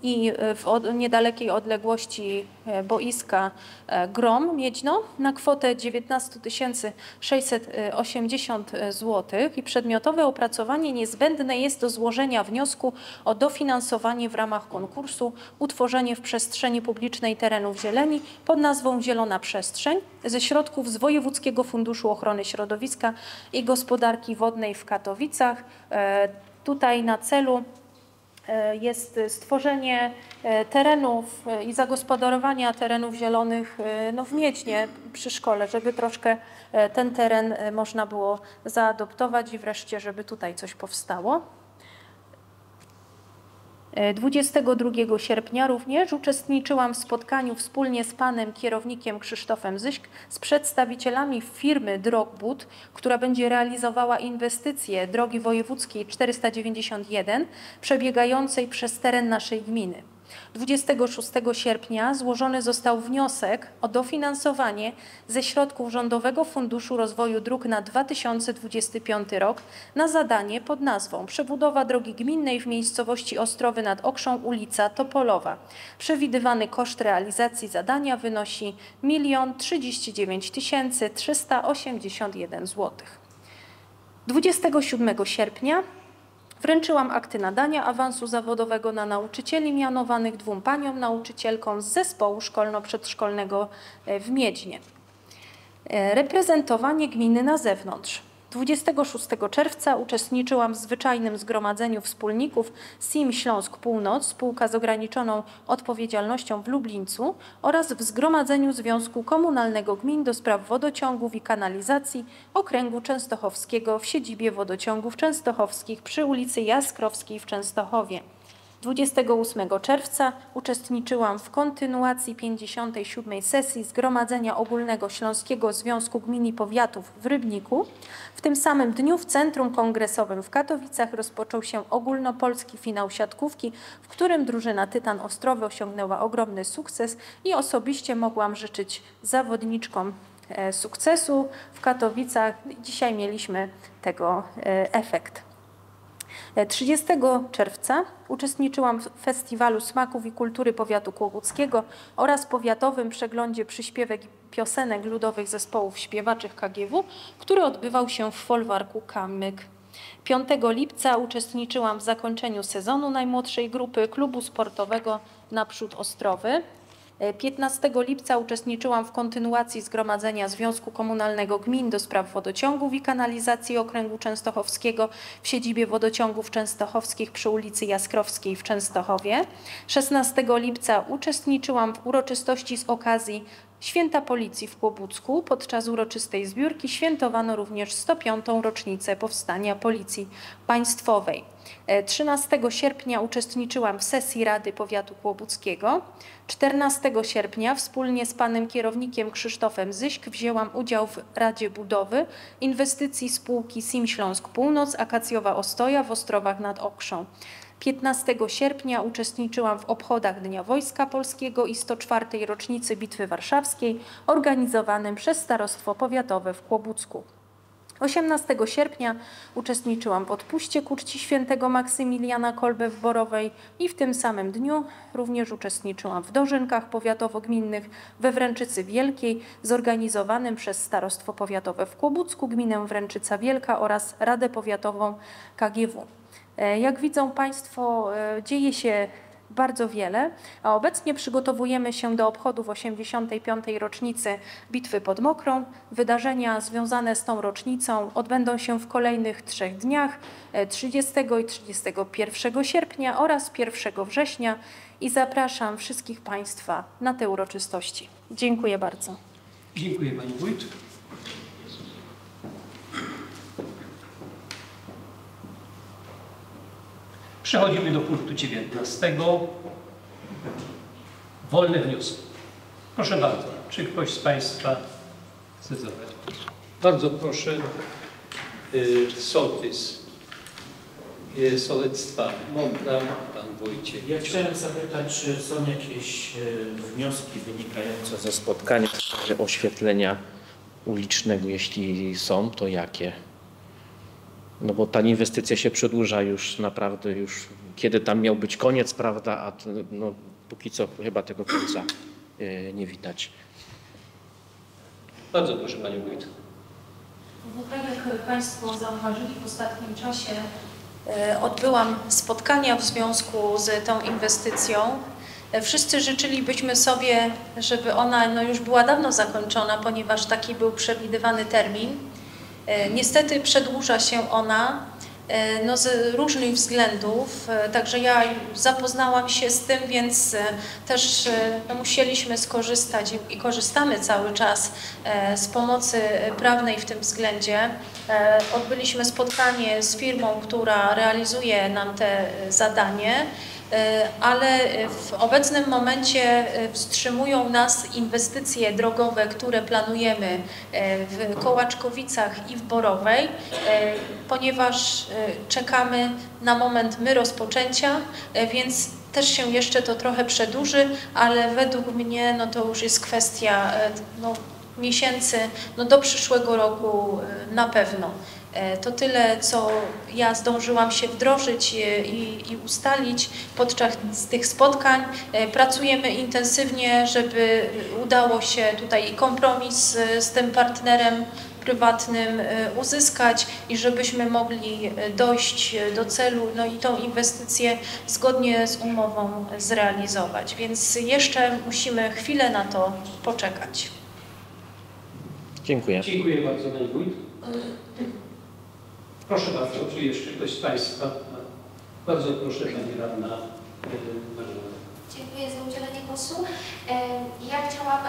Speaker 3: i w od, niedalekiej odległości e, boiska Grom Miedźno na kwotę 19 680 zł i przedmiotowe opracowanie niezbędne jest do złożenia wniosku o dofinansowanie w ramach konkursu utworzenie w przestrzeni publicznej terenów zieleni pod nazwą Zielona Przestrzeń ze środków z Wojewódzkiego Funduszu Ochrony Środowiska i Gospodarki Wodnej w Katowicach. Tutaj na celu jest stworzenie terenów i zagospodarowania terenów zielonych no, w Miedźnie przy szkole, żeby troszkę ten teren można było zaadoptować i wreszcie, żeby tutaj coś powstało. 22 sierpnia również uczestniczyłam w spotkaniu wspólnie z panem kierownikiem Krzysztofem Zyśk z przedstawicielami firmy Drogbud, która będzie realizowała inwestycje drogi wojewódzkiej 491 przebiegającej przez teren naszej gminy. 26 sierpnia złożony został wniosek o dofinansowanie ze środków Rządowego Funduszu Rozwoju Dróg na 2025 rok na zadanie pod nazwą Przebudowa drogi gminnej w miejscowości Ostrowy nad Okrzą ulica Topolowa. Przewidywany koszt realizacji zadania wynosi 1 039 381 zł. 27 sierpnia Wręczyłam akty nadania awansu zawodowego na nauczycieli mianowanych dwóm paniom nauczycielkom z zespołu szkolno-przedszkolnego e, w Miedźnie. E, Reprezentowanie gminy na zewnątrz. 26 czerwca uczestniczyłam w zwyczajnym zgromadzeniu wspólników SIM Śląsk Północ, spółka z ograniczoną odpowiedzialnością w Lublińcu oraz w zgromadzeniu Związku Komunalnego Gmin do spraw wodociągów i kanalizacji Okręgu Częstochowskiego w siedzibie wodociągów częstochowskich przy ulicy Jaskrowskiej w Częstochowie. 28 czerwca uczestniczyłam w kontynuacji 57. sesji Zgromadzenia Ogólnego Śląskiego Związku Gmin i Powiatów w Rybniku. W tym samym dniu w Centrum Kongresowym w Katowicach rozpoczął się ogólnopolski finał siatkówki, w którym drużyna Tytan Ostrowy osiągnęła ogromny sukces i osobiście mogłam życzyć zawodniczkom e, sukcesu w Katowicach. Dzisiaj mieliśmy tego e, efekt. 30 czerwca uczestniczyłam w Festiwalu Smaków i Kultury Powiatu Kłobuckiego oraz powiatowym przeglądzie przyśpiewek i piosenek ludowych zespołów śpiewaczych KGW, który odbywał się w folwarku Kamyk. 5 lipca uczestniczyłam w zakończeniu sezonu najmłodszej grupy klubu sportowego Naprzód Ostrowy. 15 lipca uczestniczyłam w kontynuacji Zgromadzenia Związku Komunalnego Gmin do spraw wodociągów i kanalizacji Okręgu Częstochowskiego w siedzibie wodociągów częstochowskich przy ulicy Jaskrowskiej w Częstochowie. 16 lipca uczestniczyłam w uroczystości z okazji Święta Policji w Kłobucku. Podczas uroczystej zbiórki świętowano również 105. rocznicę powstania Policji Państwowej. 13 sierpnia uczestniczyłam w sesji Rady Powiatu Kłobuckiego. 14 sierpnia wspólnie z panem kierownikiem Krzysztofem Zyśk wzięłam udział w Radzie Budowy inwestycji spółki SIM Śląsk Północ Akacjowa Ostoja w Ostrowach nad Okrzą. 15 sierpnia uczestniczyłam w obchodach Dnia Wojska Polskiego i 104. rocznicy Bitwy Warszawskiej organizowanym przez Starostwo Powiatowe w Kłobucku. 18 sierpnia uczestniczyłam w odpuście ku świętego Maksymiliana Kolbe w Borowej i w tym samym dniu również uczestniczyłam w dożynkach powiatowo-gminnych we Wręczycy Wielkiej zorganizowanym przez Starostwo Powiatowe w Kłobucku, gminę Wręczyca Wielka oraz Radę Powiatową KGW. E, Jak widzą Państwo, e, dzieje się bardzo wiele, a obecnie przygotowujemy się do obchodów 85. rocznicy Bitwy pod Mokrą. Wydarzenia związane z tą rocznicą odbędą się w kolejnych trzech dniach, e, 30 i 31 sierpnia oraz 1 września i zapraszam wszystkich Państwa na te uroczystości. Dziękuję bardzo.
Speaker 1: Dziękuję Pani Wójt. Przechodzimy do punktu 19. Wolne wnioski. Proszę bardzo, czy ktoś z Państwa chce zabrać? Bardzo proszę, y, sołtys y, sołectwa Mądra, Pan Wojciech.
Speaker 9: Ja chciałem zapytać, czy są jakieś e, wnioski wynikające ze spotkania oświetlenia ulicznego? Jeśli są, to jakie? No bo ta inwestycja się przedłuża już naprawdę, już kiedy tam miał być koniec, prawda, a to, no, póki co chyba tego końca e, nie widać.
Speaker 1: Bardzo proszę Panie Wójt.
Speaker 3: No tak jak Państwo zauważyli w ostatnim czasie, e, odbyłam spotkania w związku z tą inwestycją. E, Wszyscy życzylibyśmy sobie, żeby ona no, już była dawno zakończona, ponieważ taki był przewidywany termin. E, Niestety przedłuża się ona e, no, z różnych względów, e, także ja zapoznałam się z tym, więc też no, musieliśmy skorzystać i, korzystamy cały czas z pomocy prawnej w tym względzie. Odbyliśmy spotkanie z firmą, która realizuje nam te zadanie. E, ale w obecnym momencie e, wstrzymują nas inwestycje drogowe, które planujemy e, w Kołaczkowicach i w Borowej, ponieważ czekamy na moment my rozpoczęcia, więc też się jeszcze to trochę przedłuży, ale według mnie no to już jest kwestia no, miesięcy, no do przyszłego roku na pewno. E, To tyle, co ja zdążyłam się wdrożyć e, i, i ustalić podczas tych spotkań. E, Pracujemy intensywnie, żeby udało się tutaj kompromis z tym partnerem prywatnym uzyskać i żebyśmy mogli dojść do celu, no i tą inwestycję zgodnie z umową zrealizować. Więc jeszcze musimy chwilę na to poczekać.
Speaker 7: Dziękuję.
Speaker 1: Dziękuję bardzo, Wójt. Proszę bardzo, czy jeszcze ktoś z Państwa? Bardzo proszę Pani Radna.
Speaker 5: Dziękuję za udzielenie głosu. Ja chciałam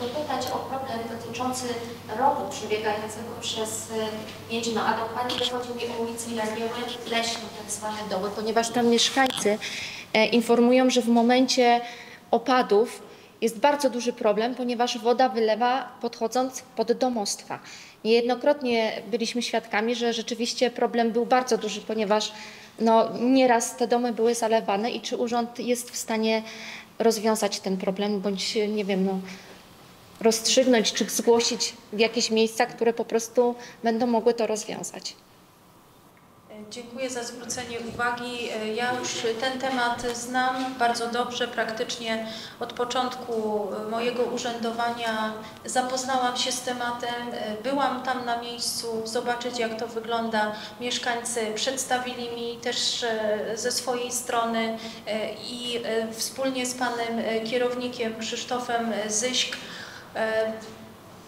Speaker 5: dopytać o problem dotyczący rowu przebiegającego przez e, Miedzino, a dokładnie chodzi mi o Jagieły Leśną, tak zwane doły, ponieważ tam mieszkańcy e, informują, że w momencie opadów jest bardzo duży problem, ponieważ woda wylewa podchodząc pod domostwa. Niejednokrotnie byliśmy świadkami, że rzeczywiście problem był bardzo duży, ponieważ no, nieraz te domy były zalewane i czy urząd jest w stanie rozwiązać ten problem, bądź nie wiem, no, rozstrzygnąć czy zgłosić w jakieś miejsca, które po prostu będą mogły to rozwiązać.
Speaker 3: Dziękuję za zwrócenie uwagi. Ja już ten temat znam bardzo dobrze, praktycznie od początku mojego urzędowania zapoznałam się z tematem, byłam tam na miejscu, zobaczyć jak to wygląda. Mieszkańcy przedstawili mi też e, ze swojej strony e, i e, wspólnie z panem e, kierownikiem Krzysztofem Zyśk e,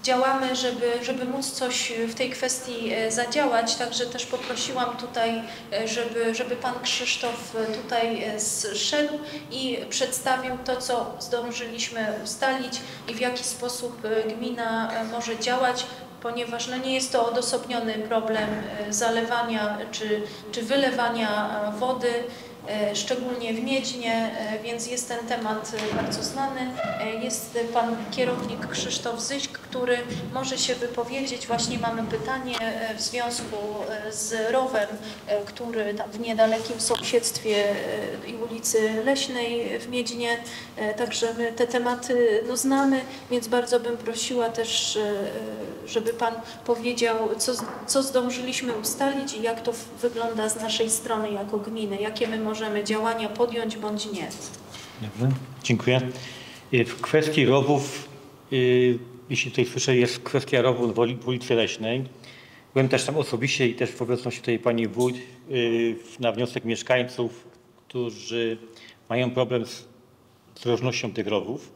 Speaker 3: działamy, żeby, żeby móc coś w tej kwestii e, zadziałać, także też poprosiłam tutaj, e, żeby, żeby Pan Krzysztof e, tutaj zszedł i przedstawił to, co zdążyliśmy ustalić i w jaki sposób gmina może działać, ponieważ no nie jest to odosobniony problem zalewania czy, czy wylewania wody, szczególnie w Miedźnie, e, więc jest ten temat e, bardzo znany. E, Jest pan kierownik Krzysztof Zyśk, który może się wypowiedzieć. Właśnie mamy pytanie e, w związku e, z rowem, e, który w niedalekim sąsiedztwie e, i ulicy Leśnej w Miedźnie. E, Także my te tematy no, znamy, więc bardzo bym prosiła też, e, żeby pan powiedział, co, co zdążyliśmy ustalić i jak to wygląda z naszej strony jako gminy, jakie my możemy działania podjąć bądź nie.
Speaker 6: Dobrze, dziękuję. Y, W kwestii rowów, y, jeśli tutaj słyszę, jest kwestia rowu w uli- w ulicy Leśnej. Byłem też tam osobiście i też w obecności tutaj pani wójt y, na wniosek mieszkańców, którzy mają problem z drożnością tych rowów.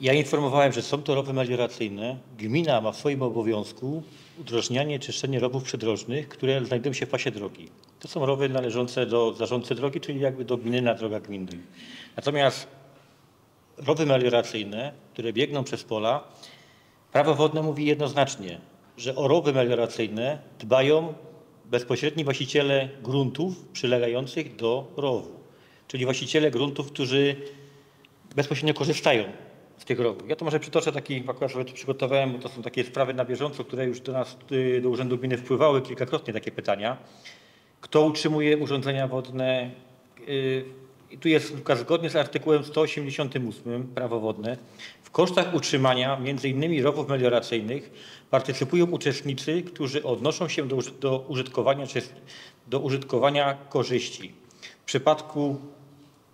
Speaker 6: Ja informowałem, że są to rowy melioracyjne. Gmina ma w swoim obowiązku udrożnianie, czyszczenie rowów przydrożnych, które znajdują się w pasie drogi. To są rowy należące do zarządcy drogi, czyli jakby do gminy na drogach gminnych. Natomiast rowy melioracyjne, które biegną przez pola, prawo wodne mówi jednoznacznie, że o rowy melioracyjne dbają bezpośredni właściciele gruntów przylegających do rowu, czyli właściciele gruntów, którzy bezpośrednio korzystają z tych rowów. Ja to może przytoczę taki, akurat sobie to przygotowałem, bo to są takie sprawy na bieżąco, które już do nas, y, do Urzędu Gminy wpływały kilkakrotnie takie pytania. Kto utrzymuje urządzenia wodne? Y, I tu jest zgodnie z artykułem 188 Prawo wodne. W kosztach utrzymania innymi rowów melioracyjnych partycypują uczestnicy, którzy odnoszą się do, do użytkowania do użytkowania korzyści. W przypadku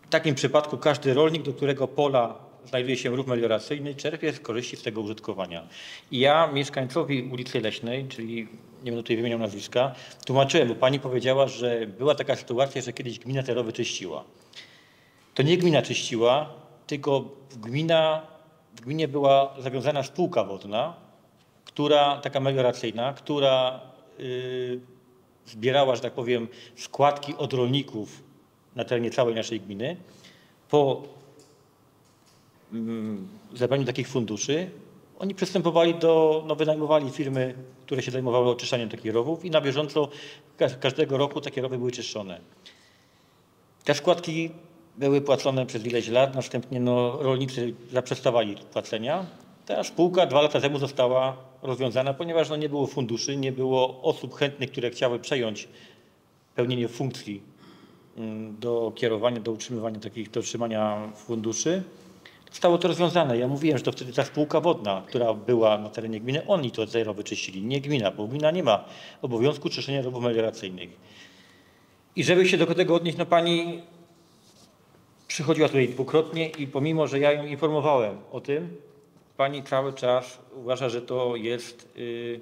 Speaker 6: w takim przypadku każdy rolnik, do którego pola znajduje się rów melioracyjny, czerpie z korzyści z tego użytkowania. I ja mieszkańcowi ulicy Leśnej, czyli nie będę tutaj wymieniał nazwiska, tłumaczyłem, bo pani powiedziała, że była taka sytuacja, że kiedyś gmina te rowy czyściła. To nie gmina czyściła, tylko gmina, w gminie była zawiązana spółka wodna, która, taka melioracyjna, która y, zbierała, że tak powiem, składki od rolników na terenie całej naszej gminy. Po mm, zebraniu takich funduszy oni przystępowali do, no wynajmowali firmy, które się zajmowały oczyszczaniem takich rowów i na bieżąco ka- każdego roku takie rowy były czyszczone. Te składki były płacone przez ileś lat, następnie no, rolnicy zaprzestawali płacenia. Ta spółka dwa lata temu została rozwiązana, ponieważ no, nie było funduszy, nie było osób chętnych, które chciały przejąć pełnienie funkcji mm, do kierowania, do utrzymywania takich, do utrzymania funduszy, zostało to rozwiązane. Ja mówiłem, że to wtedy ta spółka wodna, która była na terenie gminy, oni to zero wyczyścili, nie gmina, bo gmina nie ma obowiązku czyszczenia rowów melioracyjnych. I żeby się do tego odnieść, no pani przychodziła tutaj dwukrotnie i pomimo, że ja ją informowałem o tym, pani cały czas uważa, że to jest y,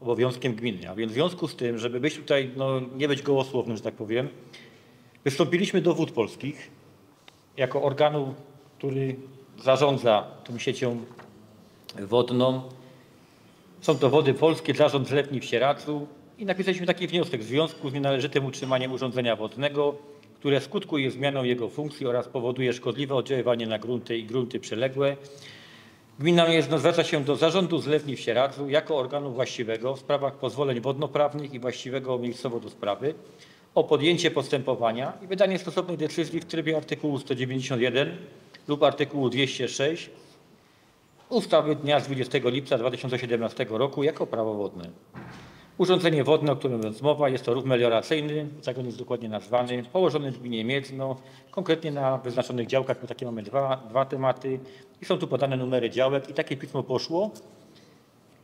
Speaker 6: obowiązkiem gminy. A więc w związku z tym, żeby być tutaj, no nie być gołosłownym, że tak powiem, wystąpiliśmy do Wód Polskich jako organu, który zarządza tą siecią wodną. Są to Wody Polskie, Zarząd Zlewni w Sieradzu i napisaliśmy taki wniosek w związku z nienależytym utrzymaniem urządzenia wodnego, które skutkuje zmianą jego funkcji oraz powoduje szkodliwe oddziaływanie na grunty i grunty przyległe. Gmina Miedźno zwraca się do Zarządu Zlewni w Sieradzu jako organu właściwego w sprawach pozwoleń wodnoprawnych i właściwego miejscowo do sprawy o podjęcie postępowania i wydanie stosownej decyzji w trybie artykułu 191 lub artykułu 206 ustawy dnia z 20 lipca 2017 roku jako prawo wodne. Urządzenie wodne, o którym jest mowa, jest to rów melioracyjny, tak on jest dokładnie nazwany, położony w gminie Miedzno, konkretnie na wyznaczonych działkach, bo takie mamy dwa, dwa tematy i są tu podane numery działek i takie pismo poszło.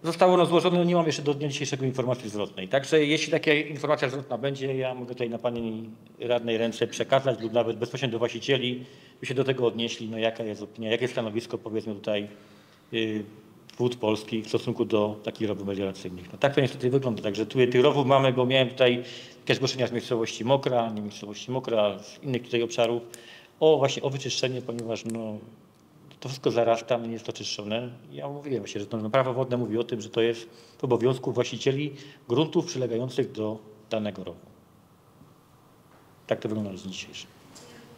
Speaker 6: Zostało rozłożone, no nie mam jeszcze do dnia dzisiejszego informacji zwrotnej. Także jeśli taka informacja zwrotna będzie, ja mogę tutaj na pani radnej ręce przekazać lub nawet bezpośrednio do właścicieli, by się do tego odnieśli, no jaka jest opinia, jakie stanowisko powiedzmy tutaj y, wód polskich w stosunku do takich rowów melioracyjnych. No tak to niestety wygląda. Także tu tych rowów mamy, bo miałem tutaj takie zgłoszenia z miejscowości Mokra, nie miejscowości Mokra, z innych tutaj obszarów, o właśnie o wyczyszczenie, ponieważ no, to wszystko zarasta, nie jest to czyszczone. Ja mówiłem właśnie, że to no, prawo wodne mówi o tym, że to jest w obowiązku właścicieli gruntów przylegających do danego rowu. Tak to wygląda na dzień dzisiejszy.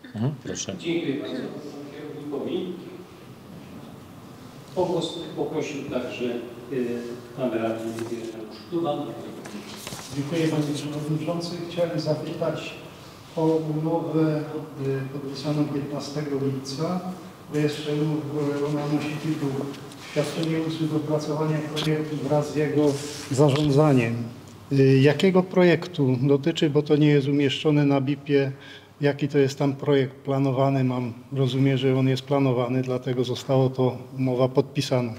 Speaker 6: Mhm, proszę.
Speaker 1: Dziękuję bardzo panu kierownikowi. Poprosił także y, pan radny Tuwan.
Speaker 8: Dziękuję Panie Przewodniczący. Chciałem zapytać o umowę y, podpisaną 15 lipca, jeszcze ona nosi tytuł Świadczenie usług opracowania projektu wraz z jego zarządzaniem. Y, Jakiego projektu dotyczy, bo to nie jest umieszczone na BIP-ie, jaki to jest tam projekt planowany. Mam rozumiem, że on jest planowany, dlatego zostało to umowa podpisana.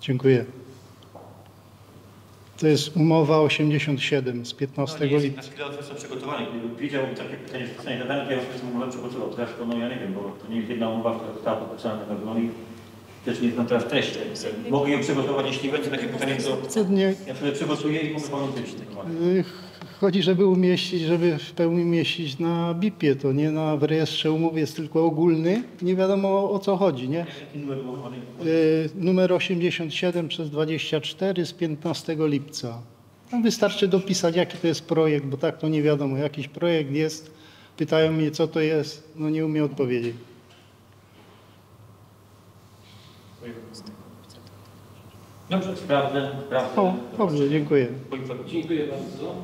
Speaker 8: Dziękuję. To jest umowa 87 z 15
Speaker 6: No, nie jest
Speaker 8: lipca.
Speaker 6: na chwilę przygotowany. Gdybym wiedział takie pytanie zostanie zadane, to ja bym tę umowę przygotował. Teraz to no ja nie wiem, bo to nie jest jedna umowa, która została podpisana na pewno i też nie znam teraz treści. Mogę ją przygotować, jeśli będzie takie pytanie, to ja sobie przygotuję i mogę panu
Speaker 8: chodzi, żeby umieścić, żeby w pełni umieścić na BIP-ie, to nie na w rejestrze umów jest tylko ogólny. Nie wiadomo o, co chodzi, nie? Y, Numer 87 przez 24 z 15 lipca. Tam wystarczy dopisać, jaki to jest projekt, bo tak to nie wiadomo. Jakiś projekt jest, pytają mnie, co to jest, no nie umiem odpowiedzieć.
Speaker 6: Dobrze, sprawdzę, sprawdzę.
Speaker 8: O, dobrze, dziękuję.
Speaker 1: Dziękuję bardzo.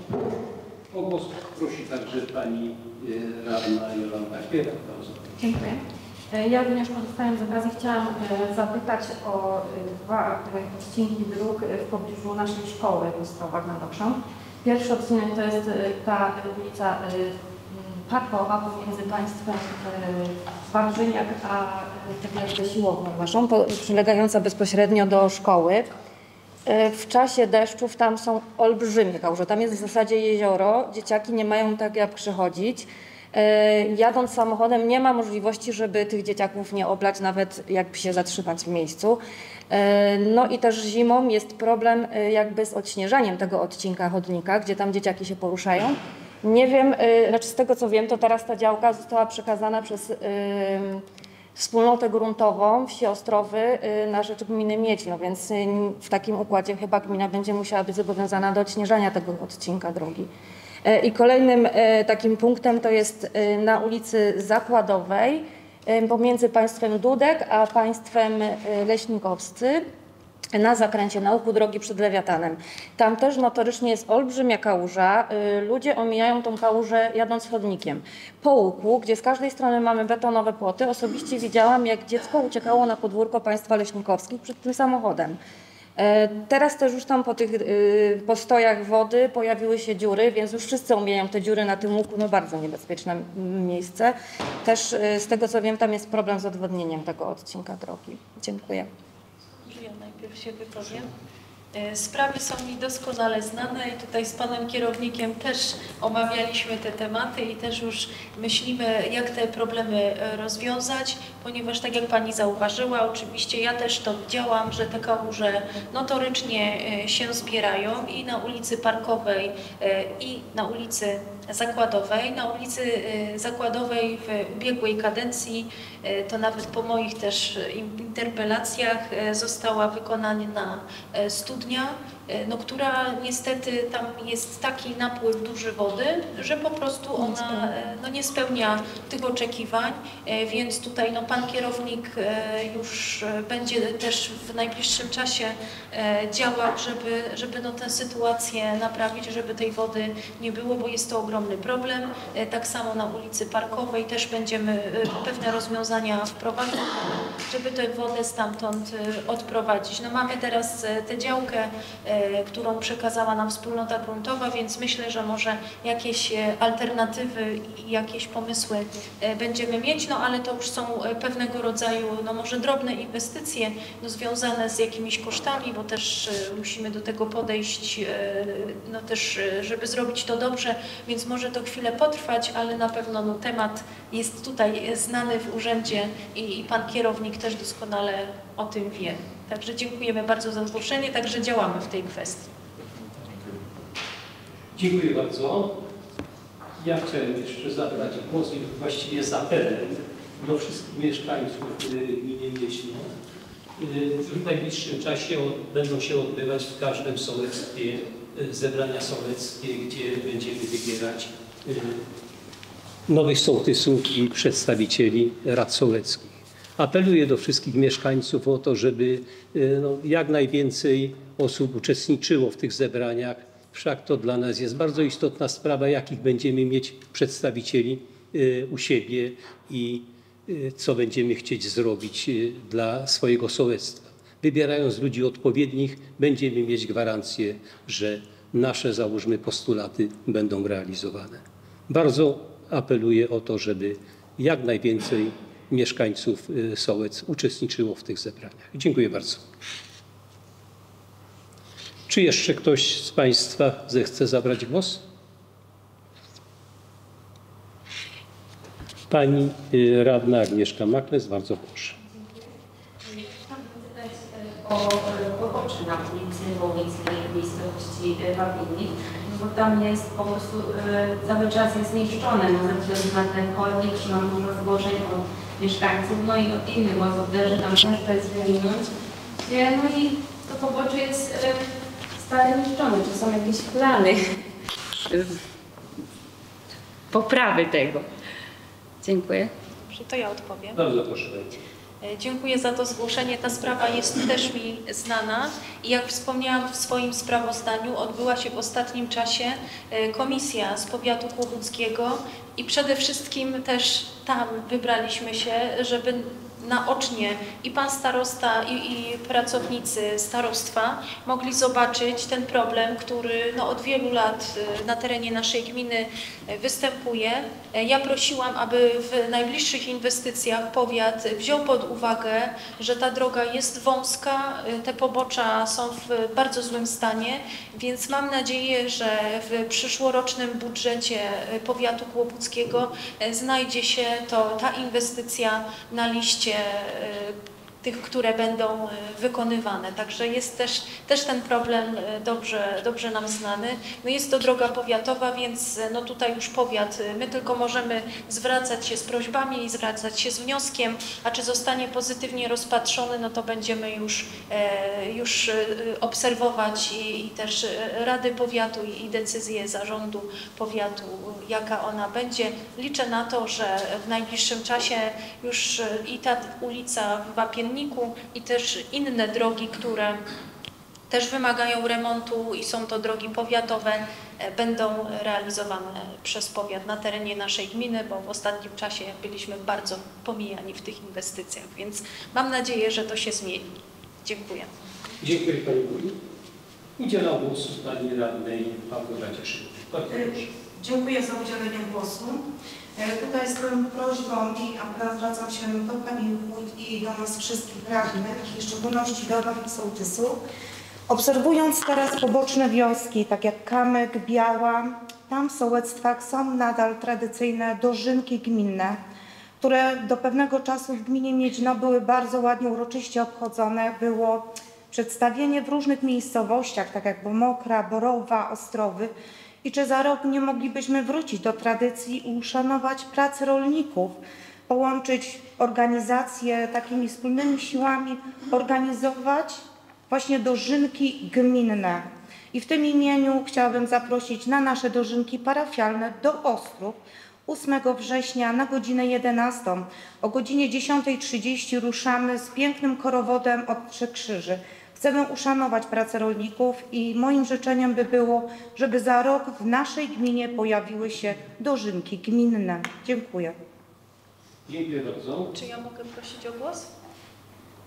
Speaker 1: O głos prosi także pani y, radna Jolanta. Bardzo.
Speaker 10: Dziękuję. E, Ja również korzystając z okazji chciałam e, zapytać o e, dwa e, odcinki dróg e, w pobliżu naszej szkoły w Ostrowach nad. Pierwszy odcinek to jest e, ta ulica e, parkowa pomiędzy państwem e, Wawrzyniak a siłownią naszą, po- przylegająca bezpośrednio do szkoły. E, W czasie deszczów tam są olbrzymie kałuże. Tam jest w zasadzie jezioro. Dzieciaki nie mają tak jak przychodzić. E, Jadąc samochodem nie ma możliwości, żeby tych dzieciaków nie oblać, nawet jakby się zatrzymać w miejscu. No i też zimą jest problem jakby z odśnieżaniem tego odcinka chodnika, gdzie tam dzieciaki się poruszają. Nie wiem, e, znaczy z tego co wiem, to teraz ta działka została przekazana przez em, wspólnotę gruntową wsi Ostrowy y, na rzecz gminy Miedźno, więc y, w takim układzie chyba gmina będzie musiała być zobowiązana do odśnieżania tego odcinka drogi. E, I kolejnym e, takim punktem to jest e, na ulicy Zakładowej pomiędzy państwem Dudek a państwem Leśnikowscy na zakręcie na łuku drogi przed Lewiatanem. Tam też notorycznie jest olbrzymia kałuża. Y, Ludzie omijają tą kałużę jadąc chodnikiem. Po łuku, gdzie z każdej strony mamy betonowe płoty, osobiście widziałam, jak dziecko uciekało na podwórko państwa leśnikowskich przed tym samochodem.
Speaker 14: E, Teraz też już tam po tych y, postojach wody pojawiły się dziury, więc już wszyscy omijają te dziury na tym łuku, no bardzo niebezpieczne miejsce. Też y, z tego co wiem, tam jest problem z odwodnieniem tego odcinka drogi. Dziękuję.
Speaker 3: Najpierw się wypowiem. E, Sprawy są mi doskonale znane i tutaj z panem kierownikiem też omawialiśmy te tematy i też już myślimy, jak te problemy e, rozwiązać, ponieważ tak jak pani zauważyła, oczywiście ja też to widziałam, że te kałuże notorycznie e, się zbierają i na ulicy Parkowej i na ulicy Zakładowej. Na ulicy e, Zakładowej w ubiegłej kadencji, e, to nawet po moich też in- interpelacjach e, została wykonana studnia, no, która niestety tam jest taki napływ duży wody, że po prostu ona e, no, nie spełnia tych oczekiwań, e, więc tutaj no, pan kierownik e, już e, będzie też w najbliższym czasie e, działał, żeby, żeby no, tę sytuację naprawić, żeby tej wody nie było, bo jest to ogromny problem. E, Tak samo na ulicy Parkowej też będziemy e, pewne rozwiązania wprowadzać, żeby tę wodę stamtąd e, odprowadzić. No mamy teraz e, tę działkę, e, którą przekazała nam wspólnota gruntowa, więc myślę, że może jakieś e, alternatywy i jakieś pomysły e, będziemy mieć, no ale to już są e, pewnego rodzaju, no może drobne inwestycje no, związane z jakimiś kosztami, bo też e, musimy do tego podejść, e, no też, e, żeby zrobić to dobrze, więc może to chwilę potrwać, ale na pewno no, temat jest tutaj znany w urzędzie i pan kierownik też doskonale o tym wie. Także dziękujemy bardzo za zgłoszenie, także działamy w tej kwestii.
Speaker 1: Dziękuję bardzo. Ja chciałem jeszcze zabrać głos i właściwie z apelem do wszystkich mieszkańców y, gminy Mieśno. Y, W najbliższym czasie będą się odbywać w każdym sołectwie y, zebrania sołeckie, gdzie będziemy wybierać nowych sołtysów i przedstawicieli rad sołeckich. Apeluję do wszystkich mieszkańców o to, żeby y, no, jak najwięcej osób uczestniczyło w tych zebraniach. Wszak to dla nas jest bardzo istotna sprawa, jakich będziemy mieć przedstawicieli y, u siebie i y, co będziemy chcieć zrobić dla swojego sołectwa. Wybierając ludzi odpowiednich, będziemy mieć gwarancję, że nasze, załóżmy, postulaty będą realizowane. Bardzo apeluję o to, żeby jak najwięcej mieszkańców y, Sołec uczestniczyło w tych zebraniach. Dziękuję bardzo. Czy jeszcze ktoś z Państwa zechce zabrać głos? Pani y, radna Agnieszka Makles, bardzo proszę.
Speaker 15: o poboczy na ulicy Wołyńskiej w miejscowości Wawilnik, bo tam jest po prostu e, cały czas jest zniszczone no, ze względu na ten chodnik, że mam dużo zgłoszeń od mieszkańców, no i od innych osób też, tam ciężko jest wyminąć. No i to pobocze jest e, stale niszczone, czy są jakieś plany (laughs) poprawy tego. Dziękuję.
Speaker 3: Dobrze, to ja odpowiem.
Speaker 1: Bardzo proszę.
Speaker 3: E, Dziękuję za to zgłoszenie. Ta sprawa jest też mi znana i jak wspomniałam w swoim sprawozdaniu, odbyła się w ostatnim czasie e, komisja z powiatu kłobuckiego i przede wszystkim też tam wybraliśmy się, żeby naocznie i pan starosta i, i pracownicy starostwa mogli zobaczyć ten problem, który no, od wielu lat e, na terenie naszej gminy e, występuje. E, Ja prosiłam, aby w najbliższych inwestycjach powiat wziął pod uwagę, że ta droga jest wąska, e, te pobocza są w bardzo złym stanie, więc mam nadzieję, że w przyszłorocznym budżecie e, powiatu kłobuckiego znajdzie się to, ta inwestycja na liście tych, które będą e, wykonywane. Także jest też, też ten problem e, dobrze, dobrze nam znany. No jest to droga powiatowa, więc e, no tutaj już powiat, my tylko możemy zwracać się z prośbami i zwracać się z wnioskiem, a czy zostanie pozytywnie rozpatrzony, no to będziemy już, już obserwować i, i też Rady Powiatu i, decyzję zarządu powiatu, jaka ona będzie. Liczę na to, że w najbliższym czasie już i ta ulica w I też inne drogi, które też wymagają remontu i są to drogi powiatowe, e, będą realizowane przez powiat na terenie naszej gminy, bo w ostatnim czasie byliśmy bardzo pomijani w tych inwestycjach, więc mam nadzieję, że to się zmieni. Dziękuję.
Speaker 1: Dziękuję Pani Wójt. Udzielam głosu Pani Radnej. Bardzo proszę.
Speaker 16: Dziękuję za udzielenie głosu. E, Tutaj z tą prośbą i akurat zwracam się do Pani Wójt i do nas wszystkich radnych, w szczególności do nowych sołtysów. Obserwując teraz poboczne wioski, tak jak Kamyk, Biała, tam w sołectwach są nadal tradycyjne dożynki gminne, które do pewnego czasu w gminie Miedźno były bardzo ładnie, uroczyście obchodzone. Było przedstawienie w różnych miejscowościach, tak jak Bomokra, Borowa, Ostrowy. I czy za rok nie moglibyśmy wrócić do tradycji i uszanować pracy rolników, połączyć organizacje takimi wspólnymi siłami, organizować właśnie dożynki gminne. I w tym imieniu chciałabym zaprosić na nasze dożynki parafialne do Ostrów 8 września na godzinę 11. O godzinie 10.30 ruszamy z pięknym korowodem od Trzech Krzyży. Chcemy uszanować pracę rolników i moim życzeniem by było, żeby za rok w naszej gminie pojawiły się dożynki gminne. Dziękuję.
Speaker 1: Dziękuję bardzo.
Speaker 3: Czy ja mogę prosić o głos?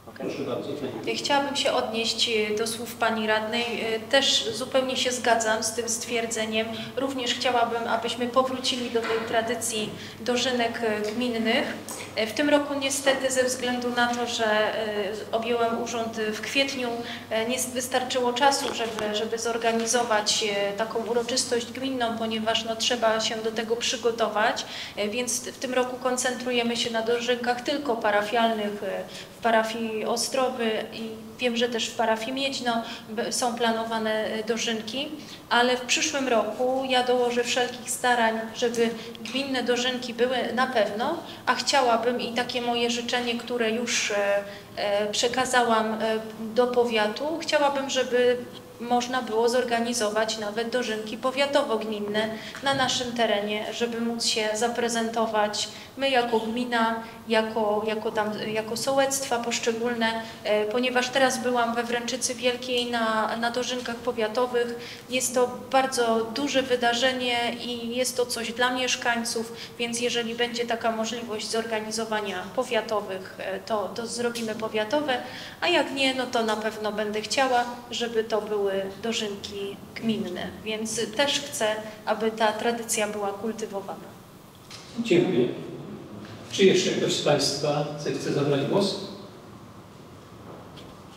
Speaker 1: Proszę bardzo.
Speaker 3: Chciałabym się odnieść e, do słów Pani Radnej. E, Też zupełnie się zgadzam z tym stwierdzeniem. Również chciałabym, abyśmy powrócili do tej tradycji dożynek e, gminnych. W tym roku niestety ze względu na to, że objęłam urząd w kwietniu, nie wystarczyło czasu, żeby, żeby zorganizować taką uroczystość gminną, ponieważ no, trzeba się do tego przygotować, więc w tym roku koncentrujemy się na dożynkach tylko parafialnych w parafii Ostrowy i wiem, że też w parafii Miedźno są planowane e, dożynki, ale w przyszłym roku ja dołożę wszelkich starań, żeby gminne dożynki były na pewno, a chciałabym i takie moje życzenie, które już e, e, przekazałam do powiatu, chciałabym, żeby można było zorganizować nawet dożynki powiatowo-gminne na naszym terenie, żeby móc się zaprezentować my jako gmina, jako, jako, tam, jako sołectwa poszczególne, e, ponieważ teraz byłam we Wręczycy Wielkiej na, na dożynkach powiatowych. Jest to bardzo duże wydarzenie i jest to coś dla mieszkańców, więc jeżeli będzie taka możliwość zorganizowania powiatowych, e, to, to zrobimy powiatowe, a jak nie, no to na pewno będę chciała, żeby to były dożynki gminne, więc też chcę, aby ta tradycja była kultywowana.
Speaker 1: Dziękuję. Czy jeszcze ktoś z Państwa chce zabrać głos?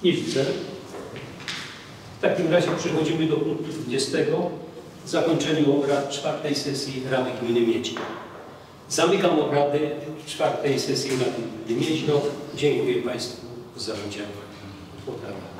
Speaker 1: Nie widzę. W takim razie przechodzimy do punktu 20. Zakończeniu obrad czwartej sesji Rady Gminy Miedźno. Zamykam obrady czwartej sesji Rady Gminy Miedźno. Dziękuję Państwu za udział obradach.